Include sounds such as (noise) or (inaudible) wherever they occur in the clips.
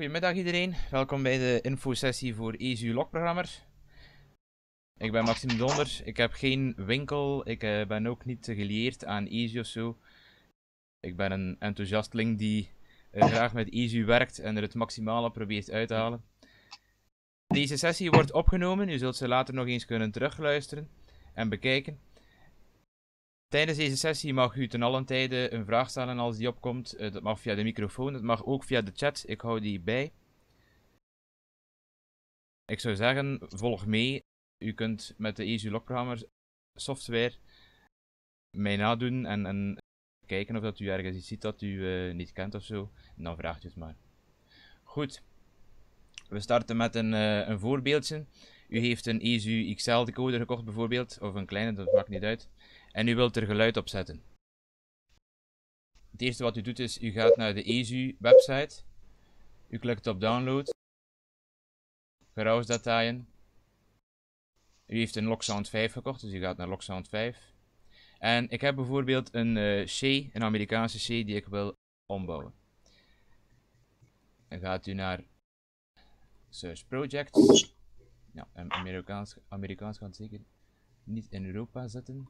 Goedemiddag iedereen, welkom bij de infosessie voor ESU Lokprogrammer. Ik ben Maxime Donder, ik heb geen winkel, ik eh, ben ook niet gelieerd aan ESU of zo. Ik ben een enthousiasteling die eh, graag met ESU werkt en er het maximale probeert uit te halen. Deze sessie wordt opgenomen, u zult ze later nog eens kunnen terugluisteren en bekijken. Tijdens deze sessie mag u ten allen tijde een vraag stellen als die opkomt. Uh, dat mag via de microfoon, dat mag ook via de chat. Ik hou die bij. Ik zou zeggen, volg mee. U kunt met de ESU Logprogrammer software mij nadoen en, en, kijken of dat u ergens iets ziet dat u uh, niet kent of zo. Dan vraagt u het maar. Goed. We starten met een, uh, een voorbeeldje. U heeft een ESU XL decoder gekocht bijvoorbeeld, of een kleine, dat maakt niet uit en u wilt er geluid op zetten. Het eerste wat u doet is, u gaat naar de ESU website, u klikt op download, geruisdataien, u heeft een Locksound 5 gekocht, dus u gaat naar Locksound 5. En ik heb bijvoorbeeld een uh, Shea, een Amerikaanse Shea die ik wil ombouwen. Dan gaat u naar Search Projects. Amerikaans, Amerikaans zeker niet in Europa zetten.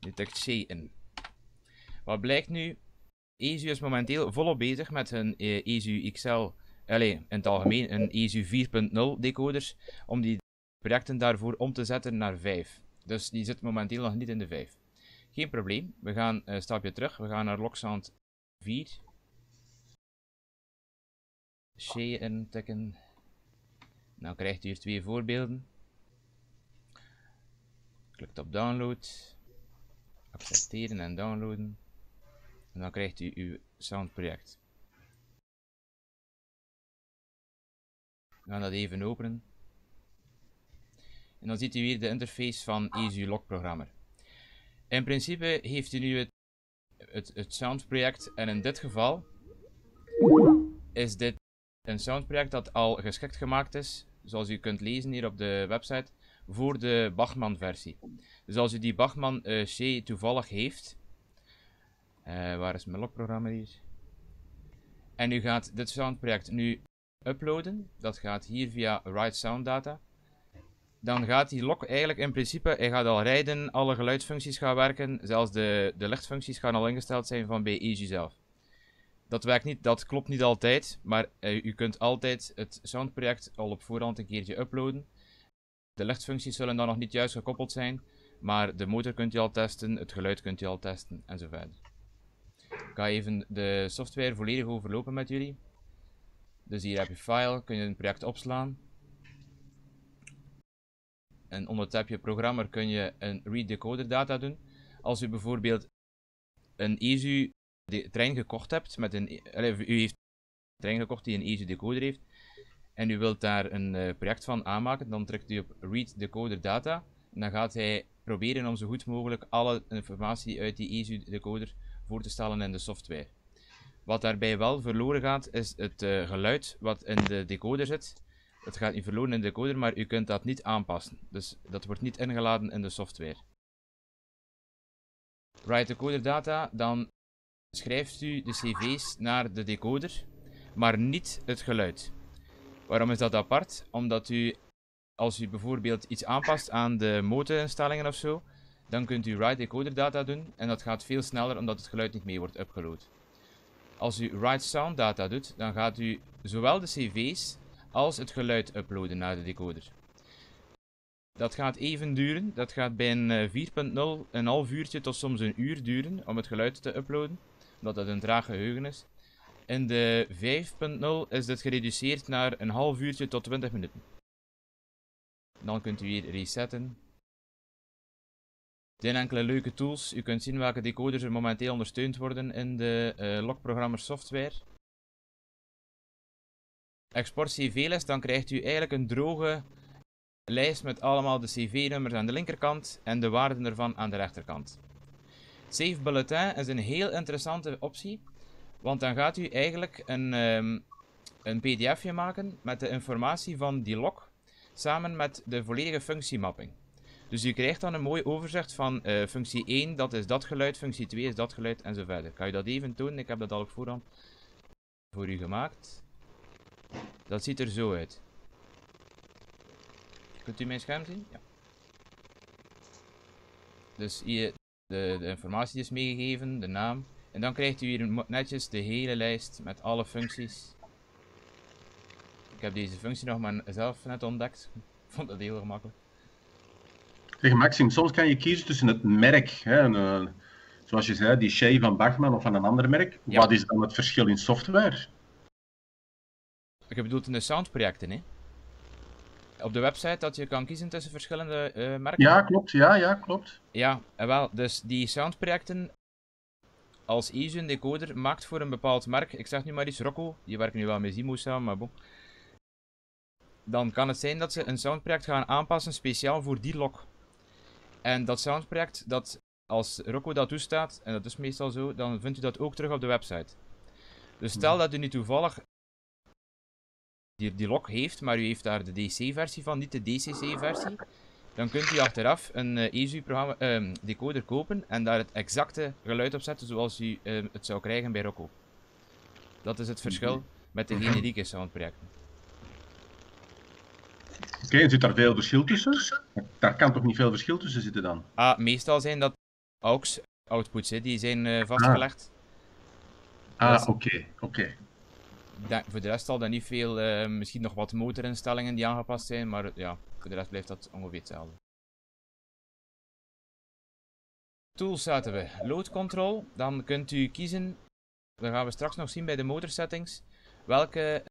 Detect C in. Wat blijkt nu? ESU is momenteel volop bezig met hun eh, ESU XL, allez, in het algemeen een ESU 4.0 decoders, om die projecten daarvoor om te zetten naar 5. Dus die zit momenteel nog niet in de 5. Geen probleem, we gaan een stapje terug, we gaan naar Locksound 4. C intikken. Nou krijgt u hier twee voorbeelden. Klikt op download accepteren en downloaden. En dan krijgt u uw soundproject. We gaan dat even openen. En dan ziet u hier de interface van ESU Log Programmer. In principe heeft u nu het, het soundproject en in dit geval is dit een soundproject dat al geschikt gemaakt is, zoals u kunt lezen hier op de website, voor de Bachman versie. Dus als u die Bachman uh, C toevallig heeft, uh, waar is mijn logprogramma hier? En u gaat dit soundproject nu uploaden, dat gaat hier via Write Sound Data. Dan gaat die log eigenlijk in principe, hij gaat al rijden, alle geluidsfuncties gaan werken, zelfs de, de lichtfuncties gaan al ingesteld zijn van bij Easy zelf. Dat werkt niet, dat klopt niet altijd, maar uh, u kunt altijd het soundproject al op voorhand een keertje uploaden. De lichtfuncties zullen dan nog niet juist gekoppeld zijn, maar de motor kunt u al testen, het geluid kunt u al testen enzovoort. Ik ga even de software volledig overlopen met jullie. Dus hier heb je file, kun je een project opslaan. En onder het tabje programmer kun je een read data doen. Als u bijvoorbeeld een ESU trein gekocht hebt, met een, u heeft een trein gekocht die een ESU decoder heeft, en u wilt daar een uh, project van aanmaken, dan drukt u op read decoder data. Dan gaat hij proberen om zo goed mogelijk alle informatie uit die ESU decoder voor te stellen in de software. Wat daarbij wel verloren gaat, is het uh, geluid wat in de decoder zit. Het gaat niet verloren in de decoder, maar u kunt dat niet aanpassen. Dus dat wordt niet ingeladen in de software. Write decoder data, dan schrijft u de cv's naar de decoder, maar niet het geluid. Waarom is dat apart? Omdat u, als u bijvoorbeeld iets aanpast aan de motorinstellingen of zo, dan kunt u write decoder data doen en dat gaat veel sneller omdat het geluid niet mee wordt upgeload. Als u write sound data doet, dan gaat u zowel de cv's als het geluid uploaden naar de decoder. Dat gaat even duren, dat gaat bij een 4.0 eh, een half uurtje tot soms een uur duren om het geluid te uploaden, omdat dat een traag geheugen is. In de 5.0 is dit gereduceerd naar een half uurtje tot 20 minuten. Dan kunt u hier resetten. Dit zijn enkele leuke tools. U kunt zien welke decoders er momenteel ondersteund worden in de uh, logprogrammer software. Export CV-list, dan krijgt u eigenlijk een droge lijst met allemaal de CV-nummers aan de linkerkant en de waarden ervan aan de rechterkant. Save Bulletin is een heel interessante optie. Want dan gaat u eigenlijk een, um, een pdfje maken met de informatie van die log samen met de volledige functiemapping. Dus u krijgt dan een mooi overzicht van uh, functie 1, dat is dat geluid, functie 2 is dat geluid en zo verder. Kan je dat even tonen? Ik heb dat al op voorhand voor u gemaakt. Dat ziet er zo uit. Kunt u mijn scherm zien? Ja. Dus hier de, de informatie is meegegeven, de naam. En dan krijgt u hier netjes de hele lijst met alle functies. Ik heb deze functie nog maar zelf net ontdekt. Ik vond dat heel gemakkelijk. Zeg Maxim, soms kan je kiezen tussen het merk, hè, een, eh, zoals je zei, die Shea van Bachman of van een ander merk. Ja. Wat is dan het verschil in software? Ik heb bedoeld in de soundprojecten, hè. Op de website dat je kan kiezen tussen verschillende eh, merken. Ja, klopt. Ja, ja, klopt. Ja, en wel, dus die soundprojecten, als ESU een decoder maakt voor een bepaald merk, ik zeg nu maar iets Rocco, die werken nu wel met Zimo samen, maar bon. Dan kan het zijn dat ze een soundproject gaan aanpassen speciaal voor die lok. En dat soundproject, dat, als Rocco dat toestaat, en dat is meestal zo, dan vindt u dat ook terug op de website. Dus stel dat u nu toevallig die, die lok heeft, maar u heeft daar de DC-versie van, niet de DCC-versie, dan kunt u achteraf een eh, ESU-programma, ehm, decoder kopen en daar het exacte geluid op zetten zoals u ehm, het zou krijgen bij Rocco. Dat is het verschil met de generieke soundprojecten. Oké, en zit daar veel verschil tussen? Daar kan toch niet veel verschil tussen zitten dan? Ah, meestal zijn dat AUX outputs, hè, die zijn eh, vastgelegd. Ah, Dat is- oké, oké. Voor de rest zal er niet veel, eh, misschien nog wat motorinstellingen die aangepast zijn, maar ja, voor de rest blijft dat ongeveer hetzelfde. Tools zaten we. Load control, dan kunt u kiezen, dat gaan we straks nog zien bij de motorsettings, welke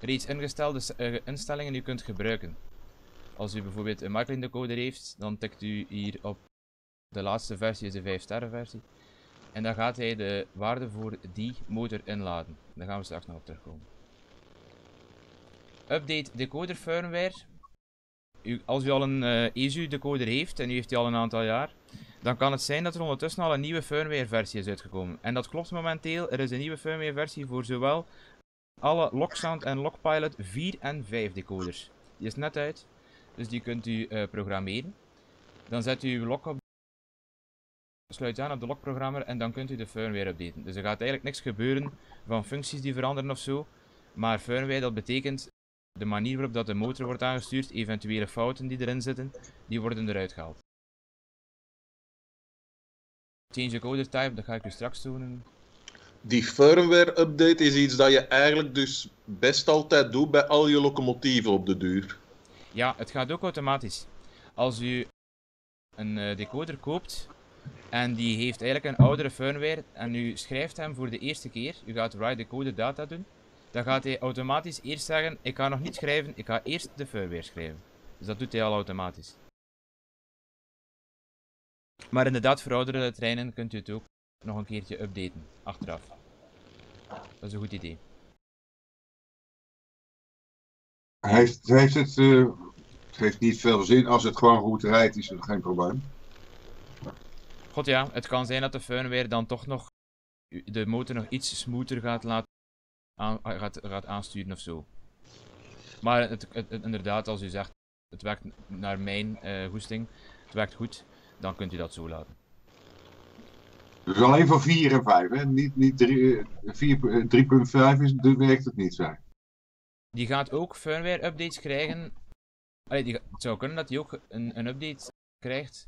reeds ingestelde eh, instellingen u kunt gebruiken. Als u bijvoorbeeld een Michelin decoder heeft, dan tikt u hier op de laatste versie, is de 5 sterren versie. En dan gaat hij de waarde voor die motor inladen. Daar gaan we straks nog op terugkomen. Update decoder firmware. Als u al een eh ESU decoder heeft en u heeft die al een aantal jaar, dan kan het zijn dat er ondertussen al een nieuwe firmware versie is uitgekomen. En dat klopt momenteel. Er is een nieuwe firmware versie voor zowel alle Locksound en Lockpilot 4 en 5 decoders. Die is net uit, dus die kunt u eh, programmeren. Dan zet u uw lock op sluit aan op de lokprogrammer en dan kunt u de firmware updaten. Dus er gaat eigenlijk niks gebeuren van functies die veranderen of zo. Maar firmware dat betekent de manier waarop dat de motor wordt aangestuurd, eventuele fouten die erin zitten, die worden eruit gehaald. Change decoder type, dat ga ik u straks tonen. Die firmware update is iets dat je eigenlijk dus best altijd doet bij al je locomotieven op de duur. Ja, het gaat ook automatisch. Als u een eh, decoder koopt en die heeft eigenlijk een oudere firmware en u schrijft hem voor de eerste keer, u gaat write decoder data doen, dan gaat hij automatisch eerst zeggen, ik ga nog niet schrijven, ik ga eerst de firmware schrijven. Dus dat doet hij al automatisch. Maar inderdaad, voor oudere treinen kunt u het ook nog een keertje updaten, achteraf. Dat is een goed idee. Heeft, heeft het, eh, het heeft niet veel zin als het gewoon goed rijdt, is het geen probleem. God ja, het kan zijn dat de firmware dan toch nog de motor nog iets smoother gaat laten aan, gaat, gaat aansturen of zo. Maar het, het- het- inderdaad, als u zegt, het werkt naar mijn eh, goesting, het werkt goed, dan kunt u dat zo laten. Dus alleen voor 4 en 5, hè? Niet, niet drie- eh, vier- eh, 3.5 is, dan werkt het niet, zei. Die gaat ook firmware updates krijgen. Allee, die, het zou kunnen dat hij ook een, een update krijgt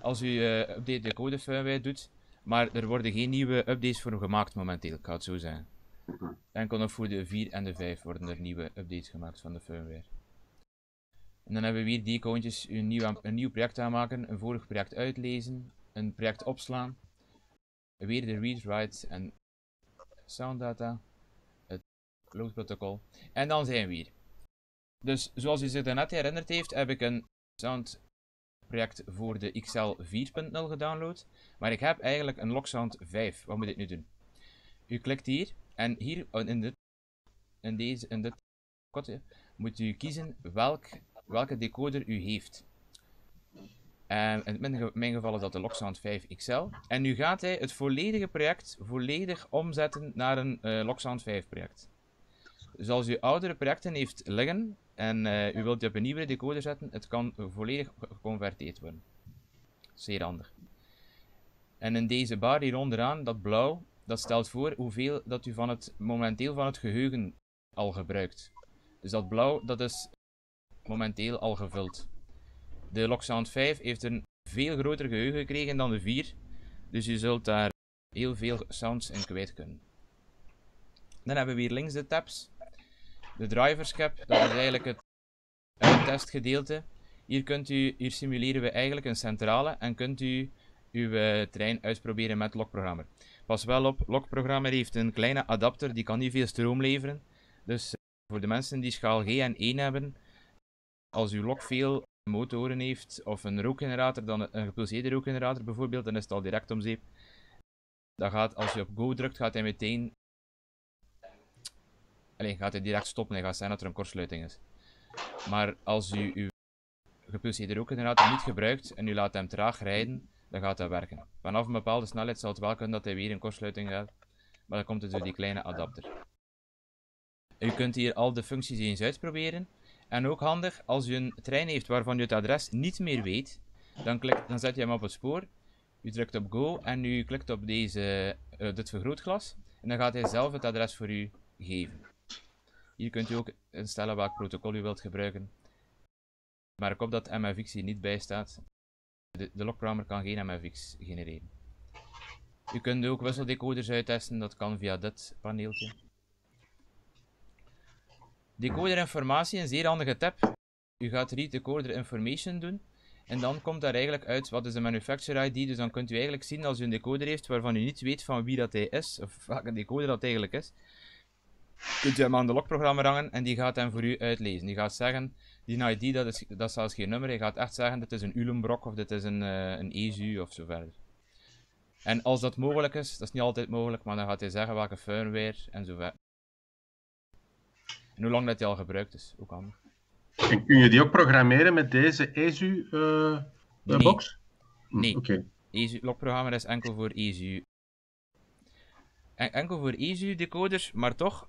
als u update de code firmware doet. Maar er worden geen nieuwe updates voor hem gemaakt momenteel, ik ga het zo zeggen. Enkel nog voor de 4 en de 5 worden er nieuwe updates gemaakt van de firmware. En dan hebben we hier die icoontjes, een nieuw, een nieuw project aanmaken, een vorig project uitlezen, een project opslaan, weer de read, write en sound data, het load protocol. En dan zijn we hier. Dus zoals u zich daarnet herinnerd heeft, heb ik een sound project voor de XL 4.0 gedownload. Maar ik heb eigenlijk een Locksound 5. Wat moet ik nu doen? U klikt hier en hier oh, in dit, in deze, in dit kotje moet u kiezen welk, welke decoder u heeft. En in mijn, ge- mijn geval is dat de Locksound 5 XL. En nu gaat hij het volledige project volledig omzetten naar een eh Locksound 5 project. Dus als u oudere projecten heeft liggen en eh, u wilt die op een nieuwe decoder zetten, het kan volledig ge- geconverteerd worden. Zeer handig. En in deze bar hier onderaan, dat blauw, dat stelt voor hoeveel dat u van het, momenteel van het geheugen al gebruikt. Dus dat blauw, dat is momenteel al gevuld. De Locksound 5 heeft een veel groter geheugen gekregen dan de 4, dus je zult daar heel veel sounds in kwijt kunnen. Dan hebben we hier links de tabs. De drivers cap, dat is eigenlijk het testgedeelte. Hier, kunt u, hier simuleren we eigenlijk een centrale en kunt u uw uh, trein uitproberen met lokprogrammer. Pas wel op, lokprogrammer heeft een kleine adapter, die kan niet veel stroom leveren. Dus uh, voor de mensen die schaal G en 1 hebben, als uw lok veel motoren heeft, of een rookgenerator, dan een gepulseerde rookgenerator bijvoorbeeld, dan is het al direct om zeep. Dan gaat, als je op go drukt, gaat hij meteen... Alleen gaat hij direct stoppen en gaat zijn dat er een kortsluiting is. Maar als u uw gepulseerde rookgenerator niet gebruikt en u laat hem traag rijden, dan gaat dat werken. Vanaf een bepaalde snelheid zal het wel kunnen dat hij weer in kortsluiting gaat, maar dan komt het door die kleine adapter. U kunt hier al de functies eens uitproberen. En ook handig, als u een trein heeft waarvan u het adres niet meer weet, dan, dan zet je hem op het spoor. U drukt op go en u klikt op deze, uh, dit vergrootglas. En dan gaat hij zelf het adres voor u geven. Hier kunt u ook instellen welk protocol u wilt gebruiken. Maar ik hoop dat MFX hier niet bij staat. De, de kan geen MFX genereren. U kunt ook wisseldecoders uittesten, dat kan via dit paneeltje. Decoder informatie, een zeer handige tab. U gaat read decoder information doen. En dan komt daar eigenlijk uit wat is de manufacturer ID. Dus dan kunt u eigenlijk zien als u een decoder heeft waarvan u niet weet van wie dat hij is, of (laughs) welke decoder dat eigenlijk is. Kunt u hem aan de lokprogramma hangen en die gaat hem voor u uitlezen. Die gaat zeggen, die ID dat is, dat is zelfs geen nummer. Hij gaat echt zeggen, dit is een Ulenbrok of dit is een, uh, een ESU of zo verder. En als dat mogelijk is, dat is niet altijd mogelijk, maar dan gaat hij zeggen welke firmware en zo verder. En hoe lang dat hij al gebruikt is, ook handig. En kun je die ook programmeren met deze ESU-box? Uh, nee. nee. Hm, ESU lokprogramma is enkel voor ESU. En, enkel voor ESU-decoders, maar toch,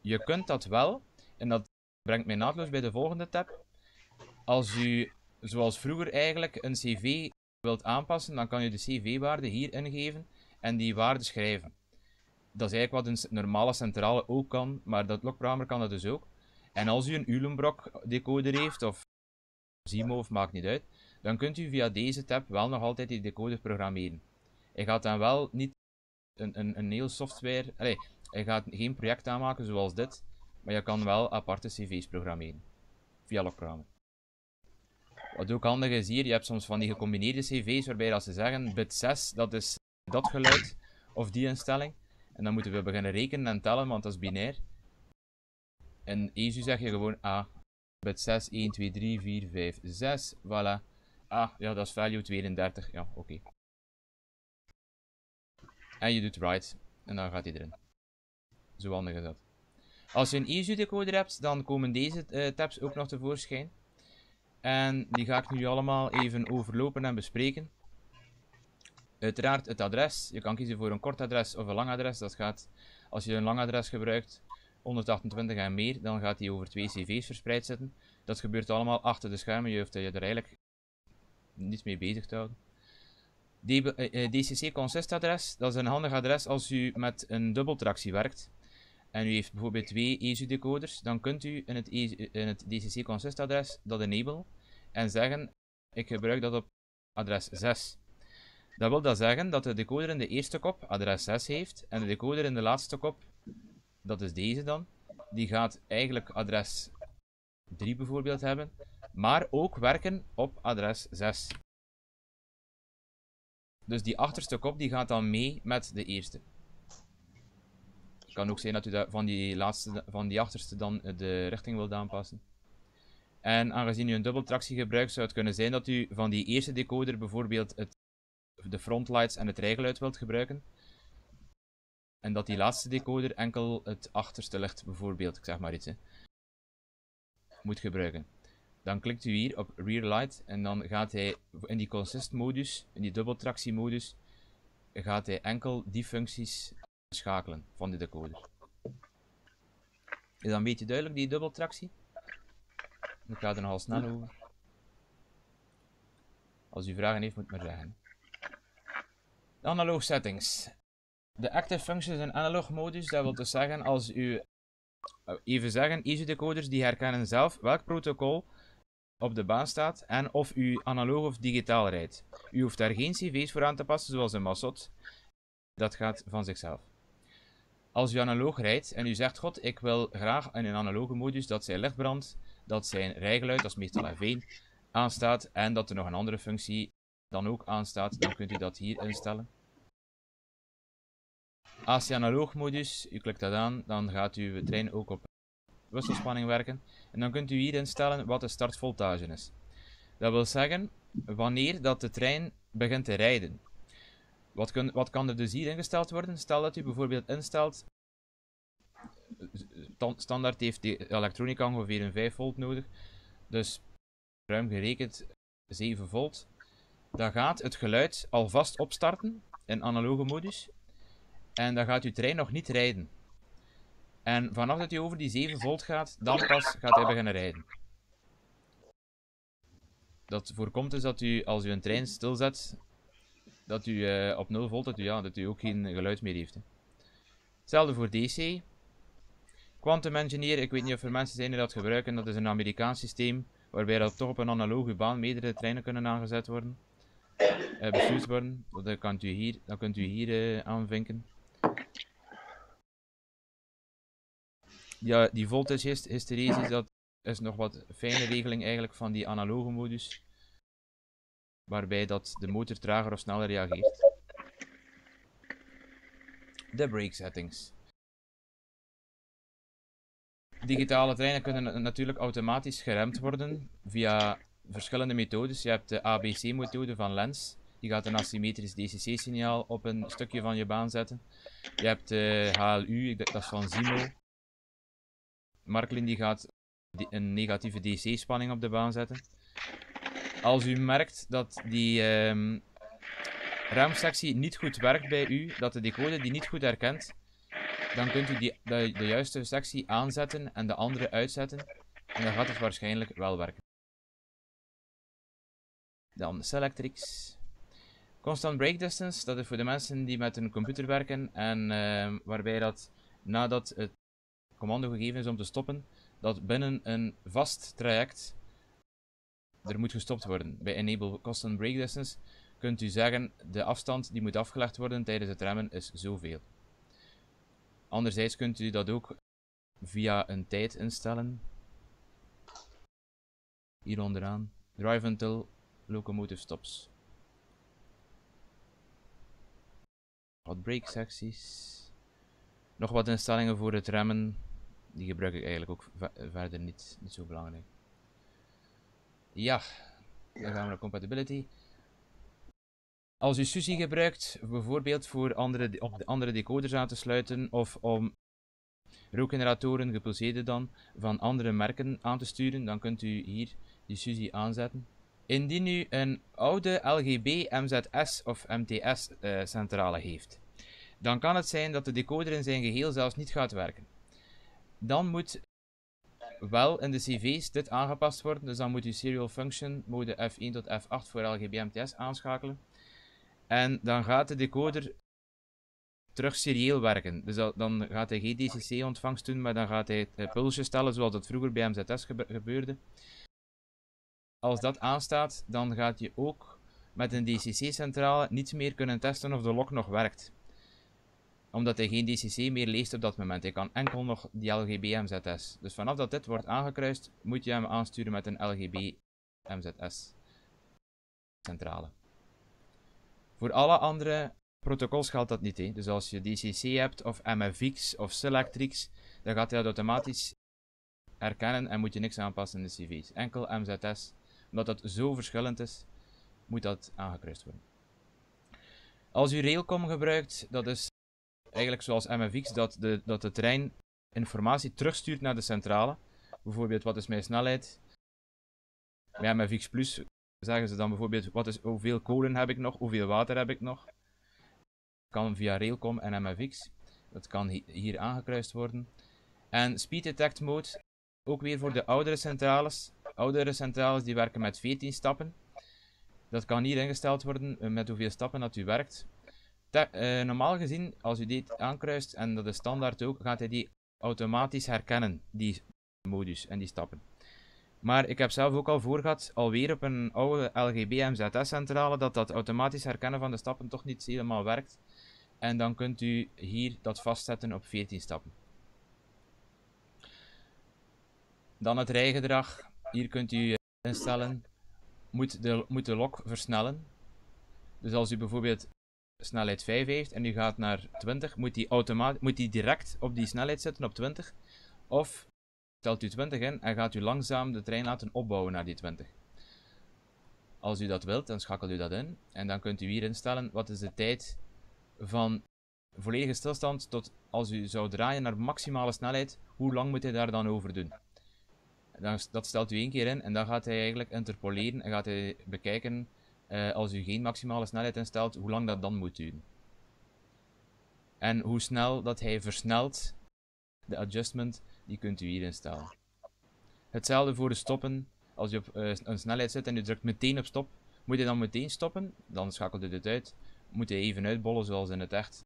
je kunt dat wel. En dat brengt mij naadloos bij de volgende tab. Als u, zoals vroeger eigenlijk, een CV wilt aanpassen, dan kan je de CV-waarde hier ingeven en die waarde schrijven. Dat is eigenlijk wat een normale centrale ook kan, maar dat lokprogrammer kan dat dus ook. En als u een Ulenbrock decoder heeft, of Simo, of maakt niet uit, dan kunt u via deze tab wel nog altijd die decoder programmeren. Hij gaat dan wel niet een, een, een heel software, allez, hij gaat geen project aanmaken zoals dit, maar je kan wel aparte cv's programmeren. Via lokprogrammer. Wat ook handig is hier, je hebt soms van die gecombineerde cv's waarbij ze zeggen bit 6, dat is dat geluid, of die instelling. En dan moeten we beginnen rekenen en tellen, want dat is binair. En ESU zeg je gewoon A. Bit 6, 1, 2, 3, 4, 5, 6. Voilà. Ah, ja, dat is value 32. Ja, oké. En je doet write. En dan gaat hij erin. Zo handig is dat. Als je een ESU decoder hebt, dan komen deze uh, tabs ook nog tevoorschijn. En die ga ik nu allemaal even overlopen en bespreken. Uiteraard het adres. Je kan kiezen voor een kort adres of een lang adres. Dat gaat, als je een lang adres gebruikt, 128 en meer, dan gaat die over twee cv's verspreid zitten. Dat gebeurt allemaal achter de schermen. Je hoeft je er eigenlijk niet mee bezig te houden. DCC eh, eh, consist adres, dat is een handig adres als u met een dubbeltractie werkt. En u heeft bijvoorbeeld twee ESU decoders, dan kunt u in het, e in het DCC consist adres dat enable en zeggen ik gebruik dat op adres 6. Dat wil dat zeggen dat de decoder in de eerste kop adres 6 heeft en de decoder in de laatste kop, dat is deze dan, die gaat eigenlijk adres 3 bijvoorbeeld hebben, maar ook werken op adres 6. Dus die achterste kop die gaat dan mee met de eerste. Kan ook zijn dat u van die, laatste, van die achterste dan de richting wilt aanpassen. En aangezien u een dubbeltractie gebruikt, zou het kunnen zijn dat u van die eerste decoder bijvoorbeeld het de frontlights en het rijgeluid wilt gebruiken. En dat die laatste decoder enkel het achterste licht, bijvoorbeeld, ik zeg maar iets, moet gebruiken. Dan klikt u hier op Rear Light en dan gaat hij in die consist modus, in die dubbeltractie modus, gaat hij enkel die functies schakelen van de decoder. Is dat een beetje duidelijk, die dubbeltractie? Ik ga er nogal snel over. Als u vragen heeft, moet maar zeggen. De analog settings. De active functions in analog modus, dat wil dus zeggen als u eh, even zeggen, EasyDecoders die herkennen zelf welk protocol op de baan staat en of u analoog of digitaal rijdt. U hoeft daar geen cv's voor aan te passen, zoals een Massot. Dat gaat van zichzelf. Als u analoog rijdt en u zegt, god, ik wil graag in een analoge modus dat zijn lichtbrand, dat zijn rijgeluid, dat is meestal F1, aanstaat en dat er nog een andere functie dan ook aanstaat, dan kunt u dat hier instellen. Als je analoog modus, u klikt dat aan, dan gaat uw trein ook op wisselspanning werken. En dan kunt u hier instellen wat de startvoltage is. Dat wil zeggen, wanneer dat de trein begint te rijden. Wat, kun, wat kan er dus hier ingesteld worden? Stel dat u bijvoorbeeld instelt, standaard heeft de elektronica ongeveer een 5 volt nodig, dus ruim gerekend 7 volt. Dan gaat het geluid alvast opstarten in analoge modus en dan gaat uw trein nog niet rijden. En vanaf dat hij over die 7 volt gaat, dan pas gaat hij beginnen rijden. Dat voorkomt dus dat u, als u een trein stilzet, dat u uh, op 0 volt, dat u, ja, dat u ook geen geluid meer heeft. Hetzelfde voor DC. Quantum Engineer, ik weet niet of er mensen zijn die dat gebruiken, dat is een Amerikaans systeem, waarbij dat toch op een analoge baan meerdere treinen kunnen aangezet worden. Uh, bestuurd worden. Dat kunt u hier, dat kunt u hier uh, aanvinken. Ja, die voltage hysteresis, dat is nog wat fijne regeling eigenlijk van die analoge modus. Waarbij dat de motor trager of sneller reageert. De brake settings. Digitale treinen kunnen natuurlijk automatisch geremd worden via verschillende methodes. Je hebt de ABC-methode van Lens. Die gaat een asymmetrisch DCC-signaal op een stukje van je baan zetten. Je hebt de HLU, dat is van Zimo. Marklin die gaat een negatieve DC-spanning op de baan zetten. Als u merkt dat die um, ruimsectie niet goed werkt bij u, dat de decoder die niet goed herkent, dan kunt u die, de, de juiste sectie aanzetten en de andere uitzetten. En dan gaat het waarschijnlijk wel werken. Dan Selectrix. Constant break distance, dat is voor de mensen die met een computer werken en uh, waarbij dat nadat het commando gegeven is om te stoppen, dat binnen een vast traject er moet gestopt worden. Bij enable constant break distance kunt u zeggen de afstand die moet afgelegd worden tijdens het remmen is zoveel. Anderzijds kunt u dat ook via een tijd instellen. Hier onderaan. Drive until locomotive stops. Wat brake secties. Nog wat instellingen voor het remmen. Die gebruik ik eigenlijk ook verder niet, niet zo belangrijk. Ja, dan gaan we naar compatibility. Als u SUSI gebruikt, bijvoorbeeld voor andere, op de andere decoders aan te sluiten of om rookgeneratoren, gepulseerde dan, van andere merken aan te sturen, dan kunt u hier die SUSI aanzetten. Indien u een oude LGB, MZS of MTS uh, centrale heeft, dan kan het zijn dat de decoder in zijn geheel zelfs niet gaat werken. Dan moet wel in de CV's dit aangepast worden, dus dan moet u serial function mode F1 tot F8 voor LGB MTS aanschakelen. En dan gaat de decoder terug serieel werken. Dus dan gaat hij geen DCC-ontvangst doen, maar dan gaat hij pulsjes stellen zoals dat vroeger bij MZS gebeurde. Als dat aanstaat, dan gaat je ook met een DCC-centrale niet meer kunnen testen of de lok nog werkt omdat hij geen DCC meer leest op dat moment. Hij kan enkel nog die LGB MZS. Dus vanaf dat dit wordt aangekruist, moet je hem aansturen met een LGB MZS centrale. Voor alle andere protocols geldt dat niet. Hè. Dus als je DCC hebt, of MFX, of Selectrix, dan gaat hij dat automatisch herkennen en moet je niks aanpassen in de CV's. Enkel MZS, omdat dat zo verschillend is, moet dat aangekruist worden. Als u Railcom gebruikt, dat is eigenlijk zoals MFX, dat de, dat de trein informatie terugstuurt naar de centrale. Bijvoorbeeld, wat is mijn snelheid? Bij MFX Plus zeggen ze dan bijvoorbeeld, wat is, hoeveel kolen heb ik nog, hoeveel water heb ik nog? Kan via Railcom en MFX. Dat kan hier aangekruist worden. En Speed Detect Mode, ook weer voor de oudere centrales. Oudere centrales die werken met 14 stappen. Dat kan hier ingesteld worden eh, met hoeveel stappen dat u werkt. Uh, normaal gezien, als u dit aankruist, en dat is standaard ook, gaat hij die automatisch herkennen, die modus en die stappen. Maar ik heb zelf ook al voor gehad, alweer op een oude LGB MZS-centrale, dat dat automatisch herkennen van de stappen toch niet helemaal werkt. En dan kunt u hier dat vastzetten op 14 stappen. Dan het rijgedrag. Hier kunt u instellen, moet de, moet de lok versnellen. Dus als u bijvoorbeeld snelheid 5 heeft en u gaat naar 20, moet die, moet die direct op die snelheid zetten op 20. Of stelt u 20 in en gaat u langzaam de trein laten opbouwen naar die 20. Als u dat wilt, dan schakelt u dat in. En dan kunt u hier instellen wat is de tijd van volledige stilstand tot als u zou draaien naar maximale snelheid, hoe lang moet hij daar dan over doen? Dan, dat stelt u één keer in en dan gaat hij eigenlijk interpoleren en gaat hij bekijken uh, als u geen maximale snelheid instelt, hoe lang dat dan moet duren. En hoe snel dat hij versnelt, de adjustment, die kunt u hier instellen. Hetzelfde voor de stoppen. Als je op uh, een snelheid zit en u drukt meteen op stop, moet je dan meteen stoppen, dan schakelt u dit uit. Moet je even uitbollen zoals in het echt,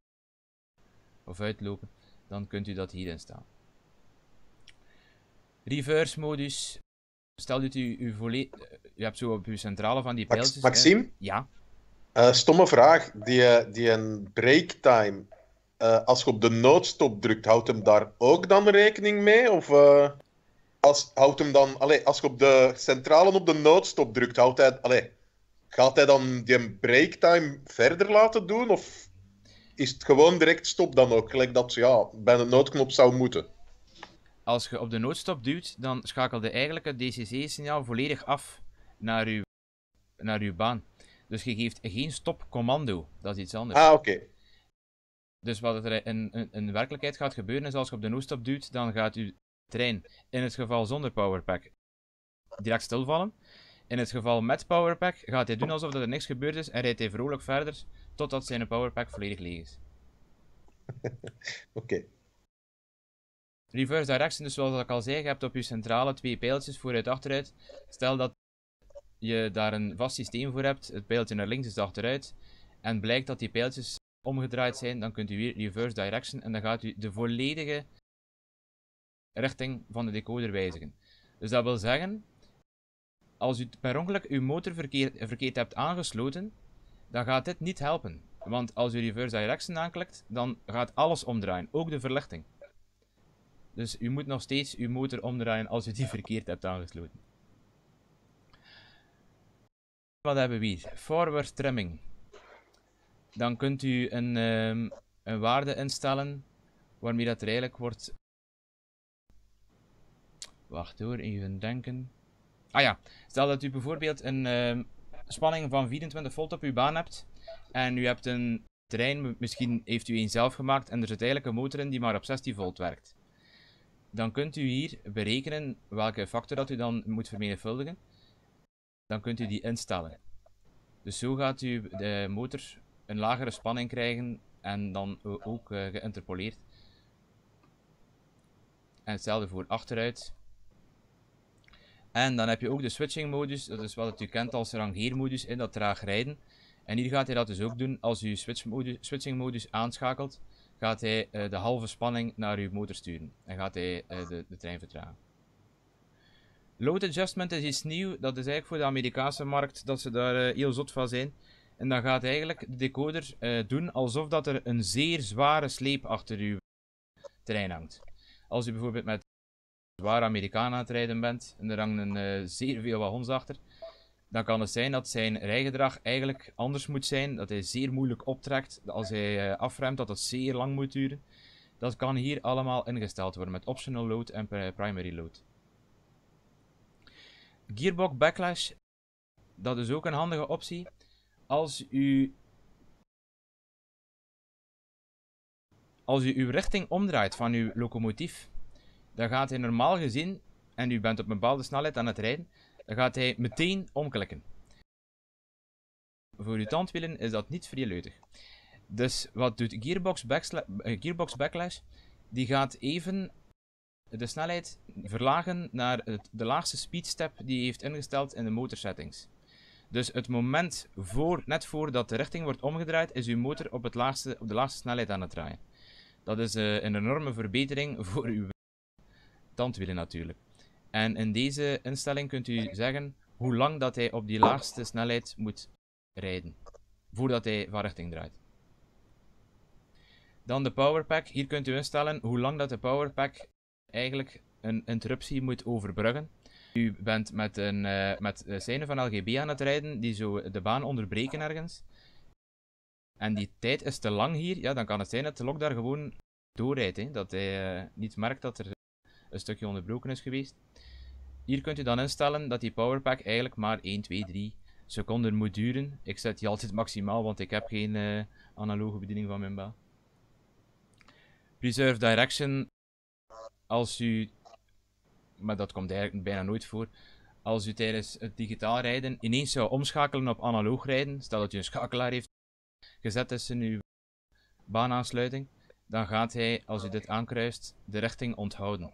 of uitlopen, dan kunt u dat hier instellen. Reverse modus. Stel dat u, u U hebt zo op uw centrale van die pijltjes. Maxime? ja. Uh, stomme vraag. Die, die een breaktime. Uh, als je op de noodstop drukt, houdt hem daar ook dan rekening mee? Of uh, als, houdt hem dan, allee, als je op de centrale op de noodstop drukt, houdt hij, allee, gaat hij dan die breaktime verder laten doen? Of is het gewoon direct stop dan ook? Gelijk dat ja, bij een noodknop zou moeten als je op de noodstop duwt, dan schakelde eigenlijk het DCC-signaal volledig af naar uw, naar uw baan. Dus je geeft geen stopcommando, dat is iets anders. Ah, oké. Dus wat er in, in, in, werkelijkheid gaat gebeuren is, als je op de noodstop duwt, dan gaat uw trein, in het geval zonder powerpack, direct stilvallen. In het geval met powerpack gaat hij doen alsof er niks gebeurd is en rijdt hij vrolijk verder totdat zijn powerpack volledig leeg is. (laughs) oké. Reverse direction, dus zoals ik al zei, je hebt op je centrale twee pijltjes vooruit-achteruit. Stel dat je daar een vast systeem voor hebt, het pijltje naar links is achteruit, en blijkt dat die pijltjes omgedraaid zijn, dan kunt u weer reverse direction en dan gaat u de volledige richting van de decoder wijzigen. Dus dat wil zeggen, als u per ongeluk uw motor verkeerd, hebt aangesloten, dan gaat dit niet helpen. Want als u reverse direction aanklikt, dan gaat alles omdraaien, ook de verlichting. Dus u moet nog steeds uw motor omdraaien als u die verkeerd hebt aangesloten. Wat hebben we hier? Forward trimming. Dan kunt u een, um, een waarde instellen waarmee dat er eigenlijk wordt... Wacht hoor, even denken. Ah ja, stel dat u bijvoorbeeld een um, spanning van 24 volt op uw baan hebt en u hebt een trein, misschien heeft u een zelf gemaakt en er zit eigenlijk een motor in die maar op 16 volt werkt dan kunt u hier berekenen welke factor dat u dan moet vermenigvuldigen. Dan kunt u die instellen. Dus zo gaat u de motor een lagere spanning krijgen en dan ook uh, geïnterpoleerd. En hetzelfde voor achteruit. En dan heb je ook de switching modus, dat is wat u kent als rangeermodus in dat traag rijden. En hier gaat hij dat dus ook doen als u switch modus, switching modus aanschakelt gaat hij uh, de halve spanning naar uw motor sturen en gaat hij de, de, trein vertragen. Load adjustment is iets nieuw, dat is eigenlijk voor de Amerikaanse markt dat ze daar uh, heel zot van zijn. En dan gaat eigenlijk de decoder doen alsof dat er een zeer zware sleep achter uw trein hangt. Als u bijvoorbeeld met zware Amerikaan aan het rijden bent en er hangen zeer veel wagons achter, dan kan het zijn dat zijn rijgedrag eigenlijk anders moet zijn, dat hij zeer moeilijk optrekt, als hij afremt dat het zeer lang moet duren. Dat kan hier allemaal ingesteld worden met optional load en primary load. Gearbox backlash, dat is ook een handige optie. Als u als u uw richting omdraait van uw locomotief, dan gaat hij normaal gezien, en u bent op een bepaalde snelheid aan het rijden, dan gaat hij meteen omklikken. Voor uw tandwielen is dat niet vrijleutig. Dus wat doet Gearbox, eh, Gearbox Backlash? Die gaat even de snelheid verlagen naar het, de laagste speedstep die hij heeft ingesteld in de motorsettings. Dus het moment voor, net voordat de richting wordt omgedraaid, is uw motor op, het laagste, op de laagste snelheid aan het draaien. Dat is eh, een enorme verbetering (laughs) voor uw tandwielen natuurlijk. En in deze instelling kunt u zeggen hoe lang dat hij op die laagste snelheid moet rijden. Voordat hij van richting draait. Dan de powerpack. Hier kunt u instellen hoe lang dat de powerpack eigenlijk een interruptie moet overbruggen. U bent met, een, uh, met seinen van LGB aan het rijden die zo de baan onderbreken ergens. En die tijd is te lang hier, ja, dan kan het zijn dat de lok daar gewoon doorrijdt. Hè? Dat hij uh, niet merkt dat er een stukje onderbroken is geweest. Hier kunt u dan instellen dat die powerpack eigenlijk maar 1, 2, 3 seconden moet duren. Ik zet die altijd maximaal, want ik heb geen analoge bediening van mijn baan. Preserve direction. Als u, maar dat komt eigenlijk bijna nooit voor, als u tijdens het digitaal rijden ineens zou omschakelen op analoog rijden, stel dat u een schakelaar heeft gezet tussen uw baanaansluiting, dan gaat hij, als u dit aankruist, de richting onthouden.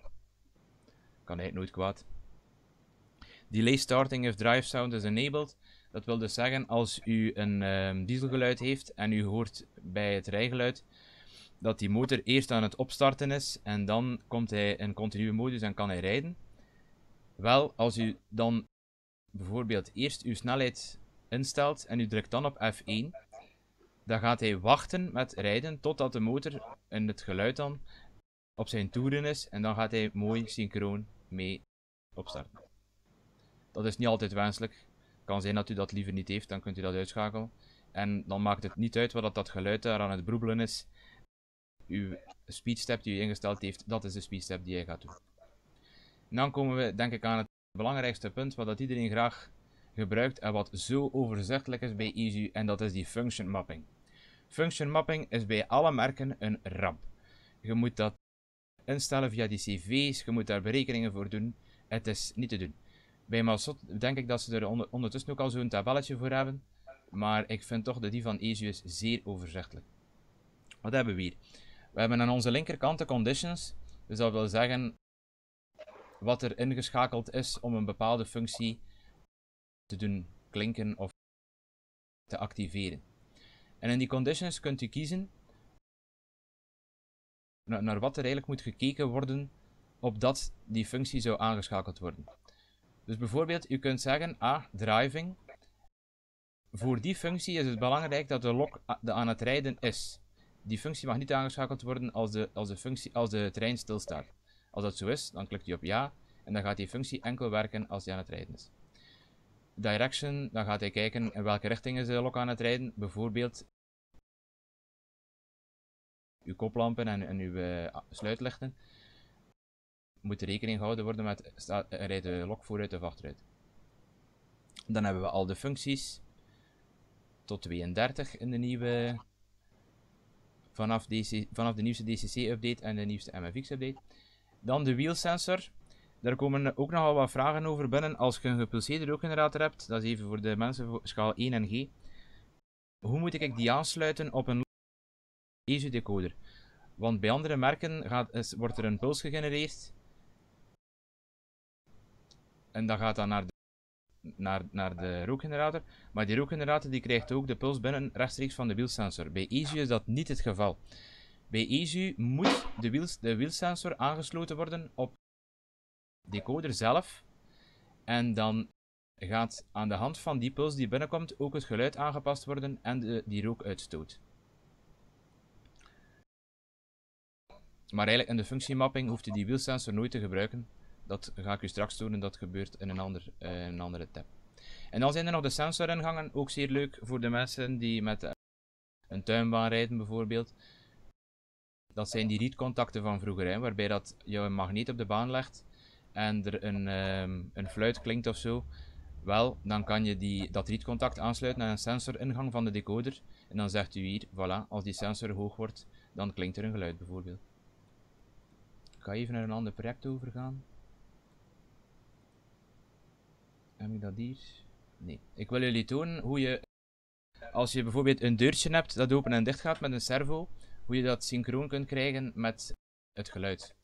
Kan hij nooit kwaad. Delay starting if drive sound is enabled. Dat wil dus zeggen, als u een um, dieselgeluid heeft en u hoort bij het rijgeluid dat die motor eerst aan het opstarten is en dan komt hij in continue modus en kan hij rijden. Wel, als u dan bijvoorbeeld eerst uw snelheid instelt en u drukt dan op F1, dan gaat hij wachten met rijden totdat de motor en het geluid dan op zijn toeren is en dan gaat hij mooi synchroon mee opstarten. Dat is niet altijd wenselijk. Kan zijn dat u dat liever niet heeft, dan kunt u dat uitschakelen. En dan maakt het niet uit wat dat geluid daar aan het broebelen is. Uw speedstep die u ingesteld heeft, dat is de speedstep die hij gaat doen. En dan komen we denk ik aan het belangrijkste punt, wat dat iedereen graag gebruikt en wat zo overzichtelijk is bij EasyU, en dat is die function mapping. Function mapping is bij alle merken een ramp. Je moet dat instellen via die cv's, je moet daar berekeningen voor doen. Het is niet te doen. Bij Malsot denk ik dat ze er ondertussen ook al zo'n tabelletje voor hebben. Maar ik vind toch dat die van EasyUS zeer overzichtelijk. Wat hebben we hier? We hebben aan onze linkerkant de conditions. Dus dat wil zeggen wat er ingeschakeld is om een bepaalde functie te doen klinken of te activeren. En in die conditions kunt u kiezen naar wat er eigenlijk moet gekeken worden opdat die functie zou aangeschakeld worden. Dus bijvoorbeeld, u kunt zeggen, ah, driving. Voor die functie is het belangrijk dat de lok aan het rijden is. Die functie mag niet aangeschakeld worden als de, als de, functie, als de trein stilstaat. Als dat zo is, dan klikt u op ja en dan gaat die functie enkel werken als die aan het rijden is. Direction, dan gaat hij kijken in welke richting is de lok aan het rijden. Bijvoorbeeld uw koplampen en, uw uh, sluitlichten. Moet rekening gehouden worden met rijdt de lok vooruit of achteruit. Dan hebben we al de functies tot 32 in de nieuwe vanaf, DC, vanaf de nieuwste DCC-update en de nieuwste MFX-update. Dan de wheel sensor. Daar komen ook nogal wat vragen over binnen. Als je een gepulseerde rookgenerator hebt, dat is even voor de mensen voor schaal 1 en G. Hoe moet ik die aansluiten op een ESU decoder? Want bij andere merken gaat, wordt er een puls gegenereerd. En dat gaat dan naar de, naar, naar de rookgenerator. Maar die rookgenerator die krijgt ook de puls binnen rechtstreeks van de wielsensor. Bij ESU is dat niet het geval. Bij ESU moet de, wiels, de wielsensor aangesloten worden op decoder zelf. En dan gaat aan de hand van die puls die binnenkomt ook het geluid aangepast worden en de, die rookuitstoot. Maar eigenlijk in de functiemapping hoeft u die wielsensor nooit te gebruiken. Dat ga ik u straks tonen, dat gebeurt in een, ander, uh, een andere tab. En dan zijn er nog de sensoringangen, ook zeer leuk voor de mensen die met uh, een tuinbaan rijden bijvoorbeeld. Dat zijn die rietcontacten van vroeger, hè, waarbij dat je een magneet op de baan legt en er een, um, een fluit klinkt of zo. Wel, dan kan je die, dat rietcontact aansluiten aan een sensoringang van de decoder. En dan zegt u hier, voilà, als die sensor hoog wordt, dan klinkt er een geluid bijvoorbeeld. Ik ga even naar een ander project overgaan. Heb ik dat hier? Nee. Ik wil jullie tonen hoe je, als je bijvoorbeeld een deurtje hebt dat open en dicht gaat met een servo, hoe je dat synchroon kunt krijgen met het geluid.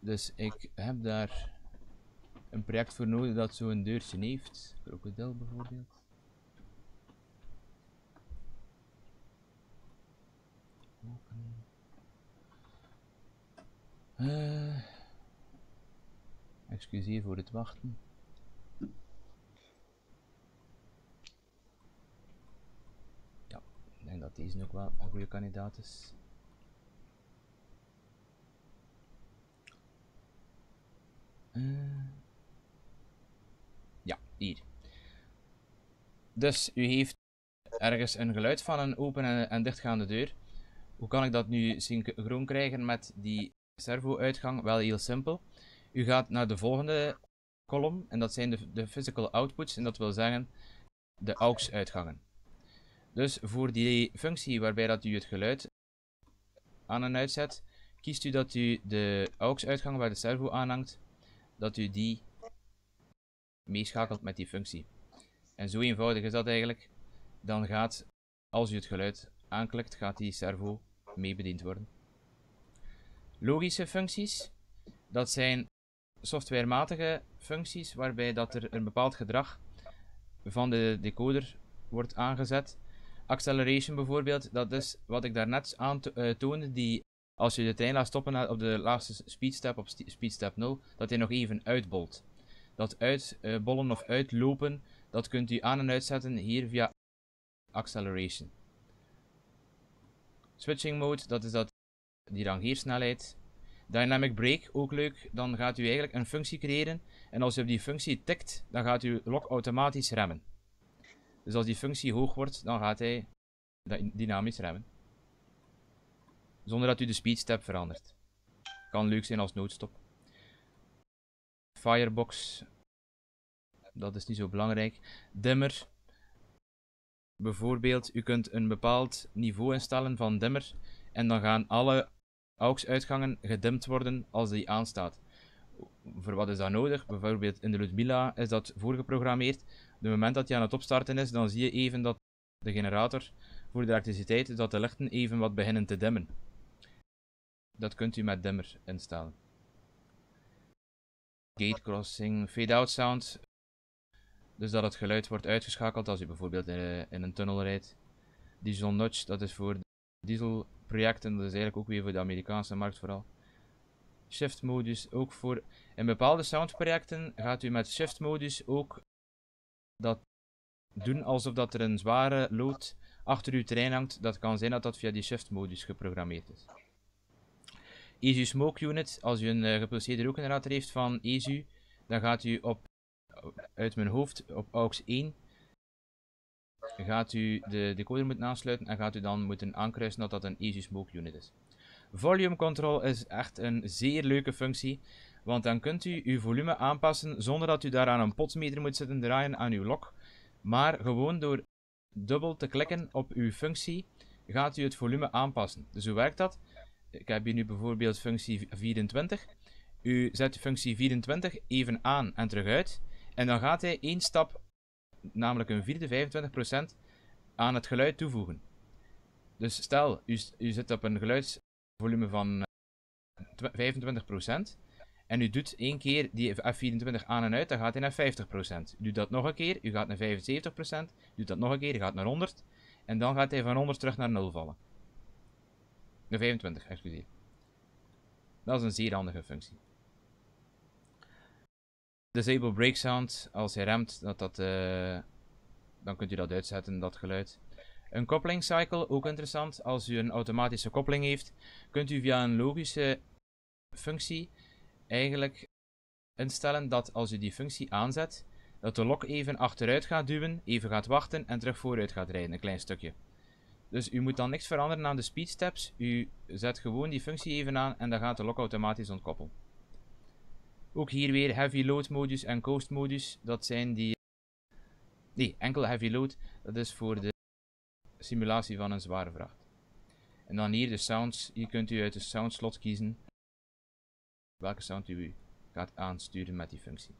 Dus ik heb daar een project voor nodig dat zo'n deurtje heeft. Krokodil bijvoorbeeld. Eh, excuseer voor het wachten. Ja, ik denk dat deze ook wel een goede kandidaat is. Eh, ja, hier. Dus u heeft ergens een geluid van een open en, en dichtgaande deur. Hoe kan ik dat nu synchroon krijgen met die servo-uitgang? Wel heel simpel. U gaat naar de volgende kolom en dat zijn de, de physical outputs en dat wil zeggen de AUX-uitgangen. Dus voor die functie waarbij dat u het geluid aan en uitzet, kiest u dat u de AUX-uitgang waar de servo aanhangt, dat u die meeschakelt met die functie. En zo eenvoudig is dat eigenlijk. Dan gaat, als u het geluid aanklikt, gaat die servo mee bediend worden. Logische functies, dat zijn softwarematige functies waarbij dat er een bepaald gedrag van de decoder wordt aangezet. Acceleration bijvoorbeeld, dat is wat ik daarnet aantoonde, eh, die als je de trein laat stoppen op de laatste speedstep, op speedstep 0, dat hij nog even uitbolt. Dat uitbollen of uitlopen, dat kunt u aan en uitzetten hier via acceleration. Switching mode, dat is dat, die rangeersnelheid. Dynamic break, ook leuk. Dan gaat u eigenlijk een functie creëren. En als u op die functie tikt, dan gaat uw lok automatisch remmen. Dus als die functie hoog wordt, dan gaat hij dynamisch remmen. Zonder dat u de speedstep verandert. Kan leuk zijn als noodstop. Firebox. Dat is niet zo belangrijk. Dimmer. Bijvoorbeeld, u kunt een bepaald niveau instellen van dimmer. En dan gaan alle AUX-uitgangen gedimd worden als die aanstaat. Voor wat is dat nodig? Bijvoorbeeld in de Ludmilla is dat voorgeprogrammeerd. Het moment dat hij aan het opstarten is, dan zie je even dat de generator voor de elektriciteit, dat de lichten even wat beginnen te dimmen. Dat kunt u met dimmer instellen. Gate crossing, fade-out sound. Dus dat het geluid wordt uitgeschakeld als u bijvoorbeeld in, in een tunnel rijdt. Diesel notch, dat is voor dieselprojecten, dat is eigenlijk ook weer voor de Amerikaanse markt vooral. Shift modus, ook voor in bepaalde soundprojecten gaat u met shift modus ook dat doen alsof dat er een zware load achter uw trein hangt. Dat kan zijn dat dat via die shift modus geprogrammeerd is. ESU Smoke Unit, als u een uh, gepulseerde rookgenerator heeft van ESU, dan gaat u op, uit mijn hoofd, op AUX 1, gaat u de decoder moeten aansluiten en gaat u dan moeten aankruisen dat dat een ESU Smoke Unit is. Volume Control is echt een zeer leuke functie, want dan kunt u uw volume aanpassen zonder dat u daaraan een potsmeter moet zitten draaien aan uw lok, maar gewoon door dubbel te klikken op uw functie gaat u het volume aanpassen. Dus hoe werkt dat? ik heb hier nu bijvoorbeeld functie 24. U zet functie 24 even aan en terug uit. En dan gaat hij één stap, namelijk een vierde 25%, aan het geluid toevoegen. Dus stel, u, u zit op een geluidsvolume van 25% eh, en u doet één keer die F24 aan en uit, dan gaat hij naar 50%. U doet dat nog een keer, u gaat naar 75%, u doet dat nog een keer, u gaat naar 100 en dan gaat hij van 100 terug naar 0 vallen. De 25, excuseer. Dat is een zeer handige functie. Disable break sound, als hij remt, dat dat, uh, dan kunt u dat uitzetten, dat geluid. Een coupling cycle, ook interessant. Als u een automatische koppeling heeft, kunt u via een logische functie eigenlijk instellen dat als u die functie aanzet, dat de lok even achteruit gaat duwen, even gaat wachten en terug vooruit gaat rijden, een klein stukje. Dus u moet dan niks veranderen aan de speed steps. U zet gewoon die functie even aan en dan gaat de lok automatisch ontkoppelen. Ook hier weer heavy load modus en coast modus. Dat zijn die... Nee, enkel heavy load. Dat is voor de simulatie van een zware vracht. En dan hier de sounds. Hier kunt u uit de sound slot kiezen welke sound u gaat aansturen met die functie.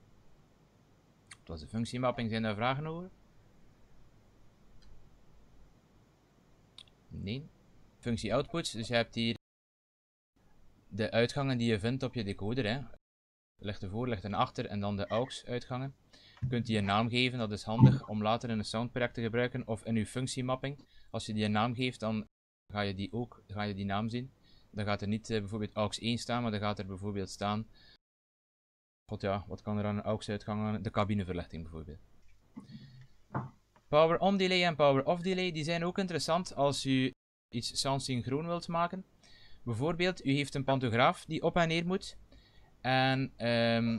Dat was de functiemapping. Zijn daar vragen over? Nee. Functie outputs, dus je hebt hier de uitgangen die je vindt op je decoder. Hè. Ligt ervoor, ligt erachter en dan de AUX uitgangen. Je kunt die een naam geven, dat is handig om later in een soundproject te gebruiken of in uw functiemapping. Als je die een naam geeft, dan ga je die ook ga je die naam zien. Dan gaat er niet eh, bijvoorbeeld AUX 1 staan, maar dan gaat er bijvoorbeeld staan. God ja, wat kan er aan een AUX uitgang aan? De cabineverlichting bijvoorbeeld. Power on delay en power off delay, die zijn ook interessant als u iets sound synchroon wilt maken. Bijvoorbeeld, u heeft een pantograaf die op en neer moet. En, ehm,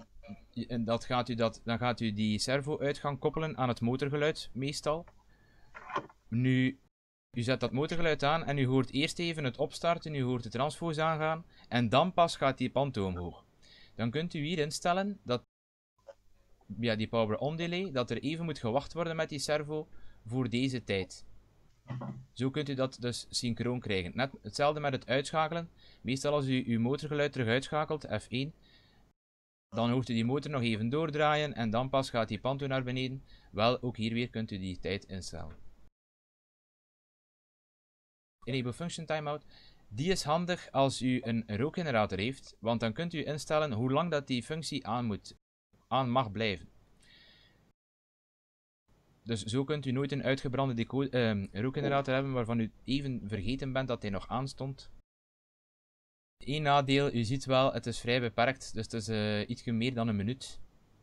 en dat gaat u dat, dan gaat u die servo-uitgang koppelen aan het motorgeluid, meestal. Nu, u zet dat motorgeluid aan en u hoort eerst even het opstarten, u hoort de transfo's aangaan. En dan pas gaat die panto omhoog. Dan kunt u hier instellen dat ja, die power on delay, dat er even moet gewacht worden met die servo voor deze tijd. Zo kunt u dat dus synchroon krijgen. Net hetzelfde met het uitschakelen. Meestal als u uw motorgeluid terug uitschakelt, F1, dan hoort u die motor nog even doordraaien en dan pas gaat die panto naar beneden. Wel, ook hier weer kunt u die tijd instellen. Enable Function Timeout. Die is handig als u een rookgenerator heeft, want dan kunt u instellen hoe lang dat die functie aan, moet, aan mag blijven. Dus zo kunt u nooit een uitgebrande deco- ehm, rookgenerator hebben waarvan u even vergeten bent dat hij nog aanstond. Eén nadeel, u ziet wel, het is vrij beperkt, dus het is uh, ietsje meer dan een minuut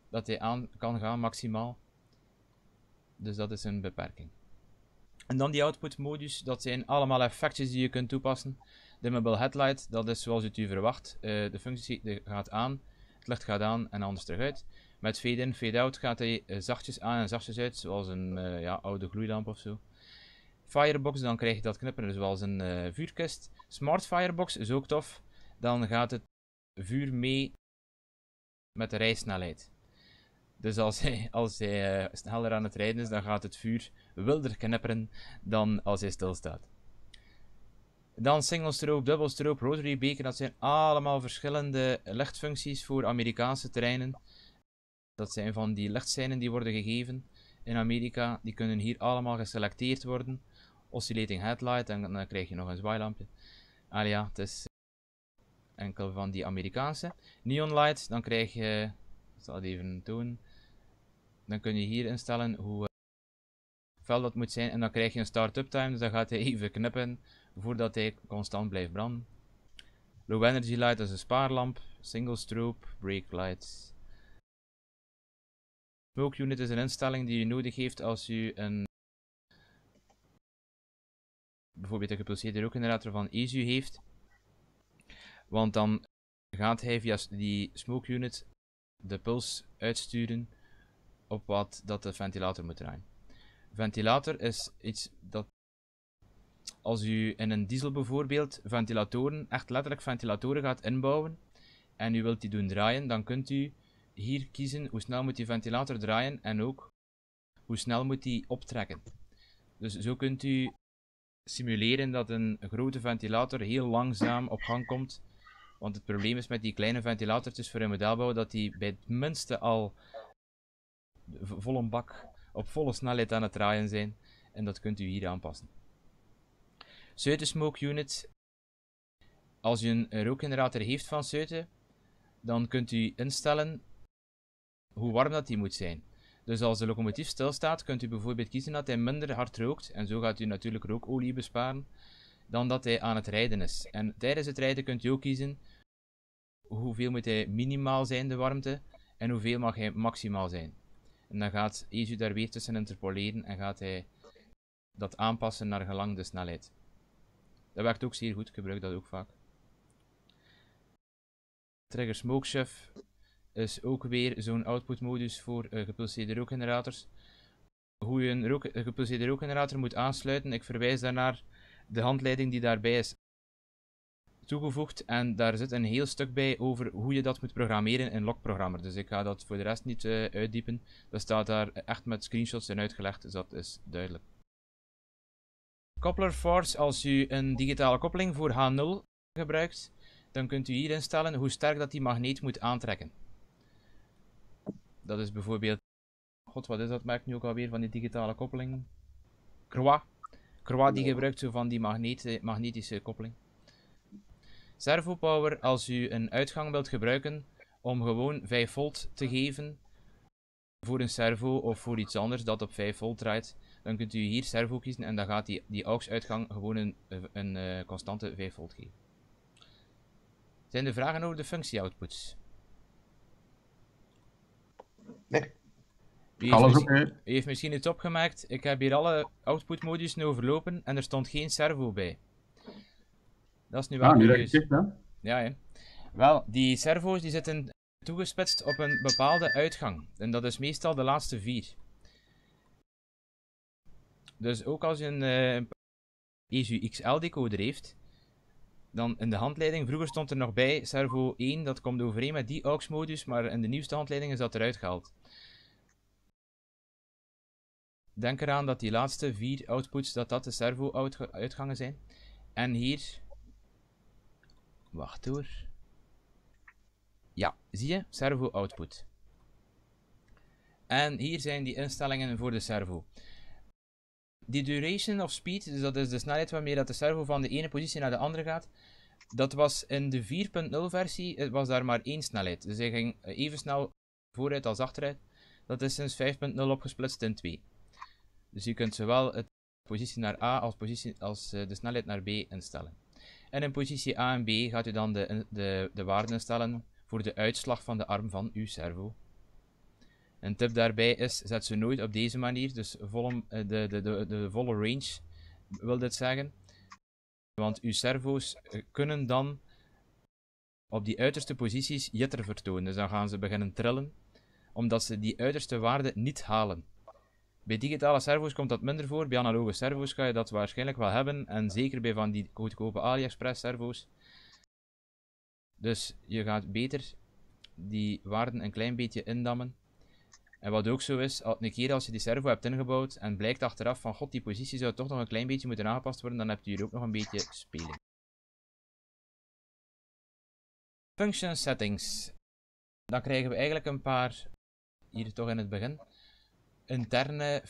dat hij aan kan gaan maximaal. Dus dat is een beperking. En dan die output modus, dat zijn allemaal effectjes die je kunt toepassen. Dimmable headlight, dat is zoals het u verwacht. Uh, de functie gaat aan, het licht gaat aan en anders terug uit. Met fade-in, fade-out gaat hij uh, zachtjes aan en zachtjes uit, zoals een uh, ja, oude gloeilamp of zo. Firebox, dan krijg je dat knipperen zoals een vuurkist. Smart Firebox is ook tof. Dan gaat het vuur mee met de rijsnelheid. Dus als hij, als hij sneller aan het rijden is, dan gaat het vuur wilder knipperen dan als hij stilstaat. Dan single strobe, double strobe, rotary beacon, dat zijn allemaal verschillende lichtfuncties voor Amerikaanse terreinen. Dat zijn van die lichtseinen die worden gegeven in Amerika. Die kunnen hier allemaal geselecteerd worden. Oscillating headlight, en dan krijg je nog een zwaailampje. Ah ja, het is enkel van die Amerikaanse. Neon light, dan krijg je, ik zal het even tonen. Dan kun je hier instellen hoe fel dat moet zijn. En dan krijg je een start-up time, dus dan gaat hij (laughs) even knippen voordat hij constant blijft branden. Low energy light is een spaarlamp. Single strobe, brake lights. Smoke unit is een instelling die je nodig heeft als je een bijvoorbeeld een gepulseerde rookgenerator van ESU heeft. Want dan gaat hij via die smoke unit de puls uitsturen op wat dat de ventilator moet draaien. Ventilator is iets dat als u in een diesel bijvoorbeeld ventilatoren, echt letterlijk ventilatoren gaat inbouwen en u wilt die doen draaien, dan kunt u hier kiezen hoe snel moet die ventilator draaien en ook hoe snel moet die optrekken. Dus zo kunt u simuleren dat een grote ventilator heel langzaam op gang komt. Want het probleem is met die kleine ventilatortjes voor een modelbouw dat die bij het minste al vol een bak op volle snelheid aan het draaien zijn. En dat kunt u hier aanpassen. Seute Smoke Unit. Als u een rookgenerator heeft van Seute, dan kunt u instellen hoe warm dat die moet zijn. Dus als de locomotief stilstaat, kunt u bijvoorbeeld kiezen dat hij minder hard rookt. En zo gaat u natuurlijk rookolie besparen. Dan dat hij aan het rijden is. En tijdens het rijden kunt u ook kiezen hoeveel moet hij minimaal zijn, de warmte. En hoeveel mag hij maximaal zijn. En dan gaat ESU daar weer tussen interpoleren en gaat hij dat aanpassen naar gelang de snelheid. Dat werkt ook zeer goed, ik gebruik dat ook vaak. Trigger Smoke Chef is ook weer zo'n output modus voor uh, gepulseerde rookgenerators. Hoe je een, rook, gepulseerde rookgenerator moet aansluiten, ik verwijs daarnaar de handleiding die daarbij is toegevoegd en daar zit een heel stuk bij over hoe je dat moet programmeren in Logprogrammer. Dus ik ga dat voor de rest niet uh, uitdiepen. Dat staat daar echt met screenshots in uitgelegd, dus dat is duidelijk. Coupler Force, als u een digitale koppeling voor H0 gebruikt, dan kunt u hier instellen hoe sterk dat die magneet moet aantrekken. Dat is bijvoorbeeld, god wat is dat merk nu ook alweer van die digitale koppeling? Croix. Croix die gebruikt zo van die magnetische koppeling. Servo Power, als u een uitgang wilt gebruiken om gewoon 5 volt te geven voor een servo of voor iets anders dat op 5 volt draait, dan kunt u hier servo kiezen en dan gaat die, die AUX uitgang gewoon een, een, een uh, constante 5 volt geven. Zijn er vragen over de functie-outputs? Nee. Wie heeft, Alles wie heeft misschien iets opgemerkt? Ik heb hier alle output-modussen overlopen en er stond geen servo bij. Dat is nu wel Ah, je curieus. hè. Ja, hè. Wel, die servo's die zitten toegespitst op een bepaalde uitgang. En dat is meestal de laatste vier. Dus ook als je een eh, ESU XL decoder heeft, dan in de handleiding, vroeger stond er nog bij servo 1, dat komt overeen met die aux modus, maar in de nieuwste handleiding is dat eruit gehaald. Denk eraan dat die laatste vier outputs, dat dat de servo uitga- uitgangen zijn. En hier Wacht hoor. Ja, zie je? Servo output. En hier zijn die instellingen voor de servo. Die duration of speed, dus dat is de snelheid waarmee dat de servo van de ene positie naar de andere gaat. Dat was in de 4.0 versie, was daar maar één snelheid. Dus hij ging even snel vooruit als achteruit. Dat is sinds 5.0 opgesplitst in 2. Dus je kunt zowel het positie naar A als, positie, als eh, de snelheid naar B instellen. En in positie A en B gaat u dan de, de, de waarden instellen voor de uitslag van de arm van uw servo. Een tip daarbij is, zet ze nooit op deze manier, dus volle, eh, de, de, de, de volle range wil dit zeggen. Want uw servo's eh, kunnen dan op die uiterste posities jitter vertonen. Dus dan gaan ze beginnen trillen, omdat ze die uiterste waarde niet halen. Bij digitale servo's komt dat minder voor. Bij analoge servo's ga je dat waarschijnlijk wel hebben. En zeker bij van die goedkope AliExpress servo's. Dus je gaat beter die waarden een klein beetje indammen. En wat ook zo is, een keer als je die servo hebt ingebouwd en blijkt achteraf van god, die positie zou toch nog een klein beetje moeten aangepast worden, dan hebt u hier ook nog een beetje speling. Function settings. Dan krijgen we eigenlijk een paar, hier toch in het begin, interne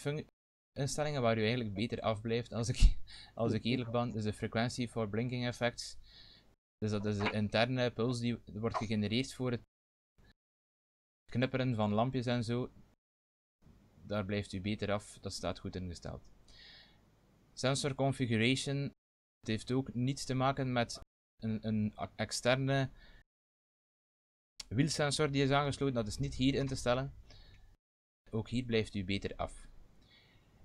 instellingen waar u eigenlijk beter afblijft als ik, (laughs) als ik eerlijk (laughs) ben. Dus de frequency for blinking effects. Dus dat is de interne puls die wordt gegenereerd voor het knipperen van lampjes en zo. Daar blijft u beter af, dat staat goed ingesteld. Sensor configuration. Het heeft ook niets te maken met een, een externe wielsensor die is aangesloten. Dat is niet hier in te stellen. Ook hier blijft u beter af.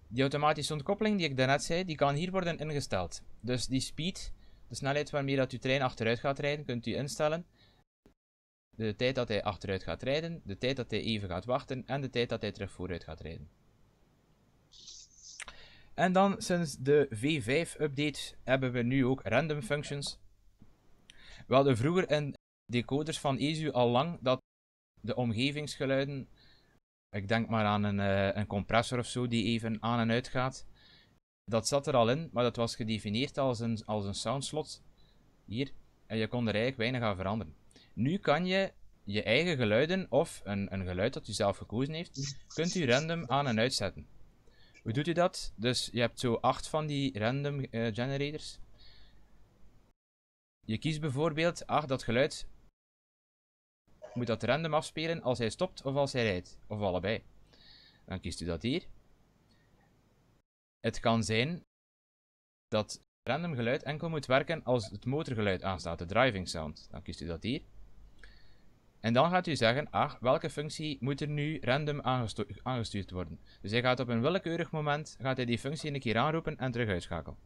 Die automatische ontkoppeling die ik daarnet zei, die kan hier worden ingesteld. Dus die speed, de snelheid waarmee dat uw trein achteruit gaat rijden, kunt u instellen. De tijd dat hij achteruit gaat rijden, de tijd dat hij even gaat wachten en de tijd dat hij terug vooruit gaat rijden. En dan sinds de V5-update hebben we nu ook random functions. We hadden vroeger in decoders van ESU al lang dat de omgevingsgeluiden ik denk maar aan een, eh, een compressor of zo die even aan en uit gaat. Dat zat er al in, maar dat was gedefinieerd als een, als een soundslot. Hier. En je kon er eigenlijk weinig aan veranderen. Nu kan je je eigen geluiden of een, een geluid dat u zelf gekozen heeft, kunt u random aan en uitzetten. Hoe doet u dat? Dus je hebt zo acht van die random eh, generators. Je kiest bijvoorbeeld, ach, dat geluid moet dat random afspelen als hij stopt of als hij rijdt, of allebei. Dan kiest u dat hier. Het kan zijn dat random geluid enkel moet werken als het motorgeluid aanstaat, de driving sound. Dan kiest u dat hier. En dan gaat u zeggen, ach, welke functie moet er nu random aangestu- aangestuurd worden. Dus hij gaat op een willekeurig moment, gaat hij die functie een keer aanroepen en terug uitschakelen.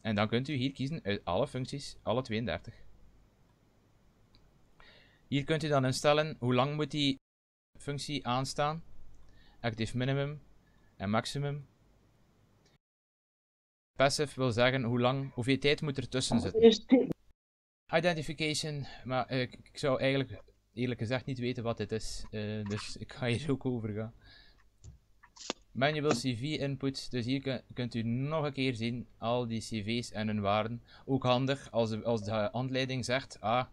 En dan kunt u hier kiezen uit alle functies, alle 32. Hier kunt u dan instellen hoe lang moet die functie aanstaan. Active minimum en maximum. Passive wil zeggen hoe lang, hoeveel tijd moet er tussen zitten. Identification, maar eh, ik, ik zou eigenlijk eerlijk gezegd niet weten wat dit is, eh, dus ik ga hier ook over gaan. Manual CV input, dus hier kun- kunt u nog een keer zien al die CV's en hun waarden. Ook handig als de, als de handleiding zegt, ah,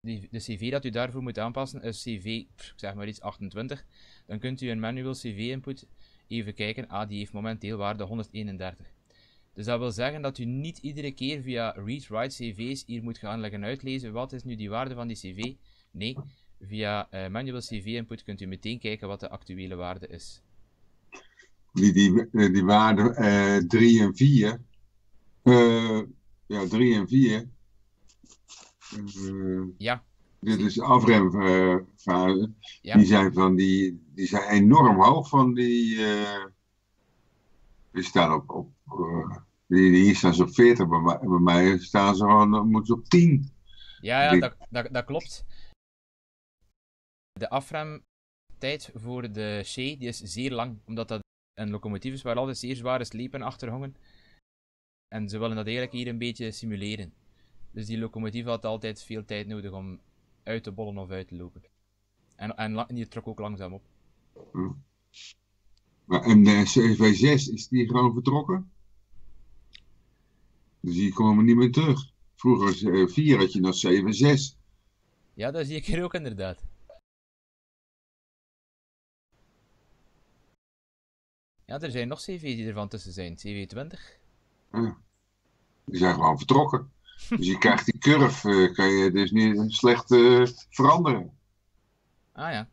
die, de CV dat u daarvoor moet aanpassen is CV, zeg maar iets 28. Dan kunt u een manual CV input even kijken, ah, die heeft momenteel waarde 131. Dus dat wil zeggen dat u niet iedere keer via read-write CV's hier moet gaan leggen uitlezen wat is nu die waarde van die CV. Nee, via eh, manual CV input kunt u meteen kijken wat de actuele waarde is. Die, die, eh, die waarden 3 en 4. ja, 3 en 4. Uh, Ja, dit is de afremfase. Ja. Die zijn van die, die zijn enorm hoog van die. eh, die staan op. op eh, die, hier staan ze op 40, bij mij, bij mij staan ze gewoon, moeten ze op 10. ja, ja Die- dat, dat, dat klopt. De afremtijd voor de C die is zeer lang, omdat dat een locomotief is waar altijd zeer zware slepen achter hangen. En ze willen dat eigenlijk hier een beetje simuleren. Dus die locomotief had altijd veel tijd nodig om uit te bollen of uit te lopen. En, en die trok ook langzaam op. Maar, en de CV6 is die gewoon vertrokken? Dus die komen niet meer terug. Vroeger was eh, 4 had je nog 7, 6. Ja, dat zie ik hier ook inderdaad. Ja, er zijn nog CV's die ervan tussen zijn. CV20. Die zijn gewoon vertrokken. Dus je krijgt die curve, eh, kan je dus niet slecht eh, veranderen. Ah ja.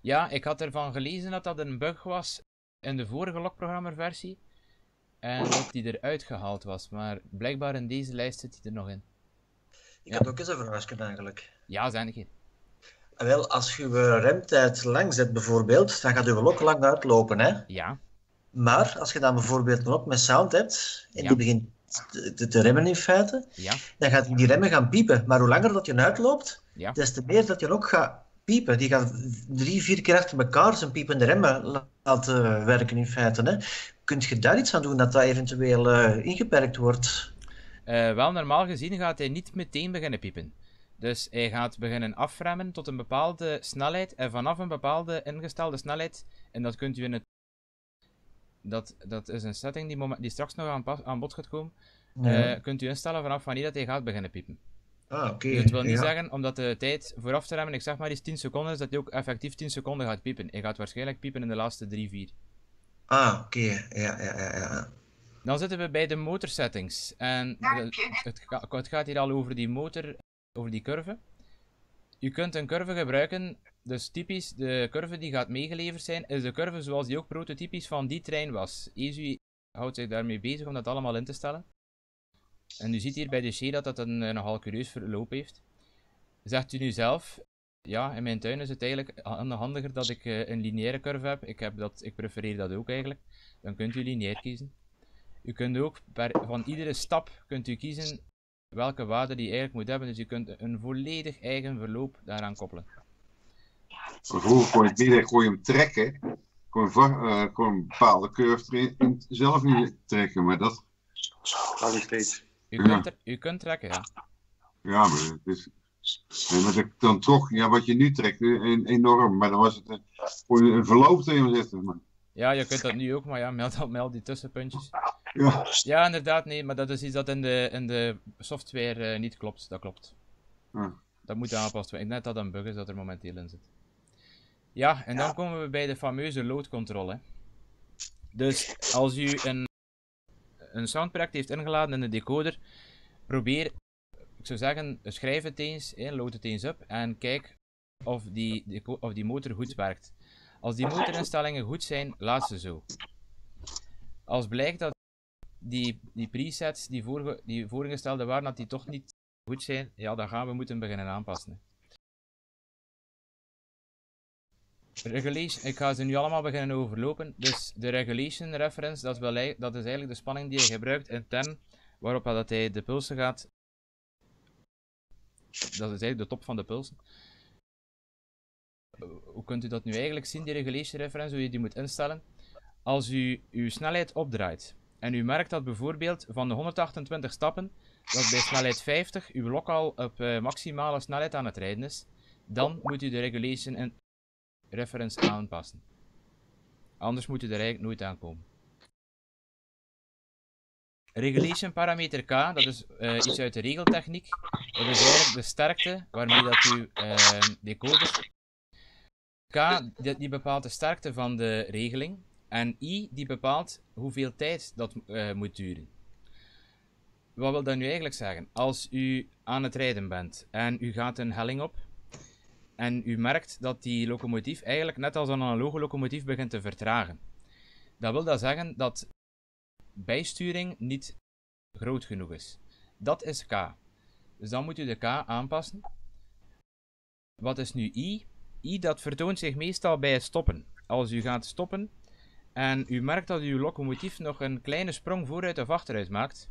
Ja, ik had ervan gelezen dat dat een bug was in de vorige lokprogrammerversie. En dat die eruit gehaald was. Maar blijkbaar in deze lijst zit hij er nog in. Ik Ja. had ook eens een vraagje eigenlijk. Ja, zijn er geen. Ah, Wel, als je je remtijd lang zet bijvoorbeeld, dan gaat je lok lang uitlopen. Hè? Ja, Maar als je dan bijvoorbeeld een lok met sound hebt, en Ja. die begint te, remmen in feite, ja, dan gaat die remmen gaan piepen. Maar hoe langer dat je uitloopt, ja. des te meer dat je lok gaat piepen. Die gaat drie, vier keer achter elkaar zijn piepende remmen la- laten werken in feite. Hè? Kunt je daar iets aan doen dat dat eventueel eh, ingeperkt wordt? Eh, wel, normaal gezien gaat hij niet meteen beginnen piepen. Dus hij gaat beginnen afremmen tot een bepaalde snelheid. En vanaf een bepaalde ingestelde snelheid, en dat kunt u in het. Dat, dat is een setting die, moment, die straks nog aan, pas- aan bod gaat komen. Ja. eh, kunt u instellen vanaf wanneer dat hij gaat beginnen piepen. ah, oké. Dus het wil niet ja. zeggen, omdat de tijd vooraf te remmen, ik zeg maar eens 10 seconden, is dat hij ook effectief 10 seconden gaat piepen. Hij gaat waarschijnlijk piepen in de laatste 3, 4. Ah, oké. Ja, ja, ja, ja. Dan zitten we bij de motorsettings. En het, het gaat hier al over die motor, over die curve. Je kunt een curve gebruiken, dus typisch, de curve die gaat meegeleverd zijn, is de curve zoals die ook prototypisch van die trein was. ESU houdt zich daarmee bezig om dat allemaal in te stellen. En u ziet hier bij de C dat dat een, nogal curieus verloop heeft. Zegt u nu zelf, ja, in mijn tuin is het eigenlijk ha- handiger dat ik eh, een lineaire curve heb. Ik, heb dat, ik prefereer dat ook eigenlijk. Dan kunt u lineair kiezen. U kunt ook per, van iedere stap kunt u kiezen welke waarde die eigenlijk moet hebben. Dus u kunt een volledig eigen verloop daaraan koppelen. Vroeger kon je het kon je hem trekken. Kon je eh, kon een bepaalde curve erin in- zelf niet trekken. Maar dat, Dat is steeds. U Ja. kunt, er, u kunt trekken, ja. ja, maar het is. Dat- dan toch, ja, wat je nu trekt, eh, en- enorm. Maar dan was het een, je een verloop erin zetten. Maar, Ja, je kunt dat nu ook, maar ja, meld, meld die tussenpuntjes. ja, Ja, inderdaad, nee, maar dat is iets dat in de, in de software eh, niet klopt. Dat klopt. Ja. Dat moet aangepast worden. Ik denk dat dat een bug is dat er momenteel in zit. Ja, en dan komen we bij de fameuze load control. Hè. Dus als u een, een soundproject heeft ingeladen in de decoder, probeer, ik zou zeggen, schrijf het eens, hè, load het eens op en kijk of die, of die motor goed werkt. Als die motorinstellingen goed zijn, laat ze zo. Als blijkt dat die, die presets die, voorge, die voorgestelde waren, dat die toch niet goed zijn, ja, dan gaan we moeten beginnen aanpassen. Regulation, ik ga ze nu allemaal beginnen overlopen. Dus de regulation reference, dat is, dat is eigenlijk de spanning die je gebruikt in 10, waarop dat hij de pulsen gaat. Dat is eigenlijk de top van de pulsen. Eh, Hoe kunt u dat nu eigenlijk zien, die regulation reference, hoe je die moet instellen? Als u uw snelheid opdraait en u merkt dat bijvoorbeeld van de 128 stappen, dat bij snelheid 50 uw lok al op eh, maximale snelheid aan het rijden is, dan moet u de regulation in reference aanpassen. Anders moet u er eigenlijk nooit aankomen. Regulation parameter K, dat is eh, iets uit de regeltechniek. Dat is eigenlijk de sterkte waarmee dat u decoder. K die bepaalt de sterkte van de regeling. En I die bepaalt hoeveel tijd dat eh, moet duren. Wat wil dat nu eigenlijk zeggen? Als u aan het rijden bent en u gaat een helling op en u merkt dat die locomotief eigenlijk net als een analoge locomotief begint te vertragen. Dat wil dat zeggen dat bijsturing niet groot genoeg is. Dat is K. Dus dan moet u de K aanpassen. Wat is nu I? I dat vertoont zich meestal bij het stoppen. Als u gaat stoppen en u merkt dat uw locomotief nog een kleine sprong vooruit of achteruit maakt,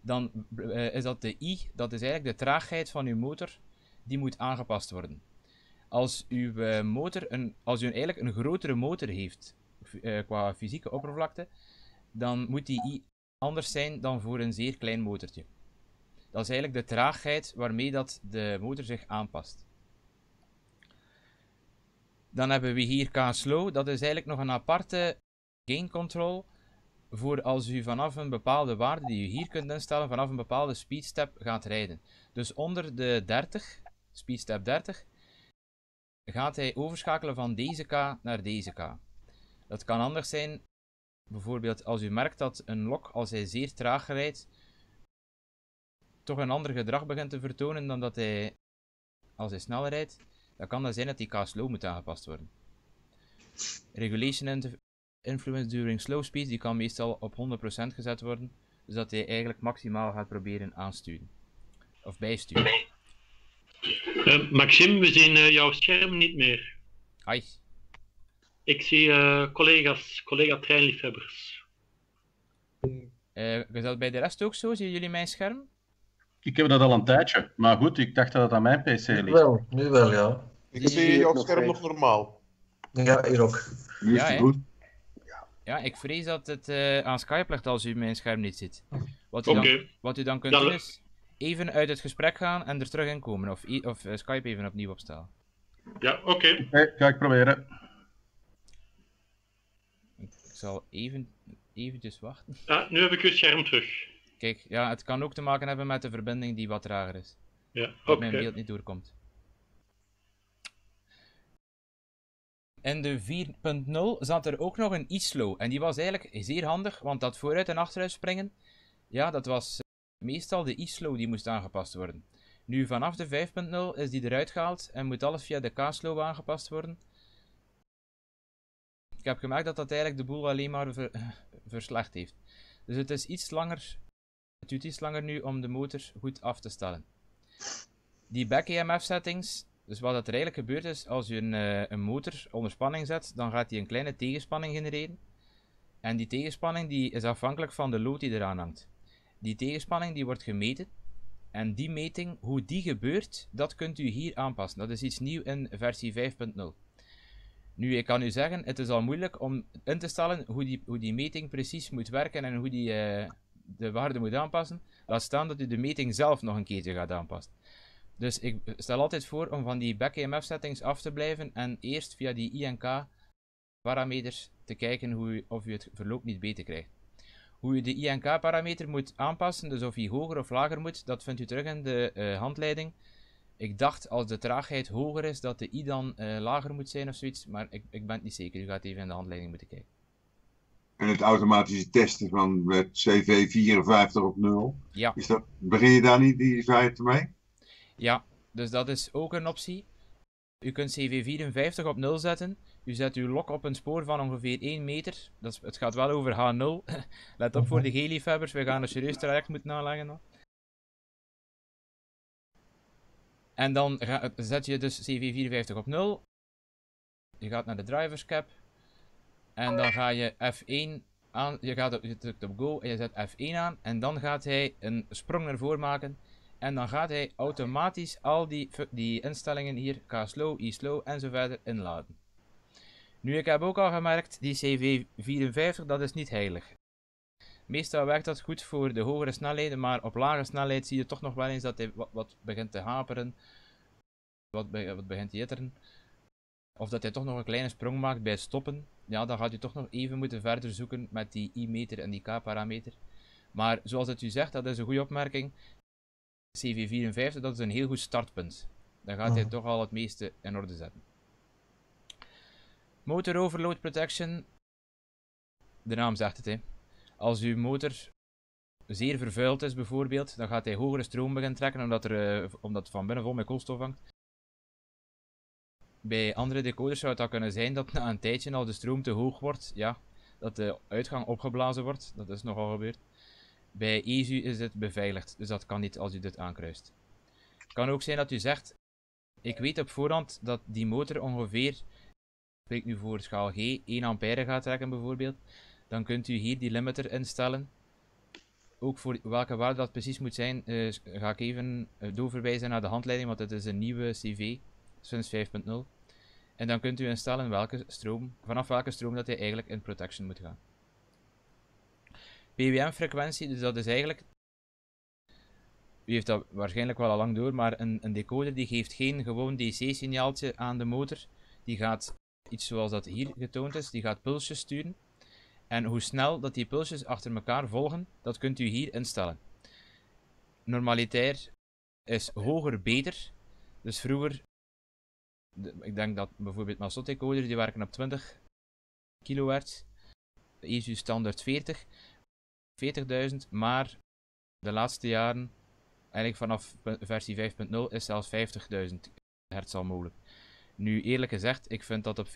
dan uh, is dat de I, dat is eigenlijk de traagheid van uw motor, die moet aangepast worden. Als uw uh, motor, een, als u eigenlijk een grotere motor heeft uh, qua fysieke oppervlakte, dan moet die anders zijn dan voor een zeer klein motortje. Dat is eigenlijk de traagheid waarmee dat de motor zich aanpast. Dan hebben we hier K-Slow. Dat is eigenlijk nog een aparte gain control voor als u vanaf een bepaalde waarde die u hier kunt instellen, vanaf een bepaalde speedstep gaat rijden. Dus onder de 30, speedstep 30, gaat hij overschakelen van deze K naar deze K. Dat kan anders zijn, bijvoorbeeld als u merkt dat een lok, als hij zeer traag rijdt, toch een ander gedrag begint te vertonen dan dat hij, als hij sneller rijdt, dan kan dat zijn dat die K-slow moet aangepast worden. Regulation influence during slow speed, die kan meestal op 100% gezet worden, dus dat hij eigenlijk maximaal gaat proberen aansturen. Of bijsturen. Uh, Maxime, we zien uh, jouw scherm niet meer. Hi. Ik zie uh, collega's, collega treinliefhebbers. is dat bij de rest ook zo? Zien jullie mijn scherm? Ik heb dat al een tijdje, maar goed, ik dacht dat het aan mijn PC ligt. Wel, nu wel, ja. Ik zie jouw scherm nog normaal. Ja, hier ook. Nu is Ja, goed. Ja, ik vrees dat het eh, aan Skype ligt als u mijn scherm niet ziet. Wat u, Oké. dan, wat u dan kunt Ja, doen is even uit het gesprek gaan en er terug in komen. Of, eh, Skype even opnieuw opstellen. Ja, oké. Oké, ga ik proberen. Ik zal even, eventjes wachten. Ah, nu heb ik uw scherm terug. Kijk, ja, het kan ook te maken hebben met de verbinding die wat trager is. Ja, Dat oké. mijn beeld niet doorkomt. In de 4.0 zat er ook nog een e-slow. En die was eigenlijk zeer handig, want dat vooruit en achteruit springen, ja, dat was meestal de e-slow die moest aangepast worden. Nu, vanaf de 5.0 is die eruit gehaald en moet alles via de K-slow aangepast worden. Ik heb gemerkt dat dat eigenlijk de boel alleen maar ver- (laughs) verslecht heeft. Dus het is iets langer, het duurt iets langer nu om de motor goed af te stellen. Die back EMF settings, dus wat er eigenlijk gebeurt is, als je een, eh, een motor onder spanning zet, dan gaat hij een kleine tegenspanning genereren. En die tegenspanning die is afhankelijk van de load die eraan hangt. Die tegenspanning die wordt gemeten. En die meting, hoe die gebeurt, dat kunt u hier aanpassen. Dat is iets nieuw in versie 5.0. Nu, ik kan u zeggen, het is al moeilijk om in te stellen hoe die, hoe die meting precies moet werken en hoe die eh, de waarde moet aanpassen. Laat staan dat u de meting zelf nog een keertje gaat aanpassen. Dus ik stel altijd voor om van die back EMF settings af te blijven en eerst via die INK parameters te kijken hoe of u het verloop niet beter krijgt. Hoe u de INK parameter moet aanpassen, dus of hij hoger of lager moet, dat vindt u terug in de eh, handleiding. Ik dacht als de traagheid hoger is dat de I dan eh, lager moet zijn of zoiets, maar ik, ik ben het niet zeker. U gaat even in de handleiding moeten kijken. En het automatische testen van met CV54 op 0. Ja. Is dat, begin je daar niet die feiten mee? Ja, dus dat is ook een optie. U kunt CV54 op 0 zetten. U zet uw lok op een spoor van ongeveer 1 meter. Dat is, het gaat wel over H0. (laughs) Let op voor de G-liefhebbers, we gaan een serieus traject moeten aanleggen. dan. En dan ga- zet je dus CV54 op 0. Je gaat naar de drivers cap. En dan ga je F1 aan. Je, gaat op, je drukt op go en je zet F1 aan. En dan gaat hij een sprong naar voren maken. En dan gaat hij automatisch al die, die instellingen hier, K-slow, E-slow en zo verder inladen. Nu, ik heb ook al gemerkt, die CV54, dat is niet heilig. Meestal werkt dat goed voor de hogere snelheden, maar op lage snelheid zie je toch nog wel eens dat hij wat, wat begint te haperen. Wat, be- wat begint te jitteren. Of dat hij toch nog een kleine sprong maakt bij stoppen. Ja, dan gaat u toch nog even moeten verder zoeken met die I-meter en die K-parameter. Maar zoals het u zegt, dat is een goede opmerking. CV54, dat is een heel goed startpunt. Dan gaat hij Mhm. toch al het meeste in orde zetten. Motor overload protection. De naam zegt het, hè. Als uw motor zeer vervuild is, bijvoorbeeld, dan gaat hij hogere stroom beginnen trekken, omdat, er, eh, omdat het van binnen vol met koolstof hangt. Bij andere decoders zou het dan kunnen zijn dat na een tijdje, als de stroom te hoog wordt, ja, dat de uitgang opgeblazen wordt. Dat is nogal gebeurd. Bij ESU is het beveiligd, dus dat kan niet als u dit aankruist. Het kan ook zijn dat u zegt, ik weet op voorhand dat die motor ongeveer, spreek nu voor schaal G, 1 ampère gaat trekken bijvoorbeeld. Dan kunt u hier die limiter instellen. Ook voor welke waarde dat precies moet zijn, eh, ga ik even uh, doorverwijzen naar de handleiding, want het is een nieuwe CV, sinds 5.0. En dan kunt u instellen welke stroom, vanaf welke stroom dat hij eigenlijk in protection moet gaan. PWM-frequentie, dus dat is eigenlijk. U heeft dat waarschijnlijk wel al lang door, maar een, een decoder die geeft geen gewoon DC-signaaltje aan de motor. Die gaat iets zoals dat hier getoond is, die gaat pulsjes sturen. En hoe snel dat die pulsjes achter elkaar volgen, dat kunt u hier instellen. Normalitair is hoger beter. Dus vroeger, ik denk dat bijvoorbeeld Masot decoders die werken op 20 kHz, ESU standaard 40. 40.000, maar de laatste jaren, eigenlijk vanaf versie 5.0, is zelfs 50.000 hertz al mogelijk. Nu, eerlijk gezegd, ik vind dat op 40.000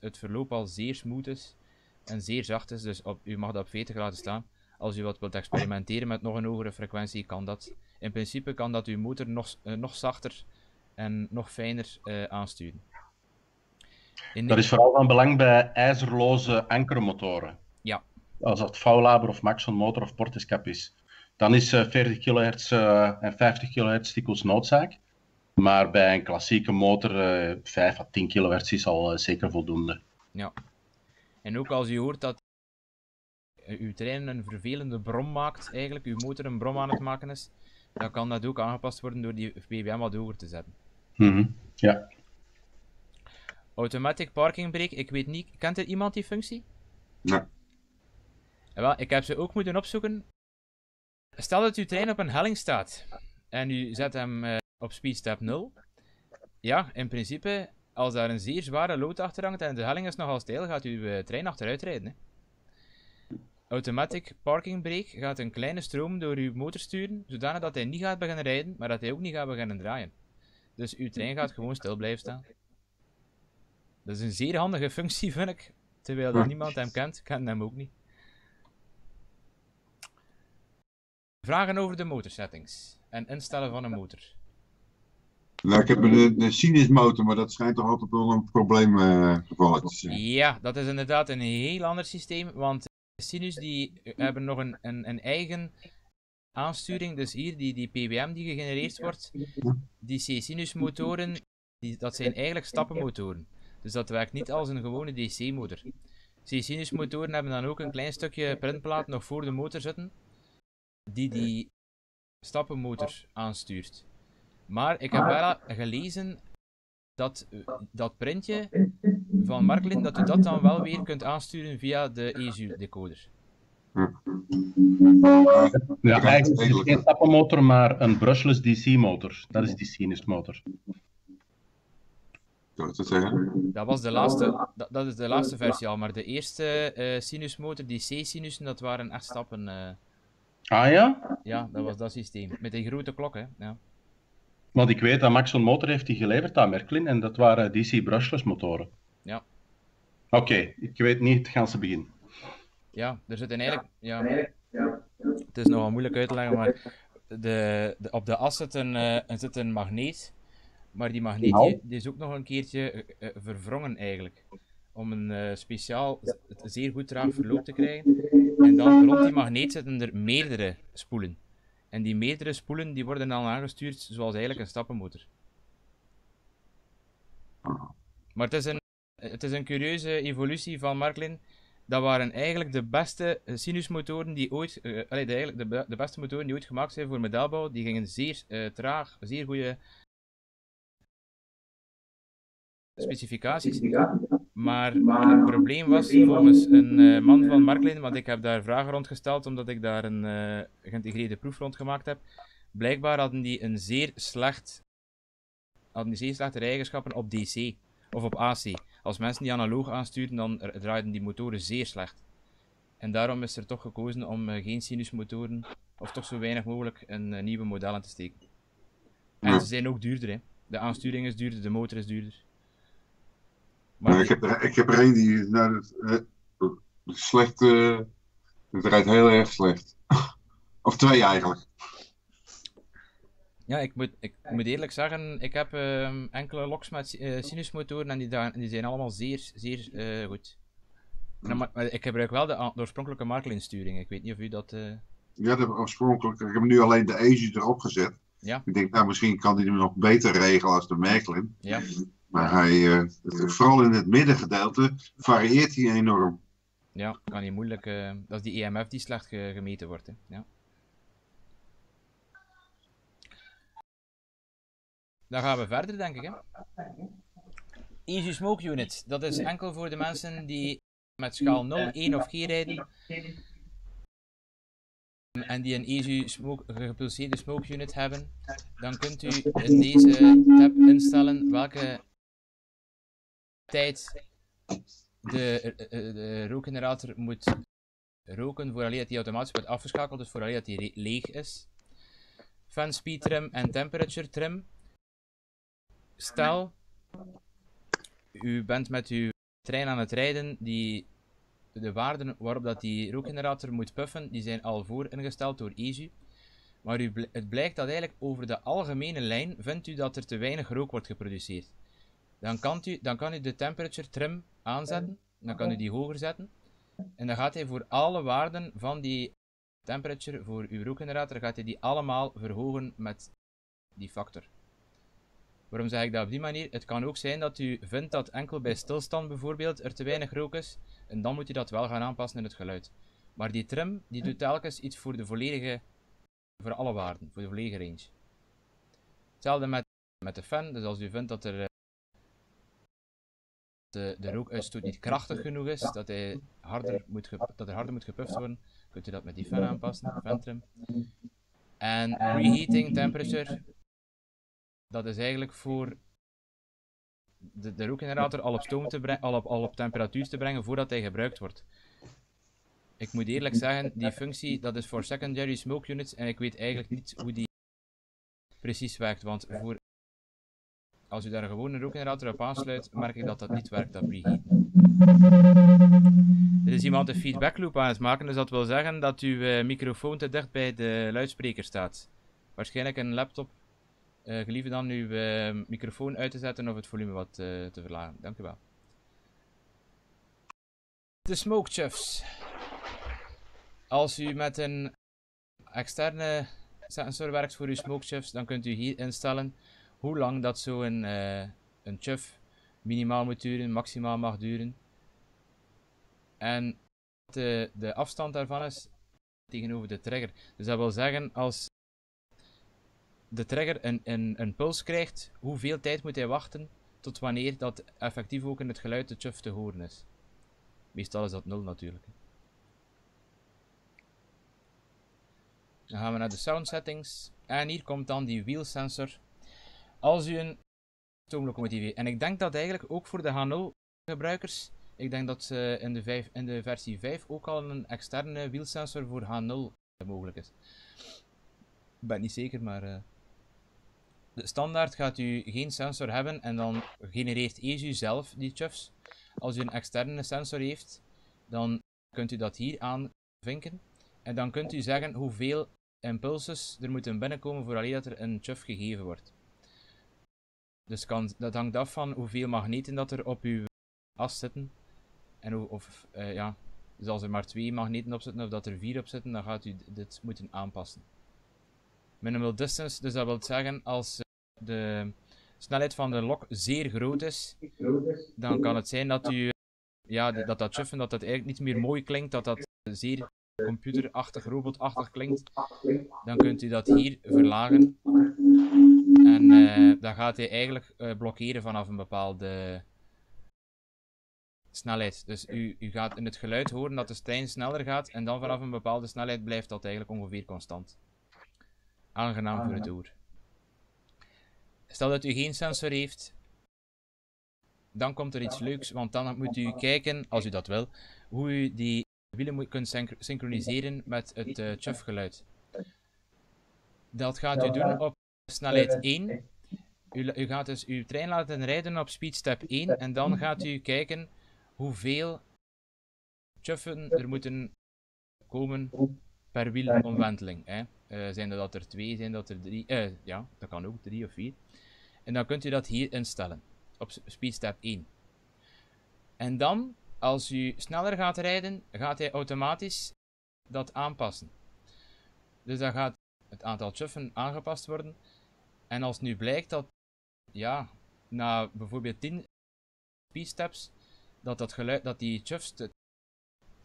het verloop al zeer smooth is en zeer zacht is, dus op, u mag dat op 40 laten staan. Als u wat wilt experimenteren met nog een hogere frequentie, kan dat. In principe kan dat uw motor nog, uh, nog zachter en nog fijner uh, aansturen. In dat is vooral van belang bij ijzerloze ankermotoren. Ja, als dat V-Laber of Maxon motor of Portiscap is. Dan is uh, 40 kHz uh, en 50 kHz dikwijls noodzaak. Maar bij een klassieke motor, uh, 5 à 10 kHz is al uh, zeker voldoende. Ja. En ook als u hoort dat uw trein een vervelende brom maakt, eigenlijk, uw motor een brom aan het maken is, dan kan dat ook aangepast worden door die PWM wat hoger te zetten. Mm -hmm. Ja. Automatic parking brake, ik weet niet, kent er iemand die functie? Nee. Wel, ik heb ze ook moeten opzoeken. Stel dat uw trein op een helling staat en u zet hem uh, op speedstep 0. Ja, in principe, als daar een zeer zware lood achter hangt en de helling is nogal steil, gaat uw uh, trein achteruit rijden. Hè. Automatic parking brake gaat een kleine stroom door uw motor sturen, zodanig dat hij niet gaat beginnen rijden, maar dat hij ook niet gaat beginnen draaien. Dus uw trein gaat gewoon stil blijven staan. Dat is een zeer handige functie, vind ik. Terwijl dat niemand hem kent, kent hem ook niet. Vragen over de motorsettings en instellen van een motor. Nou, ik heb een sinusmotor, maar dat schijnt toch altijd wel een probleemgeval te zijn. Ja, dat is inderdaad een heel ander systeem, want sinus die hebben nog een, een, een eigen aansturing. Dus hier, die, die PWM die gegenereerd wordt, die C-sinusmotoren, die, dat zijn eigenlijk stappenmotoren. Dus dat werkt niet als een gewone DC-motor. C-sinusmotoren hebben dan ook een klein stukje printplaat nog voor de motor zitten, die die stappenmotor aanstuurt. Maar ik heb wel gelezen dat dat printje van Marklin, dat u dat dan wel weer kunt aansturen via de ESU-decoder. Ja, eigenlijk is het geen stappenmotor, maar een brushless DC-motor. Dat is die sinusmotor. Dat was de laatste, dat, dat, is de laatste versie al, maar de eerste uh, sinusmotor, die C-sinussen, dat waren echt stappen. Uh... Ah ja? Ja, dat was dat systeem. Met die grote klok, hè. Ja. Want ik weet dat Maxon Motor heeft die geleverd aan Merklin en dat waren DC brushless motoren. Ja. Oké, okay, ik weet niet het ganse begin. Ja, er zit eigenlijk... Ja, het is nogal moeilijk uit te leggen, maar de, de, op de as zit een, uh, zit een magneet. Maar die magneet die, die is ook nog een keertje uh, uh, verwrongen eigenlijk. Om een uh, speciaal, zeer goed traag verloop te krijgen. En dan rond die magneet zitten er meerdere spoelen. En die meerdere spoelen die worden dan aangestuurd zoals eigenlijk een stappenmotor. Maar het is een, het is een curieuze evolutie van Marklin. Dat waren eigenlijk de beste sinusmotoren die ooit, uh, de, de, de, beste motoren die ooit gemaakt zijn voor medaalbouw. Die gingen zeer uh, traag, zeer goede specificaties. Maar het probleem was volgens een uh, man van Marklin, want ik heb daar vragen rond gesteld omdat ik daar een uh, geïntegreerde proef rond gemaakt heb. Blijkbaar hadden die een zeer slecht, hadden die zeer slechte eigenschappen op DC of op AC. Als mensen die analoog aanstuurden, dan draaiden die motoren zeer slecht. En daarom is er toch gekozen om uh, geen sinusmotoren, of toch zo weinig mogelijk, in nieuwe modellen te steken. En ze zijn ook duurder, hè. De aansturing is duurder, de motor is duurder. Maar ik, heb er, ik heb er een die nou, dat, uh, slecht, uh, het rijdt heel erg slecht. (laughs) Of twee eigenlijk. Ja, ik moet, ik moet eerlijk zeggen, ik heb ehm, enkele loks met eh, sinusmotoren en die, die zijn allemaal zeer, zeer eh, goed. Maar ik gebruik wel de, de oorspronkelijke Marklin-sturing. Ik weet niet of u dat... eh, Ja, dat oorspronkelijk. Ik heb nu alleen de Easy erop gezet. Ja. Ik denk, nou, misschien kan hij hem nog beter regelen als de Merklin. ja, Maar hij, eh, vooral in het middengedeelte varieert hij enorm. ja, kan je moeilijk... eh, dat is die EMF die slecht ge- gemeten wordt. Hè. Ja. Dan gaan we verder, denk ik. Hè. Easy Smoke Unit. Dat is enkel voor de mensen die met schaal 0, 1 of G rijden. En die een Easy smoke, gepulseerde Smoke Unit hebben. Dan kunt u in deze tab instellen welke tijd de, eh, eh, de rookgenerator moet roken vooraleer dat die automatisch wordt afgeschakeld, dus vooraleer dat die leeg is. Fan speed trim en temperature trim. Stel, u bent met uw trein aan het rijden, die, de waarden waarop dat die rookgenerator moet puffen, die zijn al voor ingesteld door ESU. Maar het blijkt dat eigenlijk over de algemene lijn vindt u dat er te weinig rook wordt geproduceerd. Dan kan u, dan kan u de temperature trim aanzetten, dan kan u die hoger zetten. En dan gaat hij voor alle waarden van die temperature voor uw rookgenerator, gaat hij die allemaal verhogen met die factor. Waarom zeg ik dat op die manier? Het kan ook zijn dat u vindt dat enkel bij stilstand bijvoorbeeld er te weinig rook is, en dan moet u dat wel gaan aanpassen in het geluid. Maar die trim, die doet telkens iets voor de volledige, voor alle waarden, voor de volledige range. Hetzelfde met, met de fan, dus als u vindt dat er eh, de, de rookuitstoot niet krachtig genoeg is, dat, hij harder moet dat er harder moet gepufft worden, kunt u dat met die fan aanpassen, fan trim. En preheating temperature, dat is eigenlijk voor de, de rookgenerator al op, stoom te brengen, al, op, al op temperatuur te brengen voordat hij gebruikt wordt. Ik moet eerlijk zeggen, die functie dat is voor secondary smoke units en ik weet eigenlijk niet hoe die precies werkt, want voor als u daar een gewone rookgenerator op aansluit, merk ik dat dat niet werkt, dat. Er is iemand een feedback loop aan het maken, dus dat wil zeggen dat uw eh, microfoon te dicht bij de luidspreker staat. Waarschijnlijk een laptop. Eh gelieve dan uw eh, microfoon uit te zetten of het volume wat te verlagen. Dank u wel. De smoke chuffs. Als u met een externe sensor werkt voor uw smoke chuffs, dan kunt u hier instellen hoe lang dat zo'n eh een chuff minimaal moet duren, maximaal mag duren. En de, de afstand daarvan is tegenover de trigger. Dus dat wil zeggen, als de trigger een, een, een puls krijgt, hoeveel tijd moet hij wachten tot wanneer dat effectief ook in het geluid de chuff te horen is. Meestal is dat 0 natuurlijk. Dan gaan we naar de sound settings. En hier komt dan die wheel sensor. Als u een stoomlocomotief heeft. En ik denk dat eigenlijk ook voor de H0 gebruikers. Ik denk dat ze in de, 5, in de versie 5 ook al een externe wielsensor voor H0 mogelijk is. Ik ben niet zeker, maar. eh, de standaard gaat u geen sensor hebben en dan genereert ESU zelf die chuffs. Als u een externe sensor heeft, dan kunt u dat hier aanvinken. En dan kunt u zeggen hoeveel impulses er moeten binnenkomen vooraleer dat er een chuff gegeven wordt. Dus kan, dat hangt af van hoeveel magneten dat er op uw as zitten. En hoe, of, eh, ja, dus als er maar twee magneten op zitten of dat er vier op zitten, dan gaat u dit moeten aanpassen. Minimal distance, dus dat wil zeggen als eh, de snelheid van de lok zeer groot is, dan kan het zijn dat u, ja, dat dat chuffen, dat dat eigenlijk niet meer mooi klinkt, dat dat zeer computerachtig, robotachtig klinkt. Dan kunt u dat hier verlagen. En eh, dan gaat hij eigenlijk eh, blokkeren vanaf een bepaalde snelheid. Dus u, u gaat in het geluid horen dat de trein sneller gaat en dan vanaf een bepaalde snelheid blijft dat eigenlijk ongeveer constant. Aangenaam voor het oor. Stel dat u geen sensor heeft, dan komt er iets leuks, want dan moet u kijken, als u dat wil, hoe u die wielen moet, kunt synch- synchroniseren met het eh chuffgeluid. Dat gaat u doen op snelheid 1. U, la- u gaat dus uw trein laten rijden op speedstep 1 en dan gaat u kijken hoeveel chuffen er moeten komen per wielomwenteling. Hè. Eh, zijn dat er twee, zijn dat er drie, eh, ja, dat kan ook drie of vier. En dan kunt u dat hier instellen, op speedstep 1. En dan, als u sneller gaat rijden, gaat hij automatisch dat aanpassen. Dus dan gaat het aantal chuffen aangepast worden. En als nu blijkt dat, ja, na bijvoorbeeld 10 speedsteps, dat, dat, geluid, dat die chuffs te-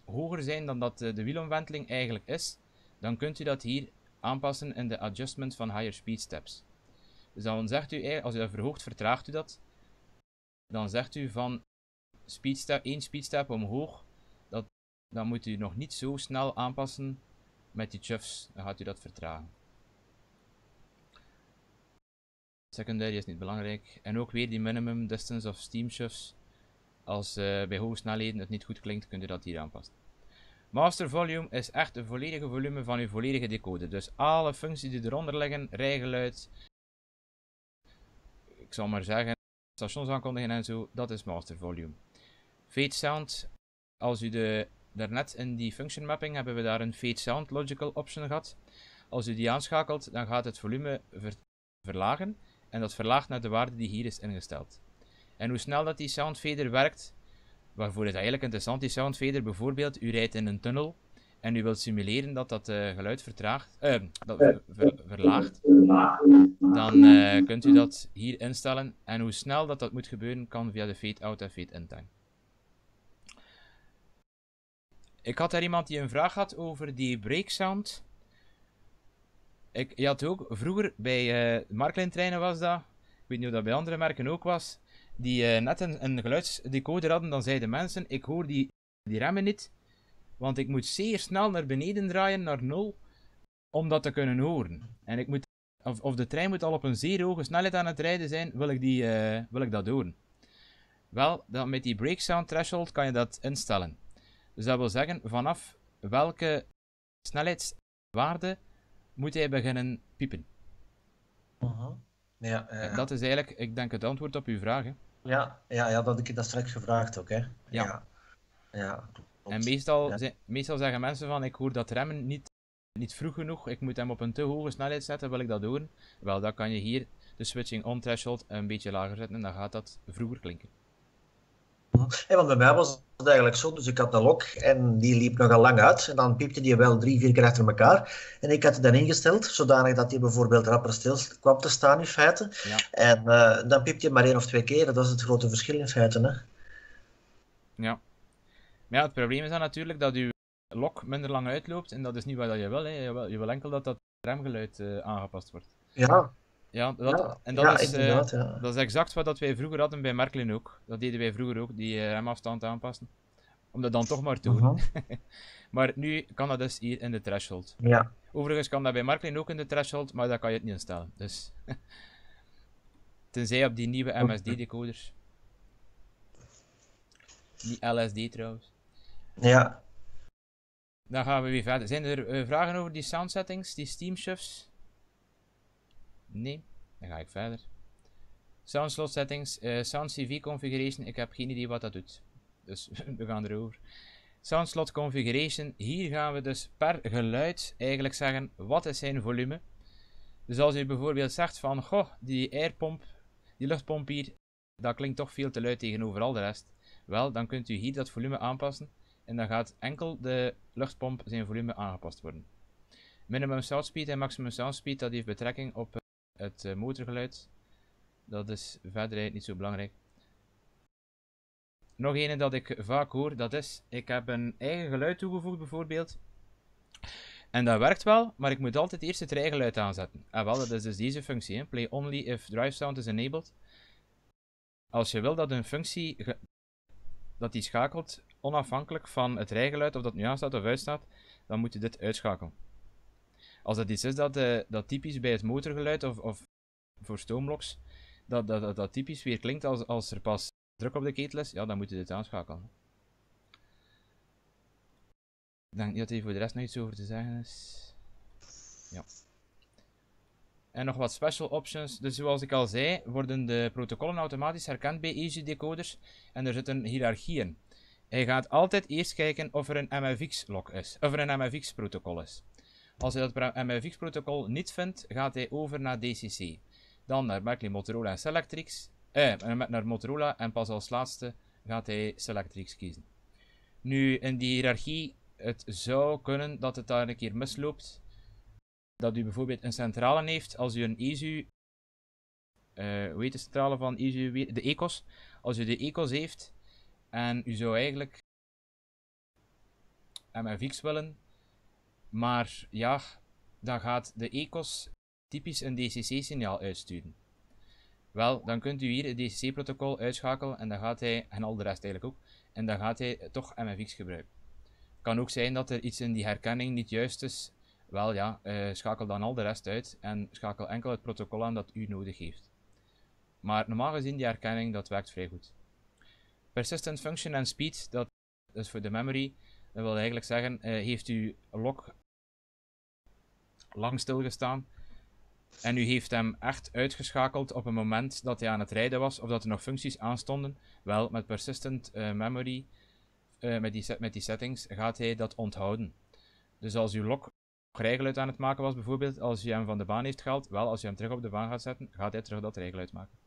hoger zijn dan dat de, de wielomwenteling eigenlijk is, dan kunt u dat hier aanpassen in de adjustment van higher speed steps. Dus dan zegt u, als u dat verhoogt, vertraagt u dat. Dan zegt u van speedstep, 1 speedstep omhoog, dat, dan moet u nog niet zo snel aanpassen met die chuffs, dan gaat u dat vertragen. Secondary is niet belangrijk. En ook weer die minimum distance of steam chuffs. Als eh, bij hoge snelheden het niet goed klinkt, kunt u dat hier aanpassen. Master volume is echt een volledige volume van uw volledige decoder. Dus alle functies die eronder liggen, rijgeluid, ik zal maar zeggen, stationsaankondigingen en zo, dat is master volume. Fade sound, als u de, daarnet in die function mapping hebben we daar een fade sound logical option gehad. Als u die aanschakelt, dan gaat het volume ver- verlagen en dat verlaagt naar de waarde die hier is ingesteld. En hoe snel dat die sound fader werkt, waarvoor is eigenlijk interessant, die sound fader bijvoorbeeld, u rijdt in een tunnel en u wilt simuleren dat dat eh, geluid vertraagt, eh, dat ver- ver- verlaagt, dan eh, kunt u dat hier instellen. En hoe snel dat, dat moet gebeuren, kan via de fade out en fade in time. Ik had daar iemand die een vraag had over die break sound. Ik, je had ook vroeger bij eh Marklin treinen was dat. Ik weet niet of dat bij andere merken ook was. Die eh, net een, geluidsdecoder hadden, dan zeiden mensen: Ik hoor die, die remmen niet. Want ik moet zeer snel naar beneden draaien, naar nul, om dat te kunnen horen. En ik moet, of, of de trein moet al op een zeer hoge snelheid aan het rijden zijn, wil ik, die, eh, wil ik dat horen. Wel, dan met die break sound threshold kan je dat instellen. Dus dat wil zeggen, vanaf welke snelheidswaarde moet hij beginnen piepen. Mhm. Ja, Dat is eigenlijk, ik denk, het antwoord op uw vraag. Hè. ja, ja, ja, dat ik dat straks gevraagd ook, hè. Ja. Ja. En meestal, Ja. zijn- meestal zeggen mensen van, ik hoor dat remmen niet, niet vroeg genoeg, ik moet hem op een te hoge snelheid zetten, wil ik dat horen? Wel, dan kan je hier de switching on threshold een beetje lager zetten en dan gaat dat vroeger klinken. Ja, want bij mij was het eigenlijk zo, dus ik had een lok en die liep nogal lang uit. En dan piepte die wel drie, vier keer achter elkaar. En ik had het dan ingesteld, zodanig dat die bijvoorbeeld rapper stil kwam te staan in feite. Ja. En eh, dan piepte hij maar één of twee keer, dat is het grote verschil in feite. Hè? Ja. Maar ja, het probleem is dan natuurlijk dat uw lok minder lang uitloopt en dat is niet wat je wil. Hè. Je, wil je wil enkel dat dat remgeluid eh, aangepast wordt. Ja, Ja, dat, ja, en dat ja, is, eh, ja. Dat is exact wat dat wij vroeger hadden bij Merklin ook. Dat deden wij vroeger ook, die eh, remafstand aanpassen. Om dat dan toch maar te doen. Mhm. (laughs) maar nu kan dat dus hier in de threshold. ja. Overigens kan dat bij Merklin ook in de threshold, maar daar kan je het niet instellen. Dus (laughs) Tenzij op die nieuwe MSD-decoders. Die LSD trouwens. ja. Dan gaan we weer verder. Zijn er eh, vragen over die sound settings, die Steam shifts? Nee, dan ga ik verder. Sound slot settings, eh, sound CV configuration. Ik heb geen idee wat dat doet. Dus (laughs) we gaan erover. Sound slot configuration. Hier gaan we dus per geluid eigenlijk zeggen wat is zijn volume. Dus als u bijvoorbeeld zegt van, goh, die airpomp, die luchtpomp hier, dat klinkt toch veel te luid tegenover al de rest. Wel, dan kunt u hier dat volume aanpassen. En dan gaat enkel de luchtpomp zijn volume aangepast worden. Minimum sound speed en maximum sound speed, dat heeft betrekking op het eh, motorgeluid. Dat is verder niet zo belangrijk. Nog een dat ik vaak hoor, dat is, ik heb een eigen geluid toegevoegd bijvoorbeeld. En dat werkt wel, maar ik moet altijd eerst het rijgeluid aanzetten. En wel, dat is dus deze functie, play only if drive sound is enabled. Als je wil dat een functie dat die schakelt onafhankelijk van het rijgeluid, of dat nu aanstaat of uitstaat, dan moet je dit uitschakelen. Als dat iets is dat, eh, dat typisch bij het motorgeluid of, of voor stoombloks, dat, dat, dat, dat typisch weer klinkt als, als er pas druk op de ketel is, ja, dan moet je dit aanschakelen. Ik denk niet dat voor de rest nog iets over te zeggen is. Ja. En nog wat special options. Dus zoals ik al zei, worden de protocollen automatisch herkend bij Easy decoders en er zitten hiërarchieën. Hij gaat altijd eerst kijken of er een MFX-log is, of er een MFX-protocol is. Als hij dat MFX-protocol niet vindt, gaat hij over naar DCC. Dan naar Berkeley, Motorola en Selectrix. Eh, naar Motorola en pas als laatste gaat hij Selectrix kiezen. Nu, in die hiërarchie, het zou kunnen dat het daar een keer misloopt. Dat u bijvoorbeeld een centrale heeft, als u een ESU, uh, hoe heet de centrale van ESU, de ECOS. Als u de ECOS heeft en u zou eigenlijk MFX willen, maar ja, dan gaat de ECOS typisch een DCC-signaal uitsturen. Wel, dan kunt u hier het DCC-protocol uitschakelen en dan gaat hij, en al de rest eigenlijk ook, en dan gaat hij toch MFX gebruiken. Kan ook zijn dat er iets in die herkenning niet juist is. Wel ja, uh, schakel dan al de rest uit en schakel enkel het protocol aan dat u nodig heeft. Maar normaal gezien, die herkenning, dat werkt vrij goed. Persistent function en speed, dat is voor de memory. Dat wil eigenlijk zeggen, uh, heeft u log lang stilgestaan en u heeft hem echt uitgeschakeld op een moment dat hij aan het rijden was of dat er nog functies aanstonden, wel met persistent uh, memory, uh, met, die met die settings, gaat hij dat onthouden. Dus als uw log rijgeluid aan het maken was, bijvoorbeeld, als je hem van de baan heeft gehaald, wel, als je hem terug op de baan gaat zetten, gaat hij terug dat rijgeluid maken.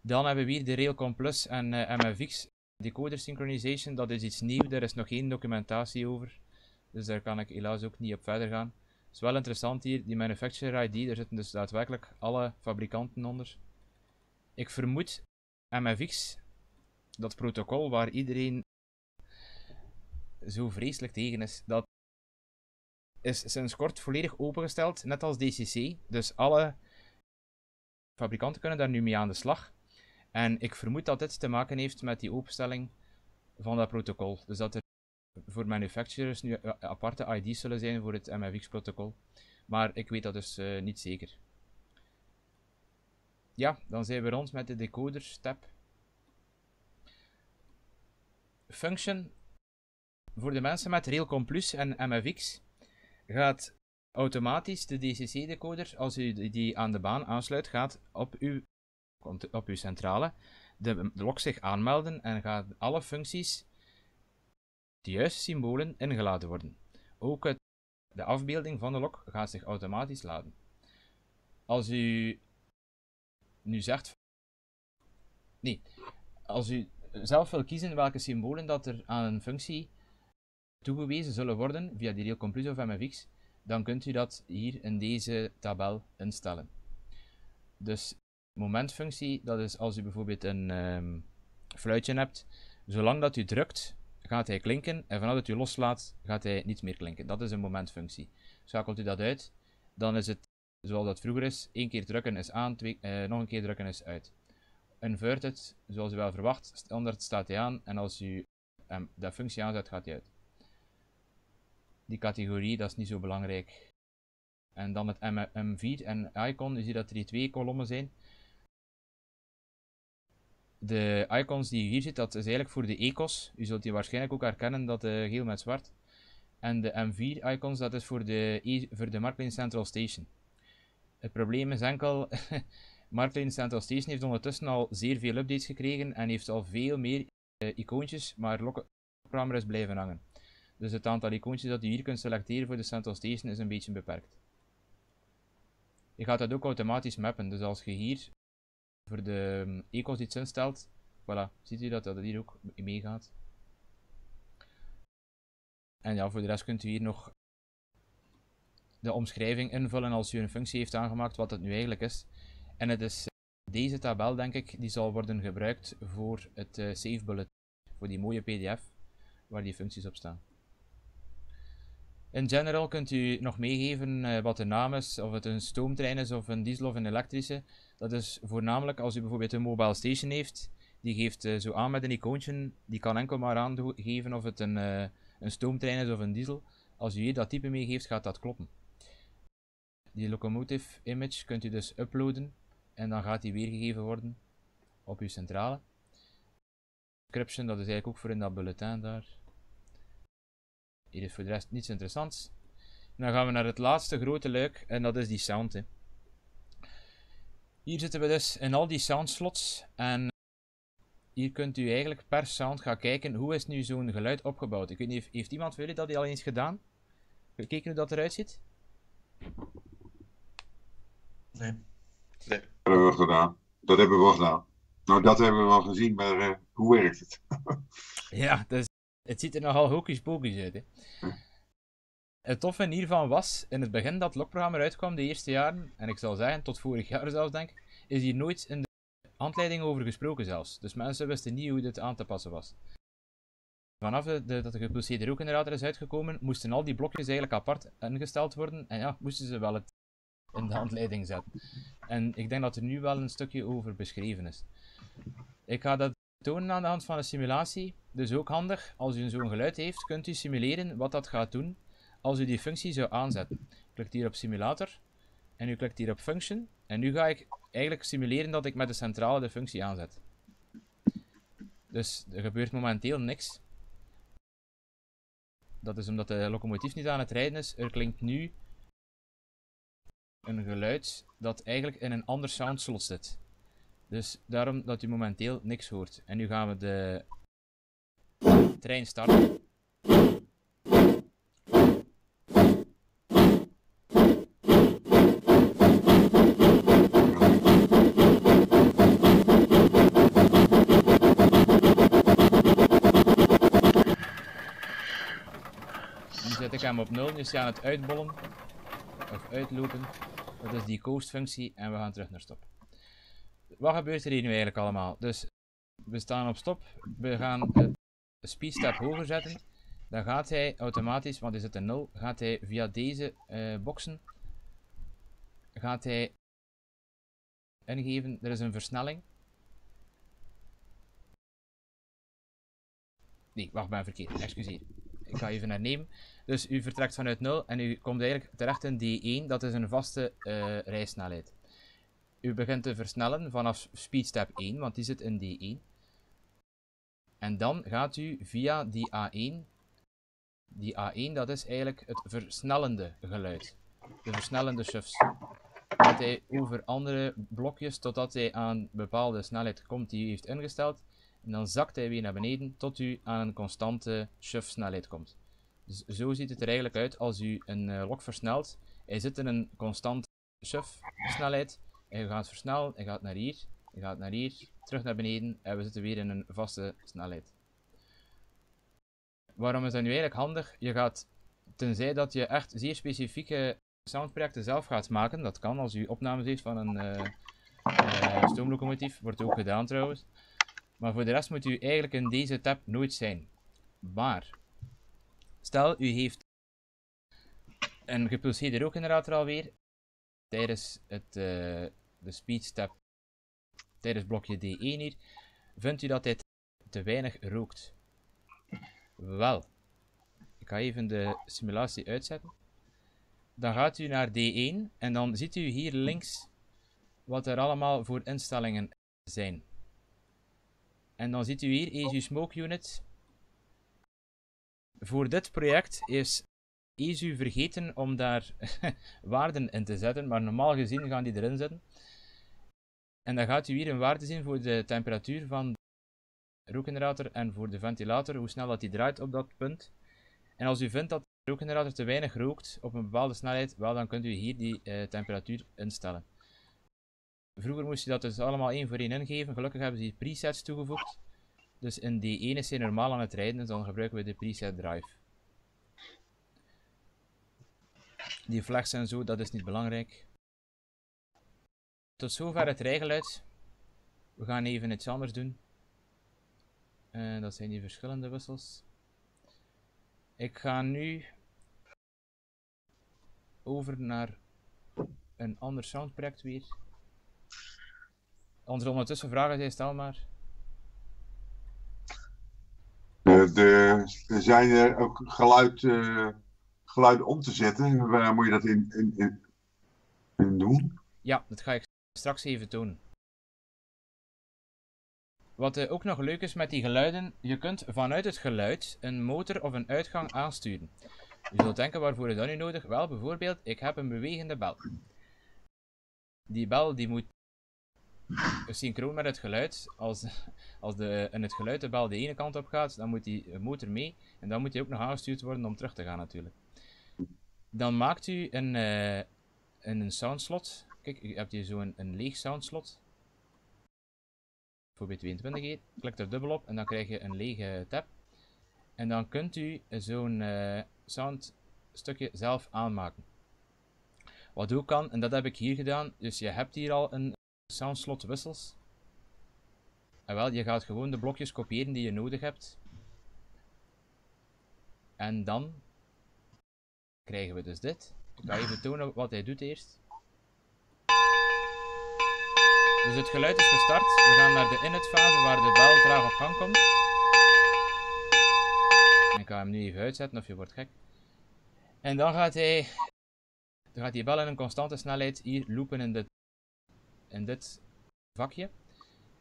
Dan hebben we hier de Railcom Plus en uh, eh, MFX decoder synchronization. Dat is iets nieuws, daar is nog geen documentatie over. Dus daar kan ik helaas ook niet op verder gaan is wel interessant hier, die manufacturer ID, daar zitten dus daadwerkelijk alle fabrikanten onder. Ik vermoed MFX, dat protocol waar iedereen zo vreselijk tegen is, dat is sinds kort volledig opengesteld, net als DCC. Dus alle fabrikanten kunnen daar nu mee aan de slag. En ik vermoed dat dit te maken heeft met die openstelling van dat protocol. Dus dat er voor manufacturers nu aparte ID's zullen zijn voor het MFX-protocol. Maar ik weet dat dus uh, niet zeker. Ja, dan zijn we rond met de decoder tab. Function. Voor de mensen met Railcom Plus en MFX gaat automatisch de DCC-decoder, als u die aan de baan aansluit, gaat op uw, op uw centrale de, log zich aanmelden en gaat alle functies de juiste symbolen ingeladen worden. Ook het, de afbeelding van de log gaat zich automatisch laden. Als u nu zegt. Nee, als u zelf wil kiezen welke symbolen dat er aan een functie toegewezen zullen worden via die Rail Plus of MFX, dan kunt u dat hier in deze tabel instellen. Dus momentfunctie, dat is als u bijvoorbeeld een um, fluitje hebt, zolang dat u drukt gaat hij klinken en vanaf dat u loslaat, gaat hij niet meer klinken. Dat is een momentfunctie. Schakelt u dat uit, dan is het zoals dat vroeger is: één keer drukken is aan, twee, eh, nog een keer drukken is uit. Inverted, zoals u wel verwacht, standaard staat hij aan en als u de functie aanzet, gaat hij uit. Die categorie, dat is niet zo belangrijk. En dan het M 4 en icon, u ziet dat er die twee kolommen zijn de icons die hier zit, dat is eigenlijk voor de ecos. U zult die waarschijnlijk ook herkennen, dat uh, geel met zwart. En de M4 icons, dat is voor de, e voor de Marklane Central Station. Het probleem is enkel, (laughs) Marklane Central Station heeft ondertussen al zeer veel updates gekregen en heeft al veel meer uh, icoontjes, maar Programmer is blijven hangen. Dus het aantal icoontjes dat u hier kunt selecteren voor de Central Station is een beetje beperkt. Je gaat dat ook automatisch mappen, dus als je hier voor de ecos iets instelt, voilà, ziet u dat dat hier ook meegaat. En ja, voor de rest kunt u hier nog de omschrijving invullen als u een functie heeft aangemaakt, wat het nu eigenlijk is. En het is deze tabel, denk ik, die zal worden gebruikt voor het uh, save bullet, voor die mooie pdf waar die functies op staan. In general kunt u nog meegeven uh, wat de naam is, of het een stoomtrein is, of een diesel of een elektrische. Dat is voornamelijk als u bijvoorbeeld een mobile station heeft, die geeft uh, zo aan met een icoontje, die kan enkel maar aangeven of het een, uh, een stoomtrein is of een diesel. Als u hier dat type meegeeft, gaat dat kloppen. Die locomotive image kunt u dus uploaden en dan gaat die weergegeven worden op uw centrale. Description, dat is eigenlijk ook voor in dat bulletin daar. Hier is voor de rest niets interessants. dan gaan we naar het laatste grote luik en dat is die sound. Hè. Hier zitten we dus in al die soundslots en hier kunt u eigenlijk per sound gaan kijken hoe is nu zo'n geluid opgebouwd. Ik weet niet, heeft iemand van jullie dat al eens gedaan? gekeken hoe dat eruit ziet? Nee. Nee. Dat hebben we gedaan. Dat hebben we wel gedaan. Nou, dat hebben we wel gezien, maar eh, hoe werkt het? (laughs) Ja, dus het ziet er nogal hocus pocus uit. Hè. Het toffe in geval was, in het begin dat het lokprogramma eruit kwam, de eerste jaren, en ik zal zeggen, tot vorig jaar zelfs denk ik, is hier nooit in de handleiding over gesproken zelfs. Dus mensen wisten niet hoe dit aan te passen was. Vanaf dat de gepulseerde rookgenerator is uitgekomen, moesten al die blokjes eigenlijk apart ingesteld worden. En ja, moesten ze wel het in de handleiding zetten. En ik denk dat er nu wel een stukje over beschreven is. Ik ga dat tonen aan de hand van een simulatie. Dus ook handig, als u zo'n geluid heeft, kunt u simuleren wat dat gaat doen als u die functie zou aanzetten. Klikt hier op simulator en u klikt hier op function. En nu ga ik eigenlijk simuleren dat ik met de centrale de functie aanzet. Dus er gebeurt momenteel niks. Dat is omdat de locomotief niet aan het rijden is. Er klinkt nu een geluid dat eigenlijk in een ander soundslot zit. Dus daarom dat u momenteel niks hoort. En nu gaan we de trein starten. Hem op 0, nu is hij aan het uitbollen. Of uitlopen. Dat is die coast functie en we gaan terug naar stop. Wat gebeurt er hier nu eigenlijk allemaal? Dus we staan op stop, we gaan het speed step hoger zetten. Dan gaat hij automatisch, want hij zit in 0, gaat hij via deze eh, boxen, gaat hij ingeven, er is een versnelling. Nee, wacht, ben verkeerd, excuseer. Ik ga even hernemen. Dus u vertrekt vanuit 0 en u komt eigenlijk terecht in D1, dat is een vaste rijsnelheid. U begint te versnellen vanaf speed step 1, want die zit in D1. En dan gaat u via die A1. Die A1, dat is eigenlijk het versnellende geluid. De versnellende shifts. Gaat hij over andere blokjes totdat hij aan bepaalde snelheid komt die u heeft ingesteld. En dan zakt hij weer naar beneden tot u aan een constante shift snelheid komt. Dus zo ziet het er eigenlijk uit als u een eh, lok versnelt. Hij zit in een constante shift snelheid. Hij gaat versnellen, hij gaat naar hier, hij gaat naar hier, terug naar beneden en we zitten weer in een vaste snelheid. Waarom is dat nu eigenlijk handig? Je gaat, tenzij dat je echt zeer specifieke soundprojecten zelf gaat maken, dat kan als u opnames heeft van een eh, eh, stoomlocomotief, wordt ook gedaan trouwens. Maar voor de rest moet u eigenlijk in deze tab nooit zijn. Maar, stel u heeft een gepulseerde rookgenerator alweer, tijdens het, eh, de speed step, tijdens blokje D1 hier, vindt u dat dit te weinig rookt. Wel, ik ga even de simulatie uitzetten. Dan gaat u naar D1 en dan ziet u hier links wat er allemaal voor instellingen zijn. En dan ziet u hier ESU Smoke Unit. Voor dit project is ESU vergeten om daar (laughs) waarden in te zetten, maar normaal gezien gaan die erin zitten. En dan gaat u hier een waarde zien voor de temperatuur van de rookgenerator en voor de ventilator, hoe snel dat die draait op dat punt. En als u vindt dat de rookgenerator te weinig rookt op een bepaalde snelheid, wel dan kunt u hier die eh, temperatuur instellen. Vroeger moest je dat dus allemaal één voor één ingeven, gelukkig hebben ze hier presets toegevoegd. Dus in die ene is hij normaal aan het rijden, dus dan gebruiken we de preset drive. Die flex en zo, dat is niet belangrijk. Tot zover het rijgeluid. We gaan even iets anders doen. En dat zijn die verschillende wissels. Ik ga nu over naar een ander soundproject weer. Er ondertussen vragen zijn, stel maar. De, er zijn er ook geluid, eh, geluid om te zetten. Waar moet je dat in, in, in, doen? Ja, dat ga ik straks even tonen. Wat eh, ook nog leuk is met die geluiden, je kunt vanuit het geluid een motor of een uitgang aansturen. Je zult denken, waarvoor is dat nu nodig? Wel, bijvoorbeeld, ik heb een bewegende bel. Die bel die moet (laughs) synchroon met het geluid. Als, als de, in het geluid de bel de ene kant op gaat, dan moet die motor mee. En dan moet die ook nog aangestuurd worden om terug te gaan natuurlijk. Dan maakt u een, uh, een soundslot. Kijk, u hebt hier zo'n een leeg soundslot. Voor B22 hier. Klik er dubbel op en dan krijg je een lege tab. En dan kunt u zo'n uh, soundstukje zelf aanmaken. Wat ook kan, en dat heb ik hier gedaan, dus je hebt hier al een soundslot wissels. En wel, je gaat gewoon de blokjes kopiëren die je nodig hebt. En dan krijgen we dus dit. Ik ga even tonen wat hij doet eerst. Dus het geluid is gestart. We gaan naar de init fase waar de bel traag op gang komt. Ik ga hem nu even uitzetten of je wordt gek. En dan gaat hij dan gaat die bel in een constante snelheid hier loopen in dit, in dit vakje.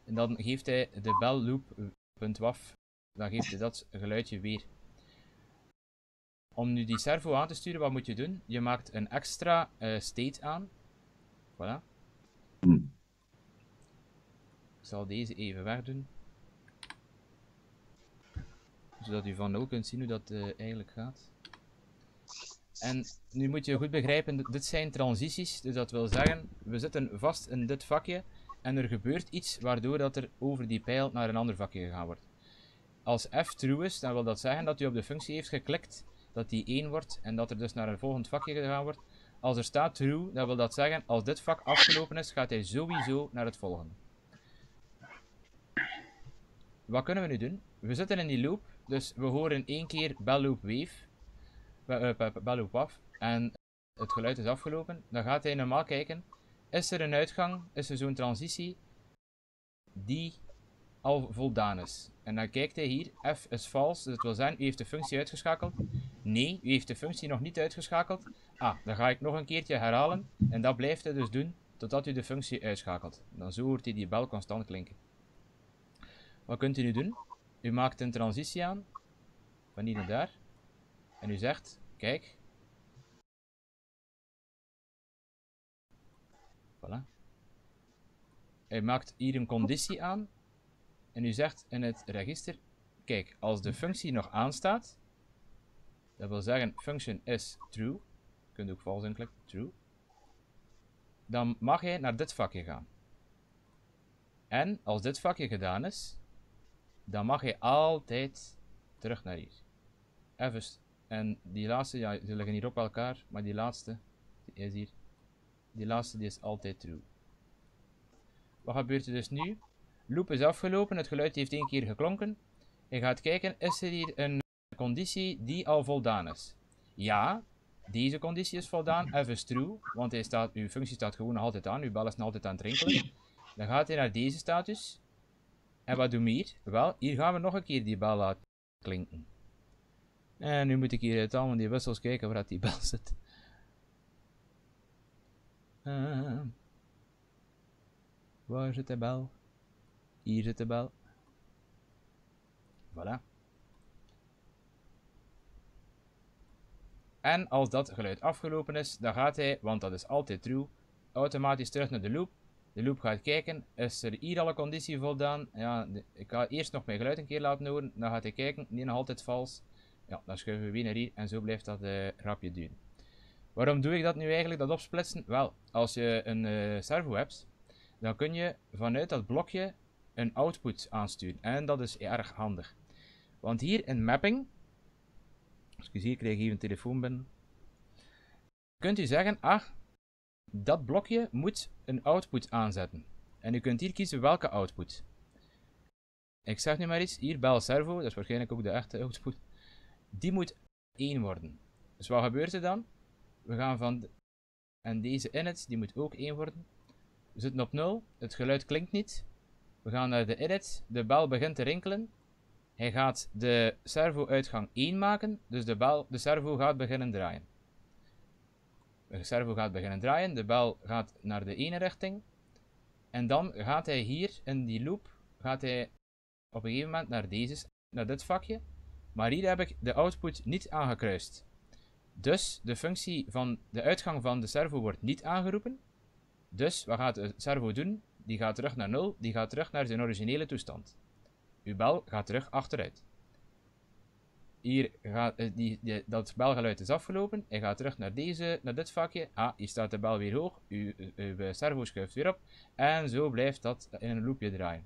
En dan geeft hij de bel loop.waf, dan geeft hij dat geluidje weer. Om nu die servo aan te sturen, wat moet je doen? Je maakt een extra uh, state aan. Voilà. Ik zal deze even wegdoen. Zodat u van nul kunt zien hoe dat uh, eigenlijk gaat. En nu moet je goed begrijpen, dit zijn transities. Dus dat wil zeggen, we zitten vast in dit vakje. En er gebeurt iets waardoor dat er over die pijl naar een ander vakje gegaan wordt. Als f true is, dan wil dat zeggen dat u op de functie heeft geklikt, dat die 1 wordt en dat er dus naar een volgend vakje gegaan wordt. Als er staat true, dan wil dat zeggen, als dit vak afgelopen is, gaat hij sowieso naar het volgende. Wat kunnen we nu doen? We zitten in die loop, dus we horen één keer bell loop wave bel op af en het geluid is afgelopen, dan gaat hij normaal kijken, is er een uitgang, is er zo'n transitie die al voldaan is. En dan kijkt hij hier, f is false, dat wil zeggen, u heeft de functie uitgeschakeld. Nee, u heeft de functie nog niet uitgeschakeld. Ah, dan ga ik nog een keertje herhalen en dat blijft hij dus doen totdat u de functie uitschakelt. Dan zo hoort hij die bel constant klinken. Wat kunt u nu doen? U maakt een transitie aan, van hier naar daar. En u zegt, kijk. Voilà. Hij maakt hier een conditie aan. En u zegt in het register, kijk, als de functie nog aanstaat, dat wil zeggen function is true, je kunt ook false inklikken, true, dan mag hij naar dit vakje gaan. En als dit vakje gedaan is, dan mag hij altijd terug naar hier. Even en die laatste, ja, ze liggen hier op elkaar, maar die laatste, die is hier, die laatste die is altijd true. Wat gebeurt er dus nu? Loop is afgelopen, het geluid heeft één keer geklonken. Je gaat kijken, is er hier een conditie die al voldaan is? Ja, deze conditie is voldaan, f is true, want hij staat, uw functie staat gewoon altijd aan, uw bel is nog altijd aan het rinkelen. Dan gaat hij naar deze status. En wat doen we hier? Wel, hier gaan we nog een keer die bel laten klinken. En nu moet ik hier uit allemaal die wissels kijken waar die bel zit. Uh, waar zit de bel? Hier zit de bel. Voilà. En als dat geluid afgelopen is, dan gaat hij, want dat is altijd true, automatisch terug naar de loop. De loop gaat kijken, is er hier al een conditie voldaan? Ja, ik ga eerst nog mijn geluid een keer laten horen, dan gaat hij kijken, nee nog altijd vals. Ja, dan schuiven we weer naar hier en zo blijft dat uh, grapje duren. Waarom doe ik dat nu eigenlijk, dat opsplitsen? Wel, als je een uh, servo hebt, dan kun je vanuit dat blokje een output aansturen. En dat is erg handig. Want hier in mapping, excuseer, ik krijg hier een telefoon binnen. Kunt u zeggen, ah, dat blokje moet een output aanzetten. En u kunt hier kiezen welke output. Ik zeg nu maar iets, hier bel servo, dat is waarschijnlijk ook de echte output die moet 1 worden. Dus wat gebeurt er dan? We gaan van, en deze init, die moet ook 1 worden. We zitten op 0, het geluid klinkt niet. We gaan naar de init, de bel begint te rinkelen. Hij gaat de servo-uitgang 1 maken, dus de, bel, de servo gaat beginnen draaien. De servo gaat beginnen draaien, de bel gaat naar de ene richting. En dan gaat hij hier in die loop, gaat hij op een gegeven moment naar, deze, naar dit vakje. Maar hier heb ik de output niet aangekruist. Dus de functie van de uitgang van de servo wordt niet aangeroepen. Dus wat gaat de servo doen? Die gaat terug naar 0, die gaat terug naar zijn originele toestand. Uw bel gaat terug achteruit. hier gaat, eh, die, dat belgeluid is afgelopen. Hij gaat terug naar, deze, naar dit vakje. Ah, hier staat de bel weer hoog. Uw, uw servo schuift weer op. En zo blijft dat in een loopje draaien.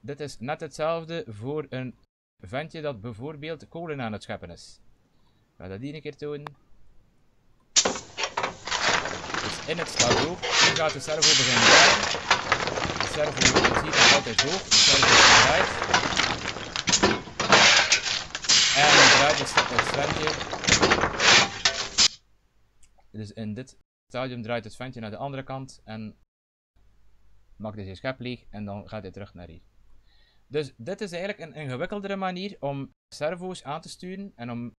Dit is net hetzelfde voor een ventje dat bijvoorbeeld kolen aan het scheppen is. Ik ga dat hier een keer tonen. Dus in het staat. Nu gaat de servo beginnen draaien. De servo is hier nog altijd hoog. De servo is gedraaid. En hij draait het, het ventje. Dus in dit stadium draait het ventje naar de andere kant en maakt zijn schep leeg en dan gaat hij terug naar hier. Dus dit is eigenlijk een ingewikkeldere manier om servo's aan te sturen en om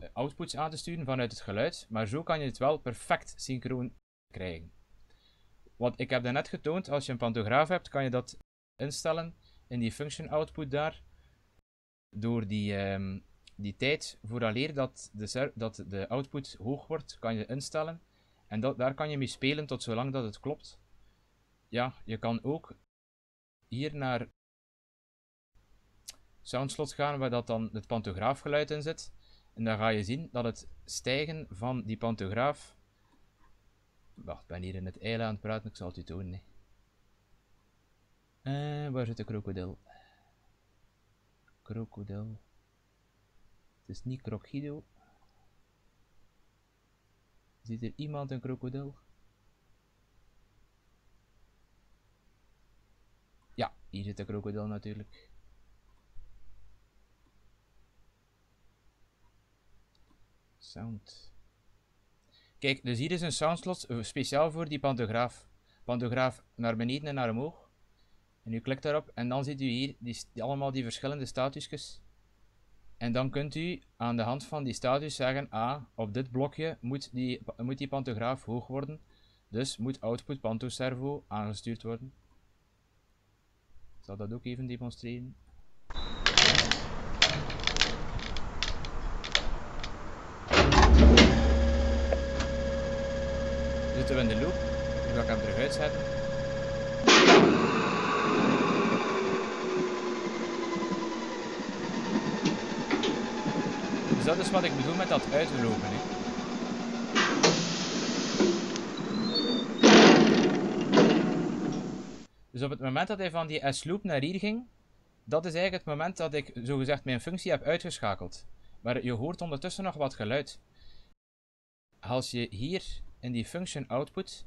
eh, outputs aan te sturen vanuit het geluid, maar zo kan je het wel perfect synchroon krijgen. Want ik heb net getoond, als je een pantograaf hebt, kan je dat instellen in die function output daar. Door die, um, die tijd vooraleer dat de, dat de output hoog wordt, kan je instellen. En dat, daar kan je mee spelen tot zolang dat het klopt. Ja, je kan ook hier naar Soundslot gaan, waar dat dan het pantograafgeluid in zit. En dan ga je zien dat het stijgen van die pantograaf... Wacht, ik ben hier in het eiland aan het praten, ik zal het u tonen. Nee. Uh, waar zit de krokodil? Krokodil. Het is niet Krokido. Ziet er iemand een krokodil? Ja, hier zit de krokodil natuurlijk. Sound. Kijk, dus hier is een soundslot eh, speciaal voor die pantograaf. Pantograaf naar beneden en naar omhoog. En u klikt daarop en dan ziet u hier die, allemaal die verschillende statusjes. En dan kunt u aan de hand van die status zeggen, ah, op dit blokje moet die, moet die pantograaf hoog worden. Dus moet output pantoservo aangestuurd worden. Zal dat ook even demonstreren. Zitten we in de loop. Nu ga ik hem terug uitzetten. Dus dat is wat ik bedoel met dat uitlopen. Hè. Dus op het moment dat hij van die S-loop naar hier ging, dat is eigenlijk het moment dat ik zogezegd mijn functie heb uitgeschakeld. Maar je hoort ondertussen nog wat geluid. Als je hier in die function output,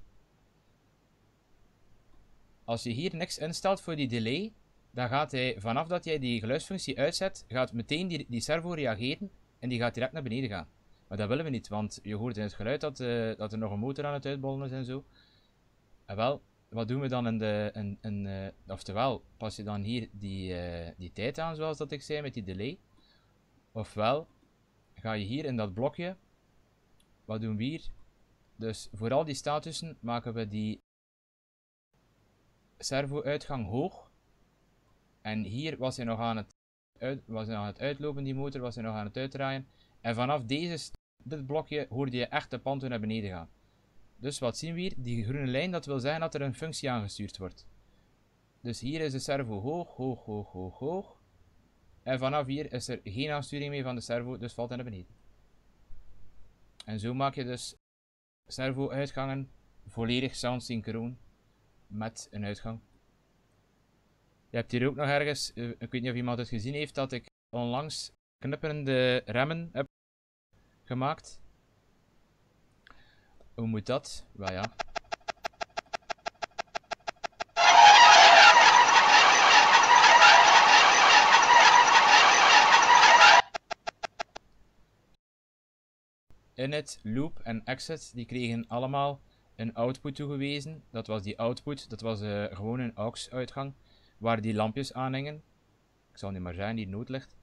als je hier niks instelt voor die delay, dan gaat hij, vanaf dat jij die geluidsfunctie uitzet, gaat meteen die, servo reageren en die gaat direct naar beneden gaan. Maar dat willen we niet, want je hoort in het geluid dat, uh, dat er nog een motor aan het uitbollen is en zo. Wel, wat doen we dan in de. Uh, oftewel, pas je dan hier die, uh, die tijd aan, zoals dat ik zei, met die delay. Ofwel, ga je hier in dat blokje. Wat doen we hier? Dus voor al die statussen maken we die servo-uitgang hoog. En hier was hij nog aan het, was hij aan het uitlopen, die motor, was hij nog aan het uitdraaien. En vanaf deze, dit blokje hoorde je echt de panto naar beneden gaan. Dus wat zien we hier? Die groene lijn, dat wil zeggen dat er een functie aangestuurd wordt. Dus hier is de servo hoog, hoog, hoog, hoog, hoog. En vanaf hier is er geen aansturing meer van de servo, dus valt hij naar beneden. En zo maak je dus servo-uitgangen volledig soundsynchroon met een uitgang. Je hebt hier ook nog ergens, uh, ik weet niet of iemand het gezien heeft, dat ik onlangs knipperende remmen heb gemaakt. Hoe moet dat? Wel ja. Init, loop en exit, die kregen allemaal een output toegewezen. Dat was die output, dat was uh, gewoon een aux-uitgang, waar die lampjes aan hingen. Ik zal niet maar zijn, die noodlicht.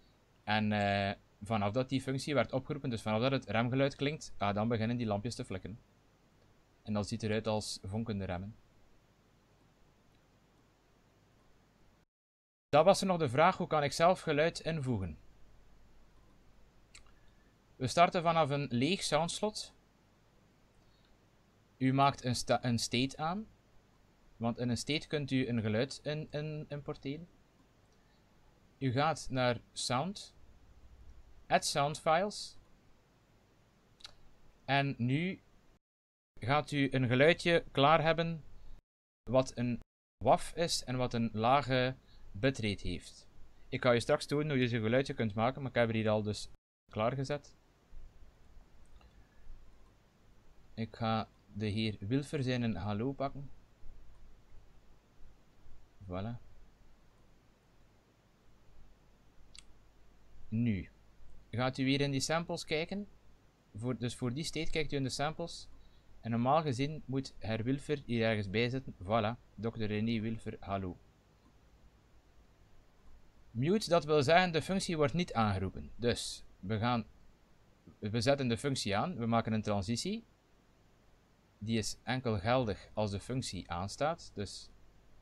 En uh, vanaf dat die functie werd opgeroepen, dus vanaf dat het remgeluid klinkt, ah, dan beginnen die lampjes te flikken. En dat ziet eruit als vonkende remmen. Dan was er nog de vraag, hoe kan ik zelf geluid invoegen? We starten vanaf een leeg soundslot. U maakt een, een state aan. Want in een state kunt u een geluid in, in importeren. U gaat naar Sound, Add Sound Files. En nu gaat u een geluidje klaar hebben wat een WAF is en wat een lage bitrate heeft. Ik ga je straks tonen hoe je zo'n geluidje kunt maken, maar ik heb er hier al dus klaargezet. Ik ga de heer Wilfer zijn een hallo pakken. Voilà. Nu gaat u weer in die samples kijken. Voor, dus voor die state kijkt u in de samples. En normaal gezien moet Herr Wilfer hier ergens bij zitten. Voilà, Dr. René Wilfer, hallo. Mute, dat wil zeggen de functie wordt niet aangeroepen. Dus we gaan, we zetten de functie aan, we maken een transitie. Die is enkel geldig als de functie aanstaat. Dus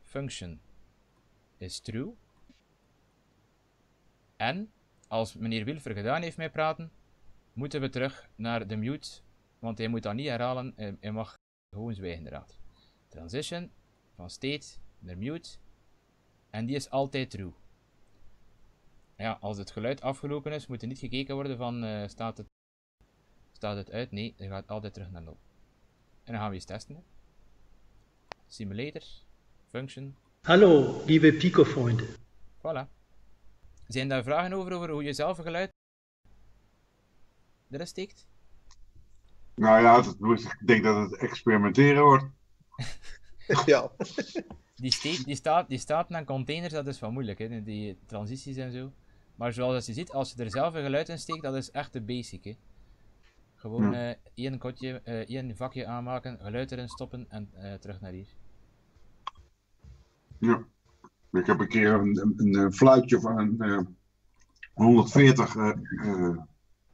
function is true. En als meneer Wilfer gedaan heeft met praten, moeten we terug naar de mute, want hij moet dat niet herhalen, hij mag gewoon zwijgen inderdaad. Transition van state naar mute en die is altijd true. Ja, als het geluid afgelopen is, moet er niet gekeken worden van uh, staat, het, staat het uit? Nee, hij gaat altijd terug naar 0. En dan gaan we eens testen. Simulator, function. Hallo, lieve Pico-vrienden. Voilà. Zijn daar vragen over, over hoe je zelf een geluid erin steekt? Nou ja, ik denk dat het experimenteren wordt. (laughs) ja. Die, steek, die, staat, die staat naar containers, dat is wel moeilijk, hè? die transities en zo. Maar zoals je ziet, als je er zelf een geluid in steekt, dat is echt de basic. Hè? Gewoon uh, één, kotje, uh, één vakje aanmaken, geluid erin stoppen en uh, terug naar hier. Ja. Ik heb een keer een, een, een fluitje van een 140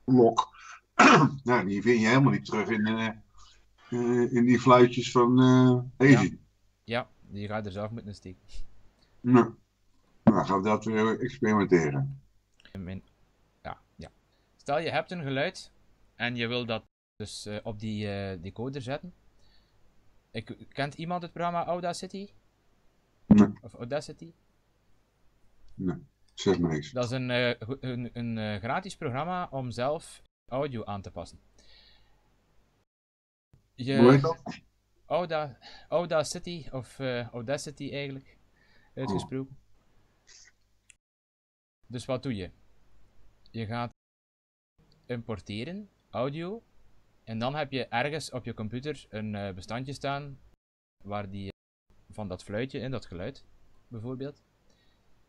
lok. (clears throat) nou, die vind je helemaal niet terug in, in die fluitjes van Easy. Ja. ja, die ga je er zelf moeten steken. Nou, nou gaan we dat weer experimenteren. Ja, ja. Stel je hebt een geluid en je wil dat dus uh, op die uh, decoder zetten. Ik, kent iemand het programma Audacity? Nee. Of Audacity? Nee, zeg maar niks. Dat is een, uh, een, een gratis programma om zelf audio aan te passen. Je? Auda, Audacity, of Audacity eigenlijk, uitgesproken. Oh. Dus wat doe je? Je gaat importeren, audio, en dan heb je ergens op je computer een uh, bestandje staan waar die van dat fluitje in, dat geluid bijvoorbeeld.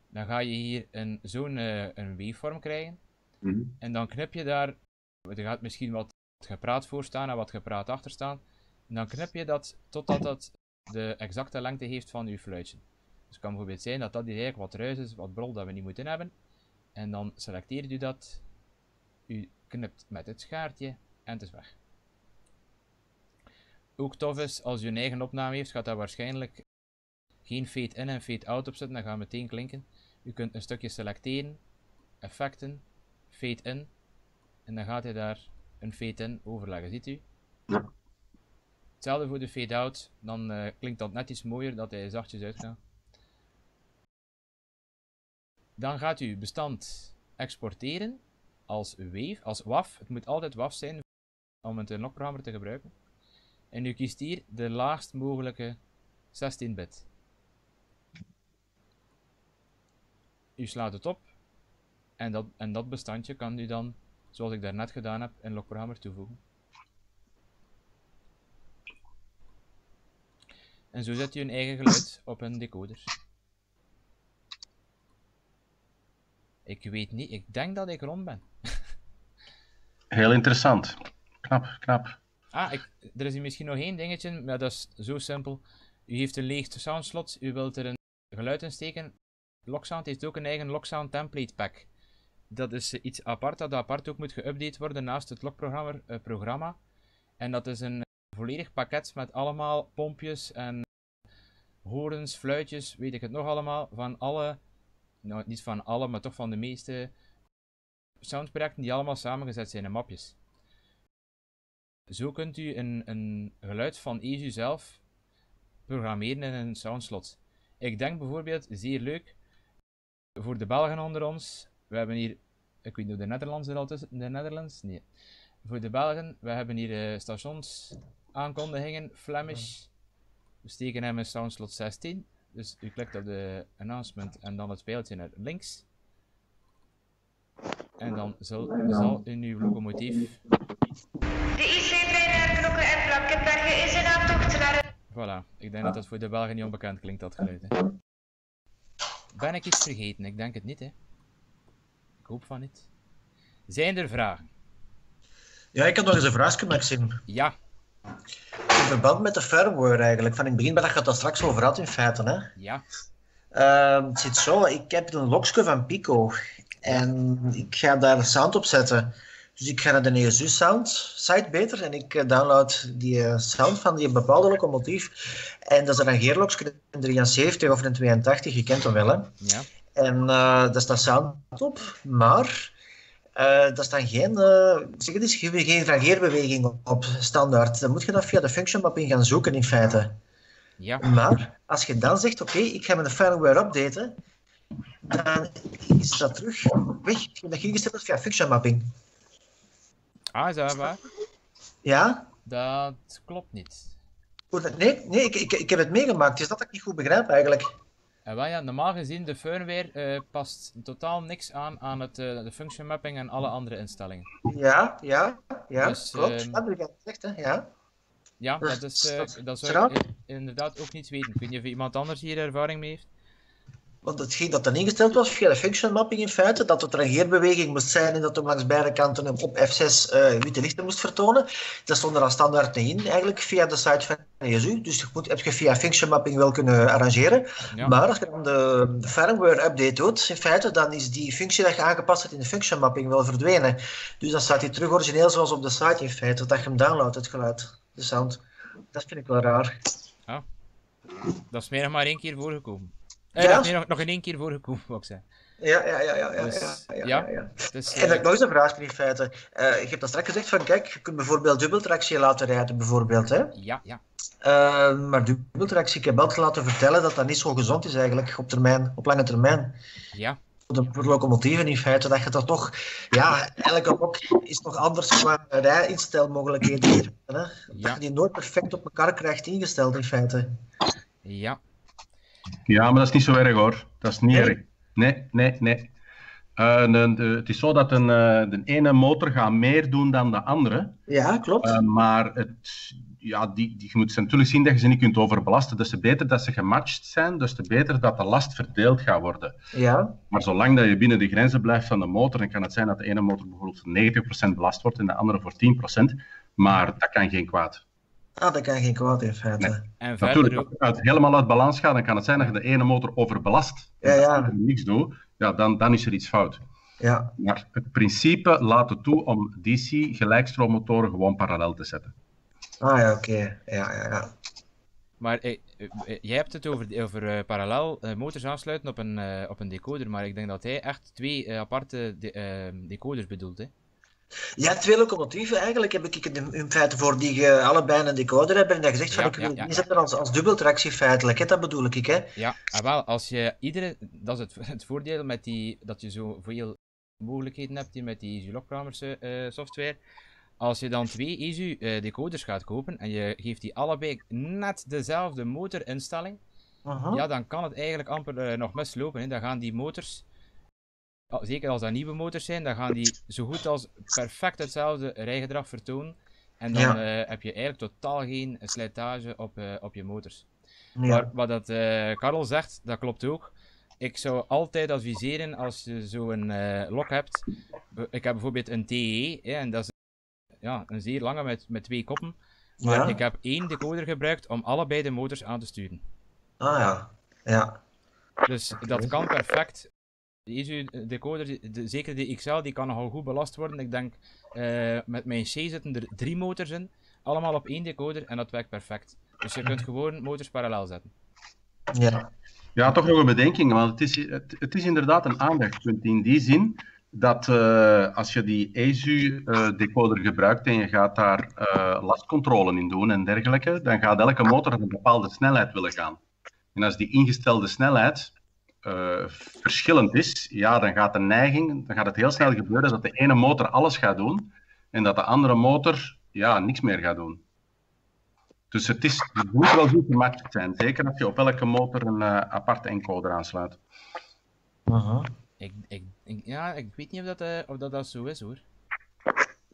Dan ga je hier een, zo'n uh, een waveform krijgen. Mm -hmm. En dan knip je daar, er gaat misschien wat gepraat voor staan en wat gepraat achter staan. Dan knip je dat totdat dat de exacte lengte heeft van je fluitje. Dus het kan bijvoorbeeld zijn dat dat hier eigenlijk wat ruis is, wat brol dat we niet moeten hebben. En dan selecteert u dat, u knipt met het schaartje en het is weg. Ook tof is, als u een eigen opname heeft, gaat dat waarschijnlijk geen fade in en fade out op zitten, dan gaat meteen klinken. U kunt een stukje selecteren, effecten, fade in, en dan gaat hij daar een fade in overleggen, ziet u? Ja. Hetzelfde voor de fade out, dan uh, klinkt dat net iets mooier dat hij zachtjes uitgaat. Dan gaat u bestand exporteren als wave, als WAF. Het moet altijd WAF zijn om het logprogramma te gebruiken. En u kiest hier de laagst mogelijke 16-bit. U slaat het op en dat, en dat bestandje kan u dan, zoals ik daarnet gedaan heb, in logprogramma toevoegen. En zo zet u een eigen geluid op een decoder. Ik weet niet, ik denk dat ik rond ben. Heel interessant. Knap, knap. Ah, ik, er is hier misschien nog één dingetje, maar dat is zo simpel. U heeft een leeg soundslot, u wilt er een geluid in steken. Locksound heeft ook een eigen Locksound template pack. Dat is iets apart, dat apart ook moet geüpdate worden naast het logprogramma. Uh, programma. En dat is een volledig pakket met allemaal pompjes en horens, fluitjes, weet ik het nog allemaal, van alle, nou niet van alle, maar toch van de meeste soundprojecten die allemaal samengezet zijn in mapjes. Zo kunt u een, een geluid van ESU zelf programmeren in een soundslot. Ik denk bijvoorbeeld, zeer leuk, voor de Belgen onder ons, we hebben hier, ik weet niet of de Nederlands er al tussen, de Nederlands? Nee. Voor de Belgen, we hebben hier uh, stations aankondigingen, Flemish. We steken hem in soundslot 16. Dus u klikt op de announcement en dan het speeltje naar links. En dan zal, zal in uw locomotief... De IC-trein naar Knokke en Blankenbergen is in aantocht naar... Voilà, ik denk dat dat voor de Belgen niet onbekend klinkt, dat geluid. Hè. Ben ik iets vergeten? Ik denk het niet, hè. Ik hoop van niet. Zijn er vragen? Ja, ik heb nog eens een vraagje, Maxime. Ja. In verband met de firmware eigenlijk. Van in het begin ben ik het daar straks over had in feite. Hè? Ja. Uh, het zit zo, ik heb een lokje van Pico. En ik ga daar sound op zetten. Dus ik ga naar de ESU Sound site beter en ik download die sound van die bepaalde locomotief. En dat is een rangeerlokje, een 73 of een 82, je kent hem wel hè. Ja. En uh, daar staat sound op, maar uh, daar staan geen, uh, zeg het eens, geen rangeerbeweging op standaard. Dan moet je dat via de function mapping gaan zoeken in feite. Ja. Maar als je dan zegt, oké, okay, ik ga mijn firmware updaten, dan is dat terug weg. Dat je ingesteld via function mapping. Ah, is dat waar? Ja? Dat klopt niet. Nee, nee ik, ik, ik heb het meegemaakt. Is dat ik niet goed begrijp eigenlijk? En wel ja, normaal gezien, de firmware uh, past totaal niks aan aan het, uh, de function mapping en alle andere instellingen. Ja, ja, ja, Dus, klopt. ehm, Dat heb ik al gezegd, hè, ja. Ja, Dus dat is, eh, dat- dat zou ik inderdaad ook niet weten. Ik weet niet of iemand anders hier ervaring mee heeft. Want hetgeen dat dan ingesteld was via de function mapping in feite, dat het rangeerbeweging moest zijn en dat hem langs beide kanten op F6 eh, witte lichten moest vertonen, dat stond er al standaard niet in, eigenlijk via de site van ESU. Dus je moet, heb je via function mapping wel kunnen arrangeren. Ja. Maar als je dan de, de firmware update doet, in feite, dan is die functie dat je aangepast hebt in de function mapping wel verdwenen. Dus dan staat hij terug origineel zoals op de site in feite, dat je hem downloadt, het geluid, de sound. Dat vind ik wel raar. Dat is meer nog maar één keer voorgekomen. Eh, Ja? dat nog, nog in één keer voorgekomen, wou ik zeggen. Ja, ja, ja, ja, ja, Dus, ja, ja, ja. ja, ja. Dus, En dan heb eh, ik nog eens een vraag in feite. Eh je hebt dat straks gezegd van, kijk, je kunt bijvoorbeeld dubbeltractie laten rijden, bijvoorbeeld. Hè? ja, ja. Eh, maar dubbeltractie, ik heb altijd laten vertellen dat dat niet zo gezond is eigenlijk op, termijn, op lange termijn. Ja, Voor de voor locomotieven in feite, dat je dat toch... Ja, elke lok is nog anders qua rijinstellmogelijkheden. hier, Hè? Dat je die nooit perfect op elkaar krijgt ingesteld in feite. ja. Ja, maar dat is niet zo erg hoor. Dat is niet Nee? erg. Nee, nee, nee. Eh, de- de- het is zo dat een, eh, de ene motor gaat meer doen dan de andere. Ja, klopt. Eh, maar het, ja, die, die, je moet ze natuurlijk zien dat je ze niet kunt overbelasten. Dus te beter dat ze gematcht zijn, dus te beter dat de last verdeeld gaat worden. Ja, Maar zolang dat je binnen de grenzen blijft van de motor, dan kan het zijn dat de ene motor bijvoorbeeld voor 90% belast wordt en de andere voor 10%. Maar dat kan geen kwaad. Ah, dat kan geen kwaad in feite. Nee. En verder Natuurlijk, ook. als het helemaal uit balans gaat, dan kan het zijn dat je de ene motor overbelast en Ja, ja. niks doet. Ja, dan, dan is er iets fout. Ja, Maar het principe laat het toe om DC gelijkstroommotoren gewoon parallel te zetten. ah ja, oké. Ja, ja, ja. Maar eh, eh, jij hebt het over, over eh, parallel eh, motors aansluiten op een, eh, op een decoder, maar ik denk dat hij echt twee aparte de- decoders bedoelt. Hè? Ja, twee locomotieven eigenlijk heb ik in, in feite voor die je allebei een decoder hebben en dat gezegd van Ja, ik wil ja, die ja. zetten als, als dubbeltractie feitelijk, hè? dat bedoel ik, hè? Ja, ah, wel, als je iedere, dat is het, (laughs) het voordeel met die, dat je zo veel mogelijkheden hebt hier met die ESU Lockprogrammers eh, software. Als je dan twee eh, decoders gaat kopen en je geeft die allebei net dezelfde motorinstelling, ja, dan kan het eigenlijk amper eh, nog mislopen. Hè. Dan gaan die motors, zeker als dat nieuwe motors zijn, dan gaan die zo goed als perfect hetzelfde rijgedrag vertonen. En dan Ja. eh, heb je eigenlijk totaal geen slijtage op, eh, op je motors. Ja. Maar wat dat, eh Karel zegt, dat klopt ook. Ik zou altijd adviseren als je zo'n lok hebt. Ik heb bijvoorbeeld een TE, hè, en dat is ja, een zeer lange met, met twee koppen. Maar Ja. ik heb één decoder gebruikt om allebei de motors aan te sturen. Ah ja, ja. Dus dat kan perfect. De ESU decoder, de- zeker de XL, die kan nogal goed belast worden. Ik denk, eh, met mijn C zitten er drie motors in. Allemaal op één decoder en dat werkt perfect. Dus je kunt gewoon motors parallel zetten. ja. Ja, toch nog een bedenking, want het is, het, het is inderdaad een aandachtspunt in die zin dat eh, als je die ESU-decoder gebruikt en je gaat daar eh, lastcontrole in doen en dergelijke, dan gaat elke motor op een bepaalde snelheid willen gaan. En als die ingestelde snelheid eh, verschillend is, ja, dan gaat de neiging, dan gaat het heel snel gebeuren dat de ene motor alles gaat doen en dat de andere motor ja, niks meer gaat doen. Dus het, is, het moet wel goed gematcht zijn, zeker als je op elke motor een eh, aparte encoder aansluit. Mhm. Ik, ik, ik- ja, ik weet niet of dat, eh, of dat, dat zo is hoor.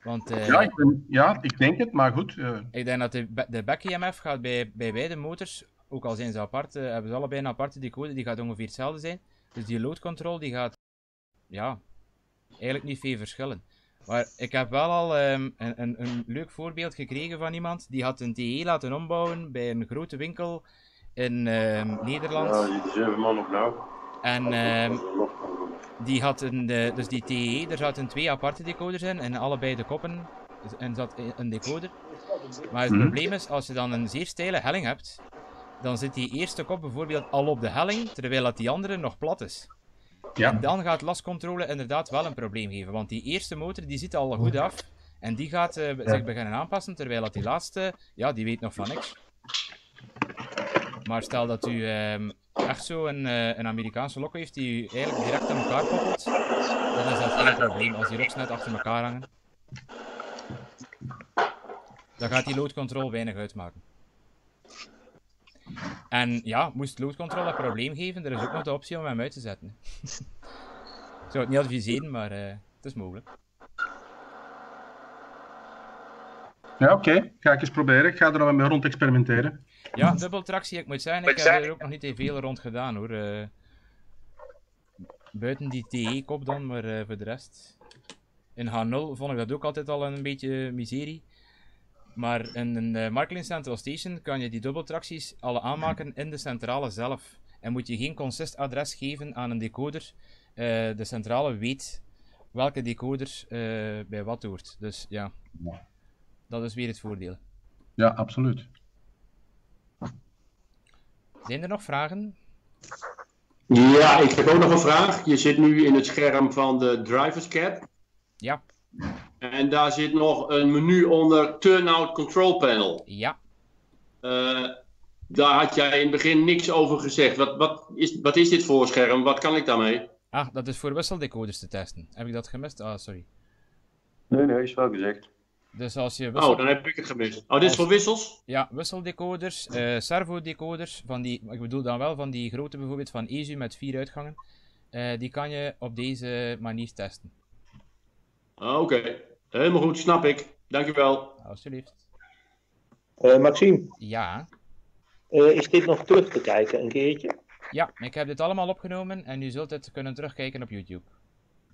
Want eh, Ja, ik, ben- ja, ik denk het, maar goed. eh, ik denk dat de, de back EMF gaat bij, bij beide motors, ook al zijn ze apart, eh, hebben ze allebei een aparte decoder, die gaat ongeveer hetzelfde zijn. Dus die load control die gaat, ja, eigenlijk niet veel verschillen. Maar ik heb wel al ehm, een, een, een leuk voorbeeld gekregen van iemand die had een TE laten ombouwen bij een grote winkel in ehm, Nederland. Ja, die zeven man op nou. En ehm, die had een, eh, dus die TE, er zaten twee aparte decoders in, en allebei de koppen en zat een decoder. Maar het Mhm. probleem is, als je dan een zeer steile helling hebt, dan zit die eerste kop bijvoorbeeld al op de helling, terwijl dat die andere nog plat is. ja. En dan gaat lastcontrole inderdaad wel een probleem geven, want die eerste motor die ziet al goed af, en die gaat eh, zich beginnen aanpassen, terwijl dat die laatste, ja, die weet nog van niks. Maar stel dat u ehm, echt zo een, eh, een Amerikaanse lok heeft die u eigenlijk direct aan elkaar koppelt, dan is dat geen probleem als die loks net achter elkaar hangen. Dan gaat die load control weinig uitmaken. En ja, moest load control een probleem geven, er is ook nog de optie om hem uit te zetten. (laughs) Ik zou het niet adviseren, maar eh, het is mogelijk. Ja, oké. Ga ik eens proberen. Ik ga er nog mee rond experimenteren. Ja, dubbeltractie, ik moet zeggen, ik heb er ook nog niet te veel rond gedaan hoor. Eh, buiten die TE-kop dan, maar eh, voor de rest. In H0 vond ik dat ook altijd al een beetje miserie. Maar in een Marklin Central Station kan je die dubbeltracties alle aanmaken in de centrale zelf. En moet je geen consist-adres geven aan een decoder. Eh, de centrale weet welke decoder eh, bij wat hoort. Dus ja, dat is weer het voordeel. Ja, absoluut. Zijn er nog vragen? Ja, ik heb ook nog een vraag. Je zit nu in het scherm van de driver's cap. Ja, En daar zit nog een menu onder Turnout Control Panel. ja. Eh, daar had jij in het begin niks over gezegd. Wat, wat, is, wat is dit voor scherm? Wat kan ik daarmee? Ah, dat is voor wisseldecoders te testen. Heb ik dat gemist? Ah, sorry. Nee, nee, is wel gezegd. Dus als je wissel... Oh, dan heb ik het gemist. Oh, dit is Als- voor wissels? Ja, wisseldecoders, eh servodecoders, van die, ik bedoel dan wel van die grote bijvoorbeeld van ESU met vier uitgangen. eh, die kan je op deze manier testen. Ah, Oké, helemaal goed, snap ik. Dankjewel. Alsjeblieft. Eh, Maxime, Ja, eh, is dit nog terug te kijken een keertje? ja, ik heb dit allemaal opgenomen en u zult het kunnen terugkijken op YouTube.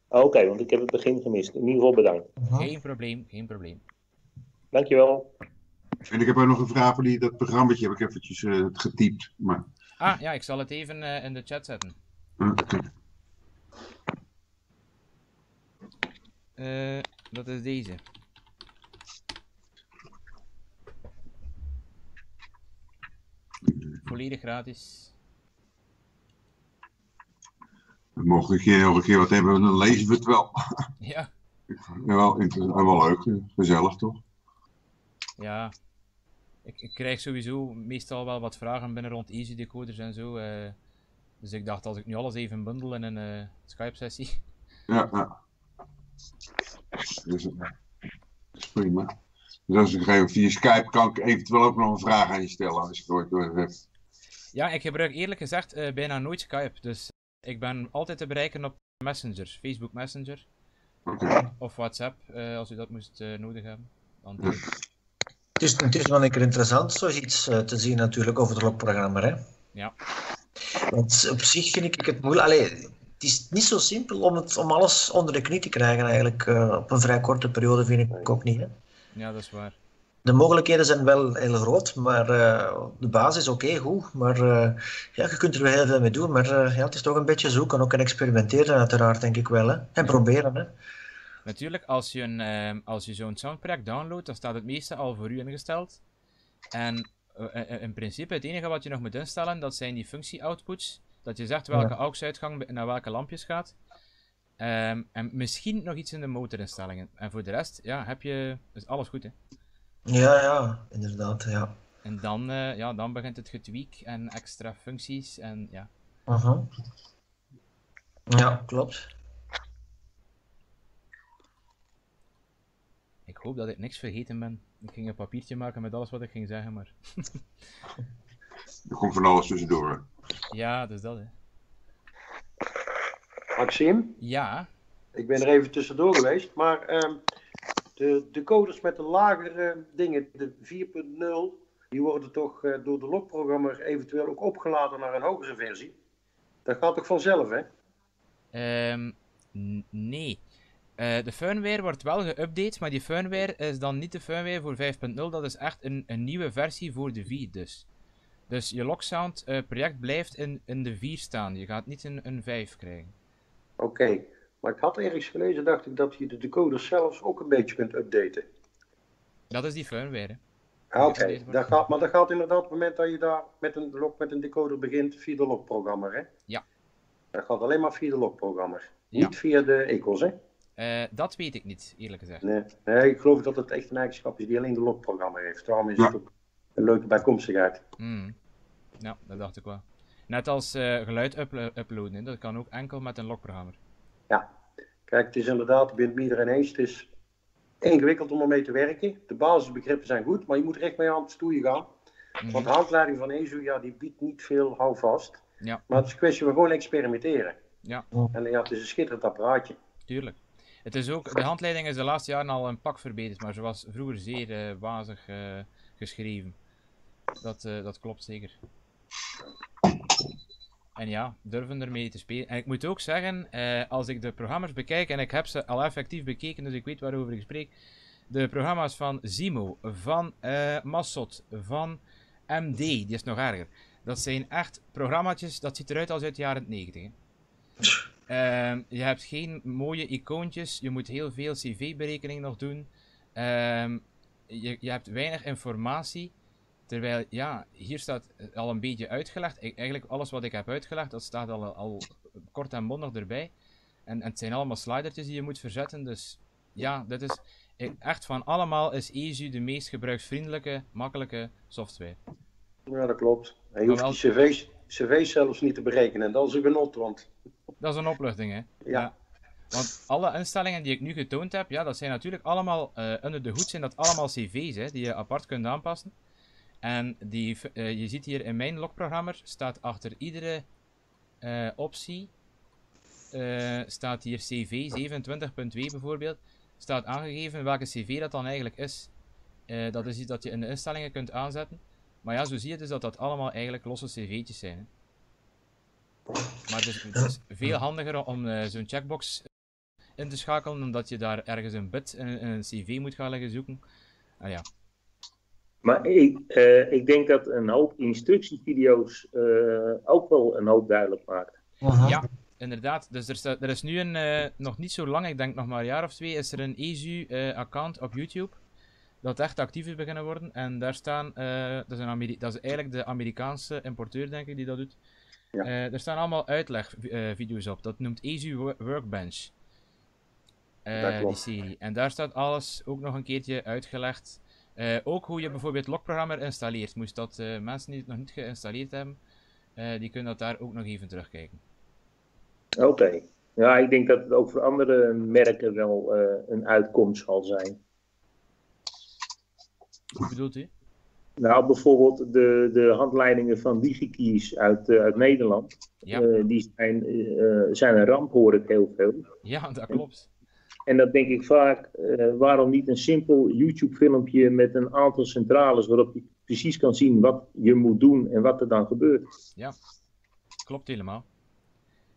Ah, Oké, want ik heb het begin gemist. In ieder geval bedankt. Geen probleem, geen probleem. Dankjewel. En ik heb ook nog een vraag voor die, dat programmaatje heb ik eventjes eh, getypt. Maar, Ah, ja, ik zal het even eh, in de chat zetten. eh, oké. Dat is deze. Volledig gratis. Mocht ik hier nog een keer wat hebben, dan lezen we het wel. (laughs) Ja, Ja, wel, wel leuk, eh, gezellig toch? ja. Ik, ik krijg sowieso meestal wel wat vragen binnen rond easy decoders en zo. eh. dus ik dacht, als ik nu alles even bundel in een eh, Skype-sessie. Ja, ja. Dus, eh, dat is prima. Dus als ik ga via Skype kan ik eventueel ook nog een vraag aan je stellen als ik ooit wat heb. Ja, ik gebruik eerlijk gezegd eh, bijna nooit Skype. Dus ik ben altijd te bereiken op Messenger, Facebook Messenger. Of WhatsApp, eh, als u dat moest eh, nodig hebben. Dan Ja. Het is, het is wel een keer interessant zoiets eh, te zien natuurlijk over het lokprogramma. Hè? Ja. Want op zich vind ik het moeilijk. Allee, het is niet zo simpel om, het, om alles onder de knie te krijgen eigenlijk. eh, op een vrij korte periode vind ik ook niet. Hè? ja, dat is waar. De mogelijkheden zijn wel heel groot, maar eh, de basis is oké, goed. Maar eh, ja, je kunt er wel heel veel mee doen. Maar ja, het is toch een beetje zoeken, ook en experimenteren uiteraard, denk ik wel. Hè? En proberen. Hè? Natuurlijk, als je, een, als je zo'n soundpack downloadt, dan staat het meeste al voor u ingesteld. En in principe, het enige wat je nog moet instellen, dat zijn die functie-outputs. Dat je zegt welke Ja. AUX-uitgang naar welke lampjes gaat. Ehm, en misschien nog iets in de motorinstellingen. En voor de rest, ja, heb je... is alles goed, hè. Ja, ja, inderdaad. Ja. En dan, eh, ja, dan begint het getweak en extra functies en ja. Aha. Ja, klopt. Ik hoop dat ik niks vergeten ben. Ik ging een papiertje maken met alles wat ik ging zeggen, maar... (laughs) Er komt van alles tussendoor. ja, dus dat, hè. Maxime, Ja, ik ben er even tussendoor geweest, maar ehm, de decoders met de lagere dingen, de 4.0, die worden toch eh, door de lokprogrammer eventueel ook opgeladen naar een hogere versie. Dat gaat toch vanzelf, hè? Ehm, nee. Eh, de firmware wordt wel geüpdate, maar die firmware is dan niet de firmware voor 5.0. Dat is echt een, een nieuwe versie voor de 4 dus. Dus je Locksound eh, project blijft in, in de 4 staan. Je gaat niet een, een 5 krijgen. Oké, maar ik had ergens gelezen, dacht ik, dat je de decoders zelfs ook een beetje kunt updaten. Dat is die firmware. hè. Ah, Oké, dat gaat, maar dat gaat inderdaad op het moment dat je daar met een, lok, met een decoder begint via de lokprogrammer, hè? Ja. Dat gaat alleen maar via de lokprogrammer. Ja. Niet via de ECOS, hè? Eh, dat weet ik niet, eerlijk gezegd. Nee. nee, ik geloof dat het echt een eigenschap is die alleen de lokprogrammer heeft. Daarom is het ook een leuke bijkomstigheid. Hmm. Ja, dat dacht ik wel. Net als eh, geluid uplo- uploaden, dat kan ook enkel met een lokprogrammer. Ja, kijk, het is inderdaad, ik ben het iedereen eens, het is ingewikkeld om ermee te werken. De basisbegrippen zijn goed, maar je moet er echt mee aan het stoeien gaan. Want de handleiding van EZU, ja, die biedt niet veel houvast. Ja. Maar het is een kwestie van gewoon experimenteren. Ja, En ja, het is een schitterend apparaatje. tuurlijk. Het is ook, de handleiding is de laatste jaren al een pak verbeterd, maar ze was vroeger zeer eh, wazig eh, geschreven. Dat, eh, dat klopt zeker. En ja, durven ermee te spelen. En ik moet ook zeggen, eh, als ik de programma's bekijk, en ik heb ze al effectief bekeken, dus ik weet waarover ik spreek. De programma's van Zimo, van eh Massot, van MD, die is nog erger. Dat zijn echt programmaatjes, dat ziet eruit als uit de jaren 90. hè. Ehm, je hebt geen mooie icoontjes, je moet heel veel cv-berekening nog doen. Ehm, je, je hebt weinig informatie. Terwijl, ja, hier staat al een beetje uitgelegd. Ik- eigenlijk alles wat ik heb uitgelegd, dat staat al, al kort en bondig erbij. En, en het zijn allemaal slidertjes die je moet verzetten. Dus ja, dit is eh, echt van allemaal is EZU de meest gebruiksvriendelijke, makkelijke software. Ja, dat klopt. En je hoeft die cv's, cv's zelfs niet te berekenen. En dat is een genot, want Dat is een opluchting, hè? Ja. Want alle instellingen die ik nu getoond heb, ja, dat zijn natuurlijk allemaal, eh, onder de hoed zijn dat allemaal cv's, hè, die je apart kunt aanpassen. En die, eh, je ziet hier in mijn logprogrammer, staat achter iedere eh, optie, eh, staat hier cv 27.2 bijvoorbeeld, staat aangegeven welke cv dat dan eigenlijk is. Dat is iets dat je in de instellingen kunt aanzetten. Maar ja, zo zie je dus dat dat allemaal eigenlijk losse cv'tjes zijn. Hè. Maar het is, veel handiger om zo'n checkbox in te schakelen, omdat je daar ergens een bit in, in een cv moet gaan liggen zoeken. Ah ja, Maar ik, eh, ik denk dat een hoop instructievideo's eh, ook wel een hoop duidelijk maken. ja inderdaad. Dus er, staat, er is nu een, eh, nog niet zo lang, ik denk nog maar een jaar of twee, is er een EZU-account op YouTube. Dat echt actief is beginnen worden. En daar staan, eh, dat, is een dat is eigenlijk de Amerikaanse importeur, denk ik, die dat doet. Eh, er staan allemaal uitlegvideo's op. Dat noemt EZU Wo- Workbench. Eh, Dat die klopt. serie. En daar staat alles ook nog een keertje uitgelegd. Eh, ook hoe je bijvoorbeeld Logprogrammer installeert. Moest dat eh, mensen die het nog niet geïnstalleerd hebben, eh, die kunnen dat daar ook nog even terugkijken. Oké. Ja, ik denk dat het ook voor andere merken wel een uitkomst zal zijn. Hoe bedoelt u? Nou, bijvoorbeeld de, de handleidingen van DigiKeys uit, uit Nederland. Ja. Die zijn, zijn een ramp, hoor ik heel veel. Ja, dat klopt. En dat denk ik vaak, eh, waarom niet een simpel YouTube-filmpje met een aantal centrales waarop je precies kan zien wat je moet doen en wat er dan gebeurt. Ja, klopt helemaal.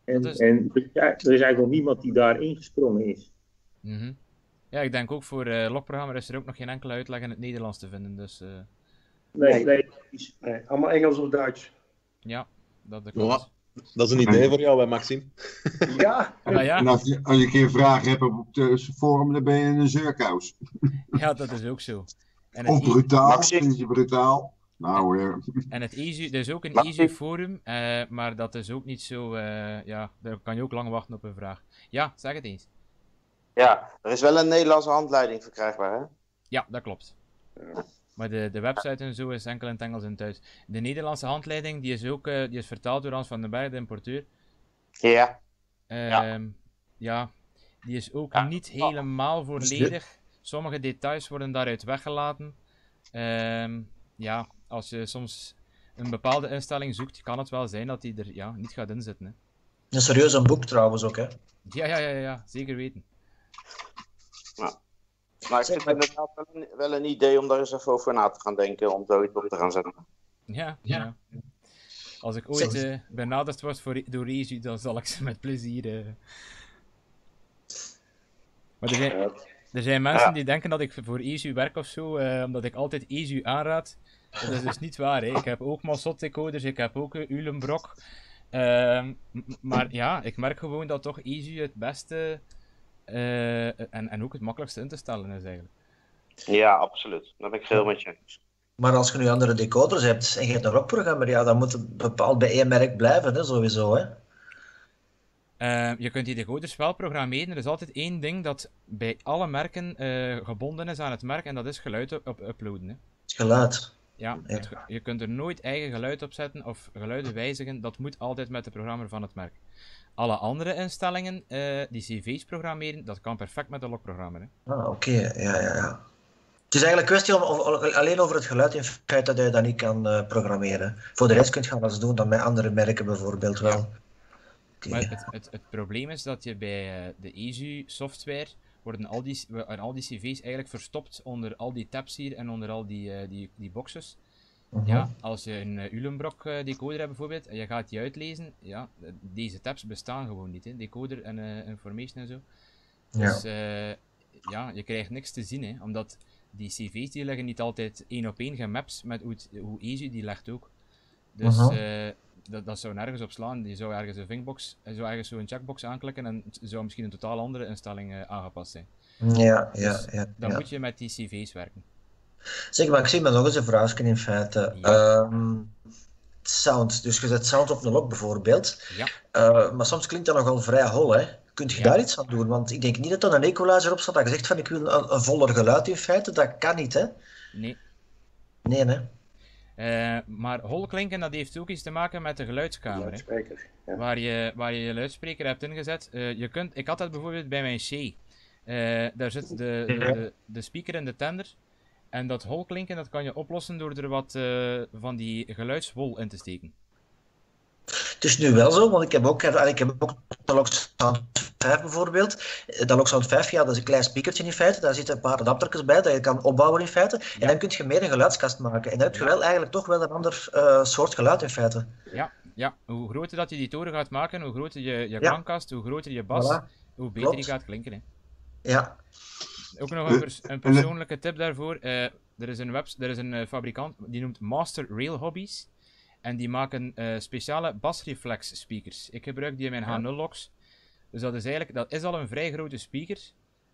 En, Dat is- en er is er is eigenlijk nog niemand die daar ingesprongen is. Mhm. Ja, ik denk ook voor eh Logprogrammer is er ook nog geen enkele uitleg in het Nederlands te vinden. Dus eh, Nee, nee. Nee, allemaal Engels of Duits. ja, dat klopt. Dat is een idee voor jou, hè, Maxime. Ja. Ah, ja. En als je, als je een keer een vraag hebt op het forum, dan ben je een zeurkous. (laughs) ja, dat is ook zo. En het Of brutaal, je brutaal? Nou, weer. En het EZU, er is ook een Maxime. EZU forum, eh, maar dat is ook niet zo, eh, ja, daar kan je ook lang wachten op een vraag. Ja, zeg het eens. Ja, er is wel een Nederlandse handleiding verkrijgbaar, hè? Ja, dat klopt. Maar de, de website en zo is enkel in het Engels en Duits. De Nederlandse handleiding, die is ook eh, die is vertaald door Hans van den Berg, de importeur. Ja. Ehm, ja. die is ook niet helemaal volledig. Sommige details worden daaruit weggelaten. Ehm, ja, als je soms een bepaalde instelling zoekt, kan het wel zijn dat die er ja, niet gaat inzitten. Hè. Een serieus een boek trouwens ook, hè? Ja, ja, ja, ja, zeker weten. Maar ik vind het inderdaad wel een, wel een idee om daar eens even over na te gaan denken, om zoiets op te gaan zetten. Ja, ja. Als ik ooit uh, benaderd word voor, door Ezu, dan zal ik ze met plezier. Uh... Maar er zijn, er zijn mensen die denken dat ik voor Ezu werk of zo, uh, omdat ik altijd Ezu aanraad. Dat is dus niet waar. Hè. Ik heb ook Massot decoders, ik heb ook uh, Ulenbrok. Ehm, maar ja, ik merk gewoon dat toch Ezu het beste en, en ook het makkelijkste in te stellen is eigenlijk. Ja, absoluut. Dat ben ik heel met je eens. Maar als je nu andere decoders hebt en je hebt een rockprogramma, ja, dan moet het bepaald bij één merk blijven, hè, sowieso. Hè? Uh, je kunt die decoders wel programmeren. Er is altijd één ding dat bij alle merken uh, gebonden is aan het merk, en dat is geluid op, uploaden. Hè. Het geluid. Ja, ja. Het, je kunt er nooit eigen geluid op zetten of geluiden wijzigen. Dat moet altijd met de programmer van het merk. Alle andere instellingen, uh, die CV's programmeren, dat kan perfect met de lokprogrammer. Ah, oké. Okay. Ja, ja, ja. Het is eigenlijk een kwestie om, om, alleen over het geluid in feite dat je dat niet kan uh, programmeren. Voor de rest kun je alles doen, dan met andere merken bijvoorbeeld wel. Ja. Okay. Maar het, het, het, probleem is dat je bij uh, de EZU software worden al die, worden al die cv's eigenlijk verstopt onder al die tabs hier en onder al die, uh, die, die boxes. -huh. Ja, als je een uh, Ulenbrock decoder hebt bijvoorbeeld en je gaat die uitlezen, ja, deze tabs bestaan gewoon niet, hè. decoder en information en zo. Dus ja. ja, je krijgt niks te zien, hè, omdat die cv's die liggen niet altijd één op één gemapt met hoe, het, hoe easy die legt ook. Dus -huh. uh, dat, dat zou nergens op slaan. Die zou ergens een vinkbox, zou ergens zo'n checkbox aanklikken en zou misschien een totaal andere instelling uh, aangepast zijn. Ja, ja, dus ja. Dan ja. moet je met die cv's werken. Zeg maar, ik zie maar nog eens een vraagje in feite. Ja. Um, sound, dus je zet sound op een lok bijvoorbeeld. Ja. Uh, maar soms klinkt dat nogal vrij hol, hè? Kunt je ja. daar iets aan doen? Want ik denk niet dat er een equalizer op staat dat je zegt van ik wil een, een voller geluid in feite. Dat kan niet, hè? Nee. Nee, hè? Uh, maar holklinken, dat heeft ook iets te maken met de geluidskamer. Luidspreker, ja. waar, je, waar je je luidspreker hebt ingezet. Uh, je kunt, ik had dat bijvoorbeeld bij mijn C. Uh, daar zit de, de, de, speaker in de tender. En dat holklinken dat kan je oplossen door er wat van die geluidswol in te steken. Het is nu wel zo, want ik heb ook, ik heb ook de Locksound 5 bijvoorbeeld. De Locksound 5, ja, dat is een klein speakertje in feite. Daar zitten een paar adaptertjes bij dat je kan opbouwen in feite. En dan kun je meer een geluidskast maken. En dan heb je wel eigenlijk toch wel een ander uh, soort geluid in feite. Ja, ja, hoe groter dat je die toren gaat maken, hoe groter je, je ja. klankkast, hoe groter je bas, voilà. hoe beter Klopt. die gaat klinken. Hè. Ja. Ook nog een, pers een persoonlijke tip daarvoor. Uh, er is een, webs er is een uh, fabrikant die noemt Master Rail Hobbies. En die maken uh, speciale basreflex speakers. Ik gebruik die in mijn ja. H0-loks. Dus dat is eigenlijk dat is al een vrij grote speaker.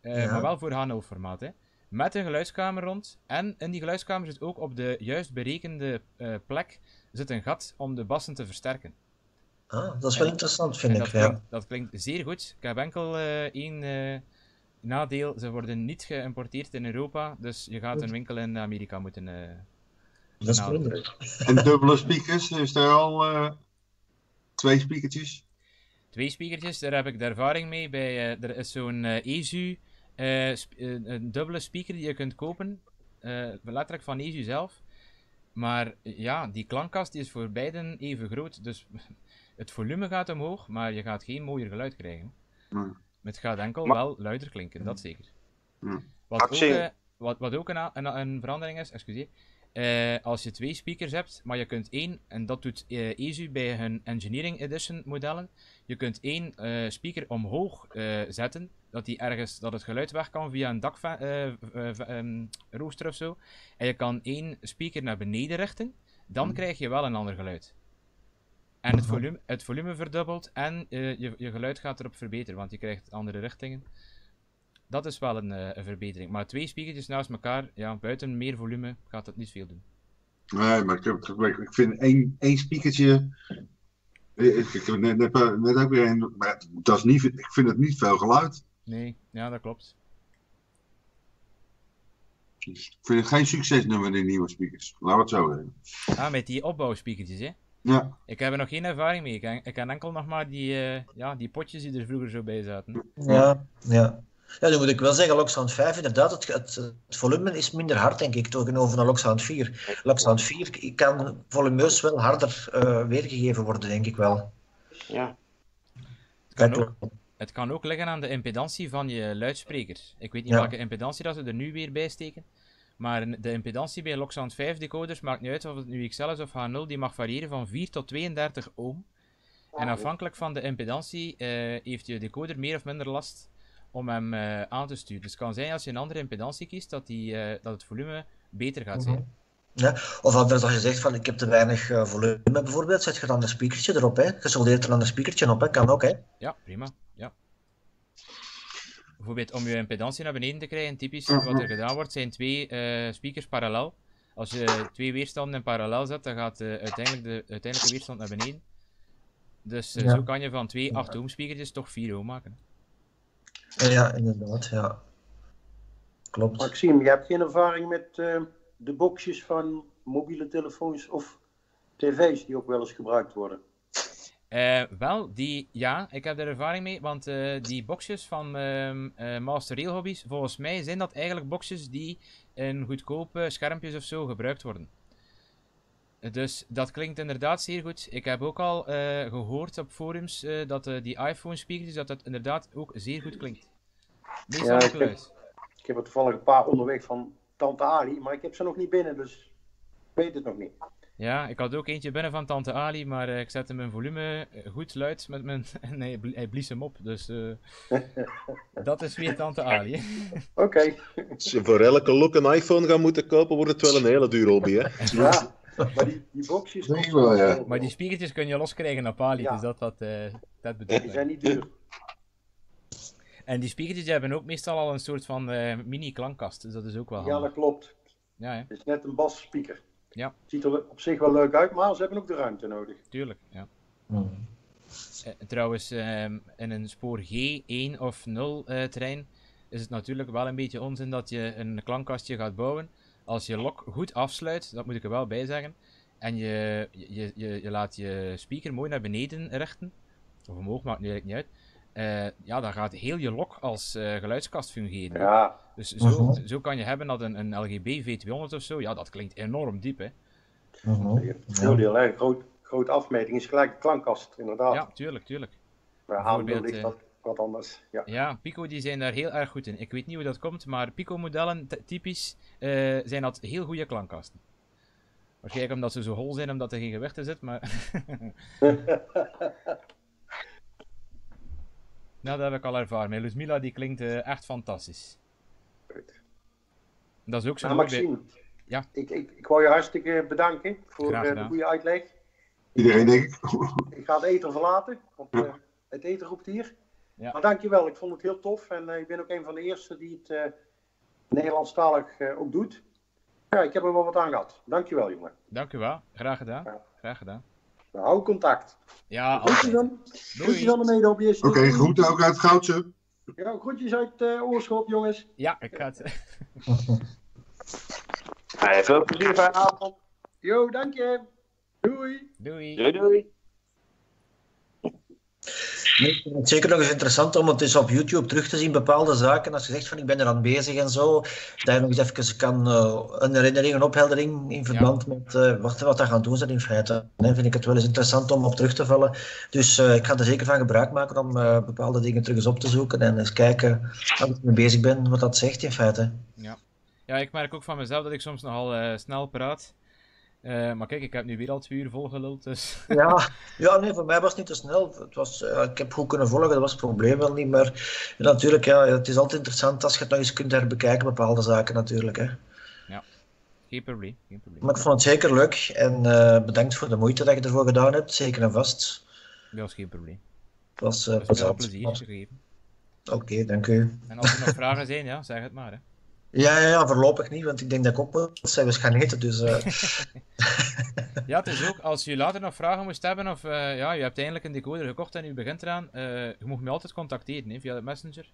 Uh, ja. Maar wel voor H0 formaat. Hè. Met een geluidskamer rond. En in die geluidskamer zit ook op de juist berekende uh, plek zit een gat om de bassen te versterken. Ah, dat is wel en, interessant, vind ik. Dat, ja. klinkt, dat klinkt zeer goed. Ik heb enkel één nadeel. Ze worden niet geïmporteerd in Europa. Dus je gaat een winkel in Amerika moeten dat is En dubbele speakers, is er al uh, twee speakertjes? Twee speakertjes, daar heb ik de ervaring mee. Bij, uh, er is zo'n uh, EZU, een dubbele speaker die je kunt kopen, letterlijk van EZU zelf. Maar ja, die klankkast die is voor beiden even groot, dus het volume gaat omhoog, maar je gaat geen mooier geluid krijgen. Het gaat enkel maar... wel luider klinken, dat zeker. Nee. Wat, ook, wat, wat ook een, een, een verandering is, excuseer, uh, als je twee speakers hebt, maar je kunt één, en dat doet uh, EZU bij hun Engineering Edition modellen, je kunt één uh, speaker omhoog zetten, dat, die ergens, dat het geluid weg kan via een dakrooster um, of zo. En je kan één speaker naar beneden richten, dan mm. krijg je wel een ander geluid. En het volume, het volume verdubbelt en je, je geluid gaat erop verbeteren, want je krijgt andere richtingen. Dat is wel een, uh, een, verbetering. Maar twee speakertjes naast elkaar, ja, buiten meer volume gaat dat niet veel doen. Nee, maar ik, ik, ik vind één, één speakertje. Ik, ik heb net, net, net ook weer een. Maar dat is niet, ik vind het niet veel geluid. Nee, ja, dat klopt. Dus ik vind het geen succesnummer, die nieuwe speakers. Laten we het zo zeggen. Ah, met die opbouwspeakertjes, hè? Ja. Ik heb er nog geen ervaring mee. Ik ken, ik ken enkel nog maar die, eh, ja, die potjes die er vroeger zo bij zaten. Ja, ja. Ja, dan moet ik wel zeggen, Locksound 5, inderdaad, het, het, het volume is minder hard, denk ik, tegenover naar Locksound 4. Locksound 4 kan volumeus wel harder eh, weergegeven worden, denk ik wel. Ja. Het kan, ook, het kan ook liggen aan de impedantie van je luidspreker. Ik weet niet Ja. welke impedantie dat ze er nu weer bij steken. Maar de impedantie bij Locksound 5 decoders maakt niet uit of het nu XL is of H0, die mag variëren van 4 tot 32 ohm. En afhankelijk van de impedantie eh, heeft je decoder meer of minder last om hem eh, aan te sturen. Dus het kan zijn als je een andere impedantie kiest, dat, die, eh, dat het volume beter gaat zijn. Ja. Of anders als je zegt van ik heb te weinig volume bijvoorbeeld, zet je dan een speakertje erop, hè. Gesoldeerd er dan een speakertje op, hè. Kan ook, hè. Ja, prima. Ja. Bijvoorbeeld om je impedantie naar beneden te krijgen, typisch Mhm. wat er gedaan wordt, zijn twee eh, speakers parallel. Als je twee weerstanden in parallel zet, dan gaat eh, uiteindelijk de uiteindelijke weerstand naar beneden. Dus eh, Ja. zo kan je van twee 8 ohm speakertjes toch 4 ohm maken. Ja, inderdaad, ja. Klopt. Maxime, je hebt geen ervaring met eh, de boxjes van mobiele telefoons of tv's die ook wel eens gebruikt worden? Eh, wel, die, ja, ik heb er ervaring mee, want eh, die boxjes van ehm, eh, Master Rail Hobbies, volgens mij zijn dat eigenlijk boxjes die in goedkope schermpjes of zo gebruikt worden. Dus dat klinkt inderdaad zeer goed. Ik heb ook al eh, gehoord op forums dat die iPhone speakers, dat dat inderdaad ook zeer goed klinkt. Meestal Ja, ik heb, ik heb er toevallig een paar onderweg van Tante Ali, maar ik heb ze nog niet binnen, dus ik weet het nog niet. Ja, ik had ook eentje binnen van Tante Ali, maar eh, ik zette mijn volume eh, goed luid met mijn, (laughs) en hij, bl- hij blies hem op. Dus eh, (laughs) dat is weer Tante Ali. hè. (laughs) Oké. Als je voor elke look een iPhone gaat moeten kopen, wordt het wel een hele duur hobby, hè? Ja, maar die, die boxjes... Ik wel, ja. Maar die speakertjes kun je loskrijgen op Ali, Ja. dus dat, wat, eh, dat bedoel Die zijn niet duur. En die speakertjes die hebben ook meestal al een soort van eh, mini-klankkast, dus dat is ook wel Ja, handig. dat klopt. Ja, hè? Het is net een basspeaker. Ja. Ziet er op zich wel leuk uit, maar ze hebben ook de ruimte nodig. Tuurlijk, ja. Eh, trouwens, ehm, in een spoor G 1 of 0 eh, trein is het natuurlijk wel een beetje onzin dat je een klankkastje gaat bouwen. Als je lok goed afsluit, dat moet ik er wel bij zeggen, en je, je, je, je laat je speaker mooi naar beneden richten, of omhoog, maakt nu eigenlijk niet uit, eh, ja, dan gaat heel je lok als eh, geluidskast fungeren. Ja. Dus zo, zo kan je hebben dat een, een LGB V200 of zo, ja, dat klinkt enorm diep, hè. Heel deel, hè. Groot, grote afmeting is gelijk een klankkast, inderdaad. Ja, tuurlijk, tuurlijk. Haandel Bijvoorbeeld, ligt eh, dat wat anders. Ja. Ja, Pico die zijn daar heel erg goed in. Ik weet niet hoe dat komt, maar Pico-modellen, typisch, eh, zijn dat heel goede klankkasten. Waarschijnlijk omdat ze zo hol zijn, omdat er geen gewicht in zit, maar... (laughs) (laughs) nou, dat heb ik al ervaren. Mijn Luzmila die klinkt eh, echt fantastisch. Dat is ook zo Nou, Maxime, Ja. ik, ik, ik wou je hartstikke bedanken voor eh, de goede uitleg. Iedereen denk ik. Ik ga het eten verlaten, want eh, het eten roept hier. Ja. Maar dankjewel, ik vond het heel tof en eh, ik ben ook een van de eerste die het eh, Nederlandstalig eh, ook doet. Ja, ik heb er wel wat aan gehad. Dankjewel, jongen. Dank u wel. Graag gedaan. Graag gedaan. We houden contact. Ja, Groetjes dan. Groetjes aan de medehobby's. Oké, groeten ook uit Goudse. Ja, groetjes uit eh, Oorschot, jongens. Ja, ik ga het... (laughs) veel plezier, fijne avond. Jo, dank je. Doei. Doei. Doei, doei. Nee, ik vind het zeker nog eens interessant om het eens op YouTube terug te zien, bepaalde zaken. Als je zegt van ik ben eraan bezig en zo, dat je nog eens even kan eh, een herinnering, een opheldering in verband met eh, wat, wat daar gaan doen zijn in feite. Dan vind ik het wel eens interessant om op terug te vallen. Dus eh, ik ga er zeker van gebruik maken om eh, bepaalde dingen terug eens op te zoeken en eens kijken als ik mee bezig ben wat dat zegt in feite. Ja. ja, ik merk ook van mezelf dat ik soms nogal eh, snel praat. Eh, maar kijk, ik heb nu weer al twee uur volgeluld, dus... (laughs) Ja, ja, nee, voor mij was het niet te snel. Het was, eh, ik heb goed kunnen volgen, dat was het probleem wel niet. Maar ja, natuurlijk, ja, het is altijd interessant als je het nog eens kunt herbekijken, bepaalde zaken natuurlijk. Hè. Ja, geen probleem. Geen probleem. Maar ik vond het zeker leuk en eh, bedankt voor de moeite dat je ervoor gedaan hebt, zeker en vast. Dat is geen probleem. Het was Dat met veel plezant. plezier gegeven. Oké, dank u. En als er nog vragen zijn, ja, zeg het maar. Hè. Ja, ja, ja, voorlopig niet, want ik denk dat ik ook moet zelfs gaan eten. Dus, eh, (laughs) Ja, het is ook, als je later nog vragen moest hebben, of eh, ja, je hebt eindelijk een decoder gekocht en je begint eraan, eh, je mag me altijd contacteren hè, via de messenger.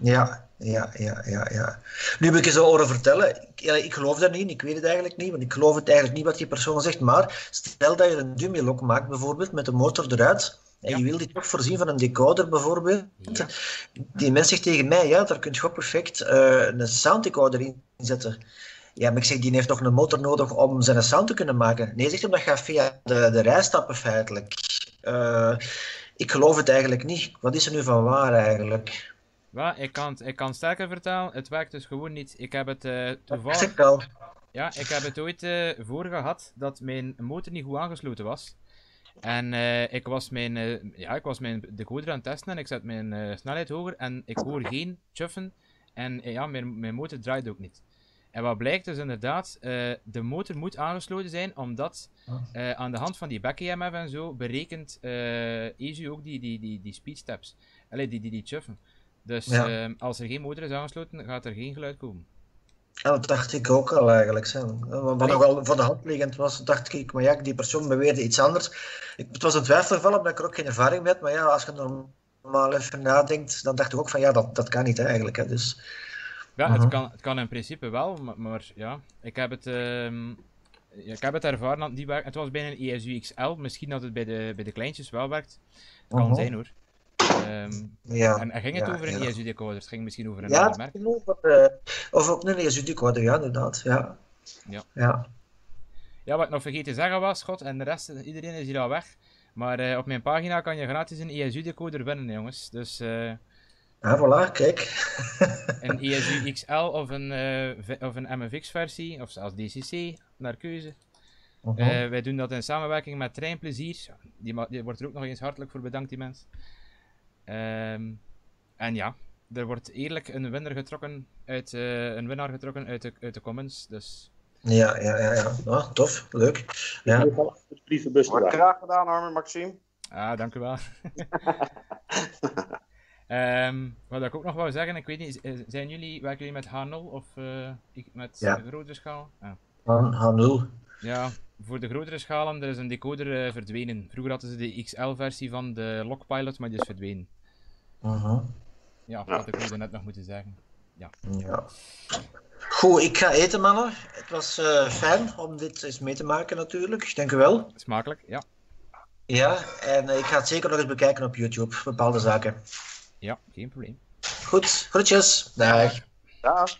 Ja, ja, ja, ja, ja. Nu heb ik je zo horen vertellen. Ik, ik geloof dat niet, ik weet het eigenlijk niet, want ik geloof het eigenlijk niet wat die persoon zegt. Maar stel dat je een dummy-lock maakt, bijvoorbeeld, met de motor eruit. En je wil die toch voorzien van een decoder bijvoorbeeld. Die mens zegt tegen mij, ja, daar kun je ook perfect eh, een sound decoder in zetten. Ja, maar ik zeg, die heeft nog een motor nodig om zijn sound te kunnen maken. Nee, zegt hem, dat gaat via de, de rijstappen feitelijk. Eh, ik geloof het eigenlijk niet. Wat is er nu van waar eigenlijk? Ik kan, het- ik kan sterker vertellen, het werkt dus gewoon niet. Ik heb het Zeg toevallig... al. Ja, ik heb het ooit eh, voor gehad dat mijn motor niet goed aangesloten was. En eh, ik, was mijn, eh, ja, ik was mijn decoder aan het testen en ik zet mijn eh, snelheid hoger en ik hoor geen chuffen. En ja, mijn, mijn motor draait ook niet. En wat blijkt dus inderdaad, de motor moet aangesloten zijn, omdat eh, aan de hand van die back EMF en zo berekent ESU ook die, die, die, die speed steps. Allee, die, die, die chuffen. Dus Ja. eh, als er geen motor is aangesloten, gaat er geen geluid komen. Ja, dat dacht ik ook al eigenlijk. Wat nogal voor de hand liggend was, dacht ik, maar ja, die persoon beweerde iets anders. Ik, het was een twijfelgeval, omdat ik er ook geen ervaring mee had. Maar ja, als je normaal even nadenkt, dan dacht ik ook van ja, dat, dat kan niet hè, eigenlijk. Hè. Dus, Ja, Mhm. het, kan, het kan in principe wel, maar, maar ja, ik heb het, ehm, ja, ik heb het ervaren dat het niet werkt. Het was bij een ESU XL, misschien dat het bij de, bij de kleintjes wel werkt. Het kan Mhm. zijn hoor. Ehm, Ja, en, en ging het ja, over een ja. ESU decoder? Het ging misschien over een ja, ander het merk. ging over, eh, of ook een ESU decoder, ja, inderdaad. Ja. Ja. Ja. Ja, wat ik nog vergeten te zeggen was, god, en de rest, iedereen is hier al weg. Maar eh, op mijn pagina kan je gratis een ESU decoder winnen, jongens. Dus eh, Ja, voilà, kijk. (laughs) een ESU XL of een, of een MFX versie, of zelfs DCC, naar keuze. Mhm. Wij doen dat in samenwerking met Treinplezier. Die, die wordt er ook nog eens hartelijk voor bedankt, die mens. Ehm, en ja, er wordt eerlijk een winnaar getrokken uit, eh, een winnaar getrokken uit de, uit de comments. Dus Ja, ja, ja, ja. Nou, tof, leuk. Ja. Lieve bus Wordt graag gedaan, Armin Maxime. Ah, dank u wel. (laughs) Ehm, wat ik ook nog wou zeggen, ik weet niet, zijn jullie, werken jullie met H0 of eh, ik- met Ja. grotere schaal? Ah. H- H0. Ja, voor de grotere schalen, er is een decoder eh, verdwenen. Vroeger hadden ze de XL-versie van de Lockpilot, maar die is verdwenen. Ja, dat had ik jullie net nog moeten zeggen. Ja. Ja. Goed, ik ga eten, mannen. Het was eh, fijn om dit eens mee te maken, natuurlijk. Dank u wel. Smakelijk, ja. Ja, en eh, ik ga het zeker nog eens bekijken op YouTube, bepaalde zaken. Ja, geen probleem. Goed, groetjes. Dag. Dag.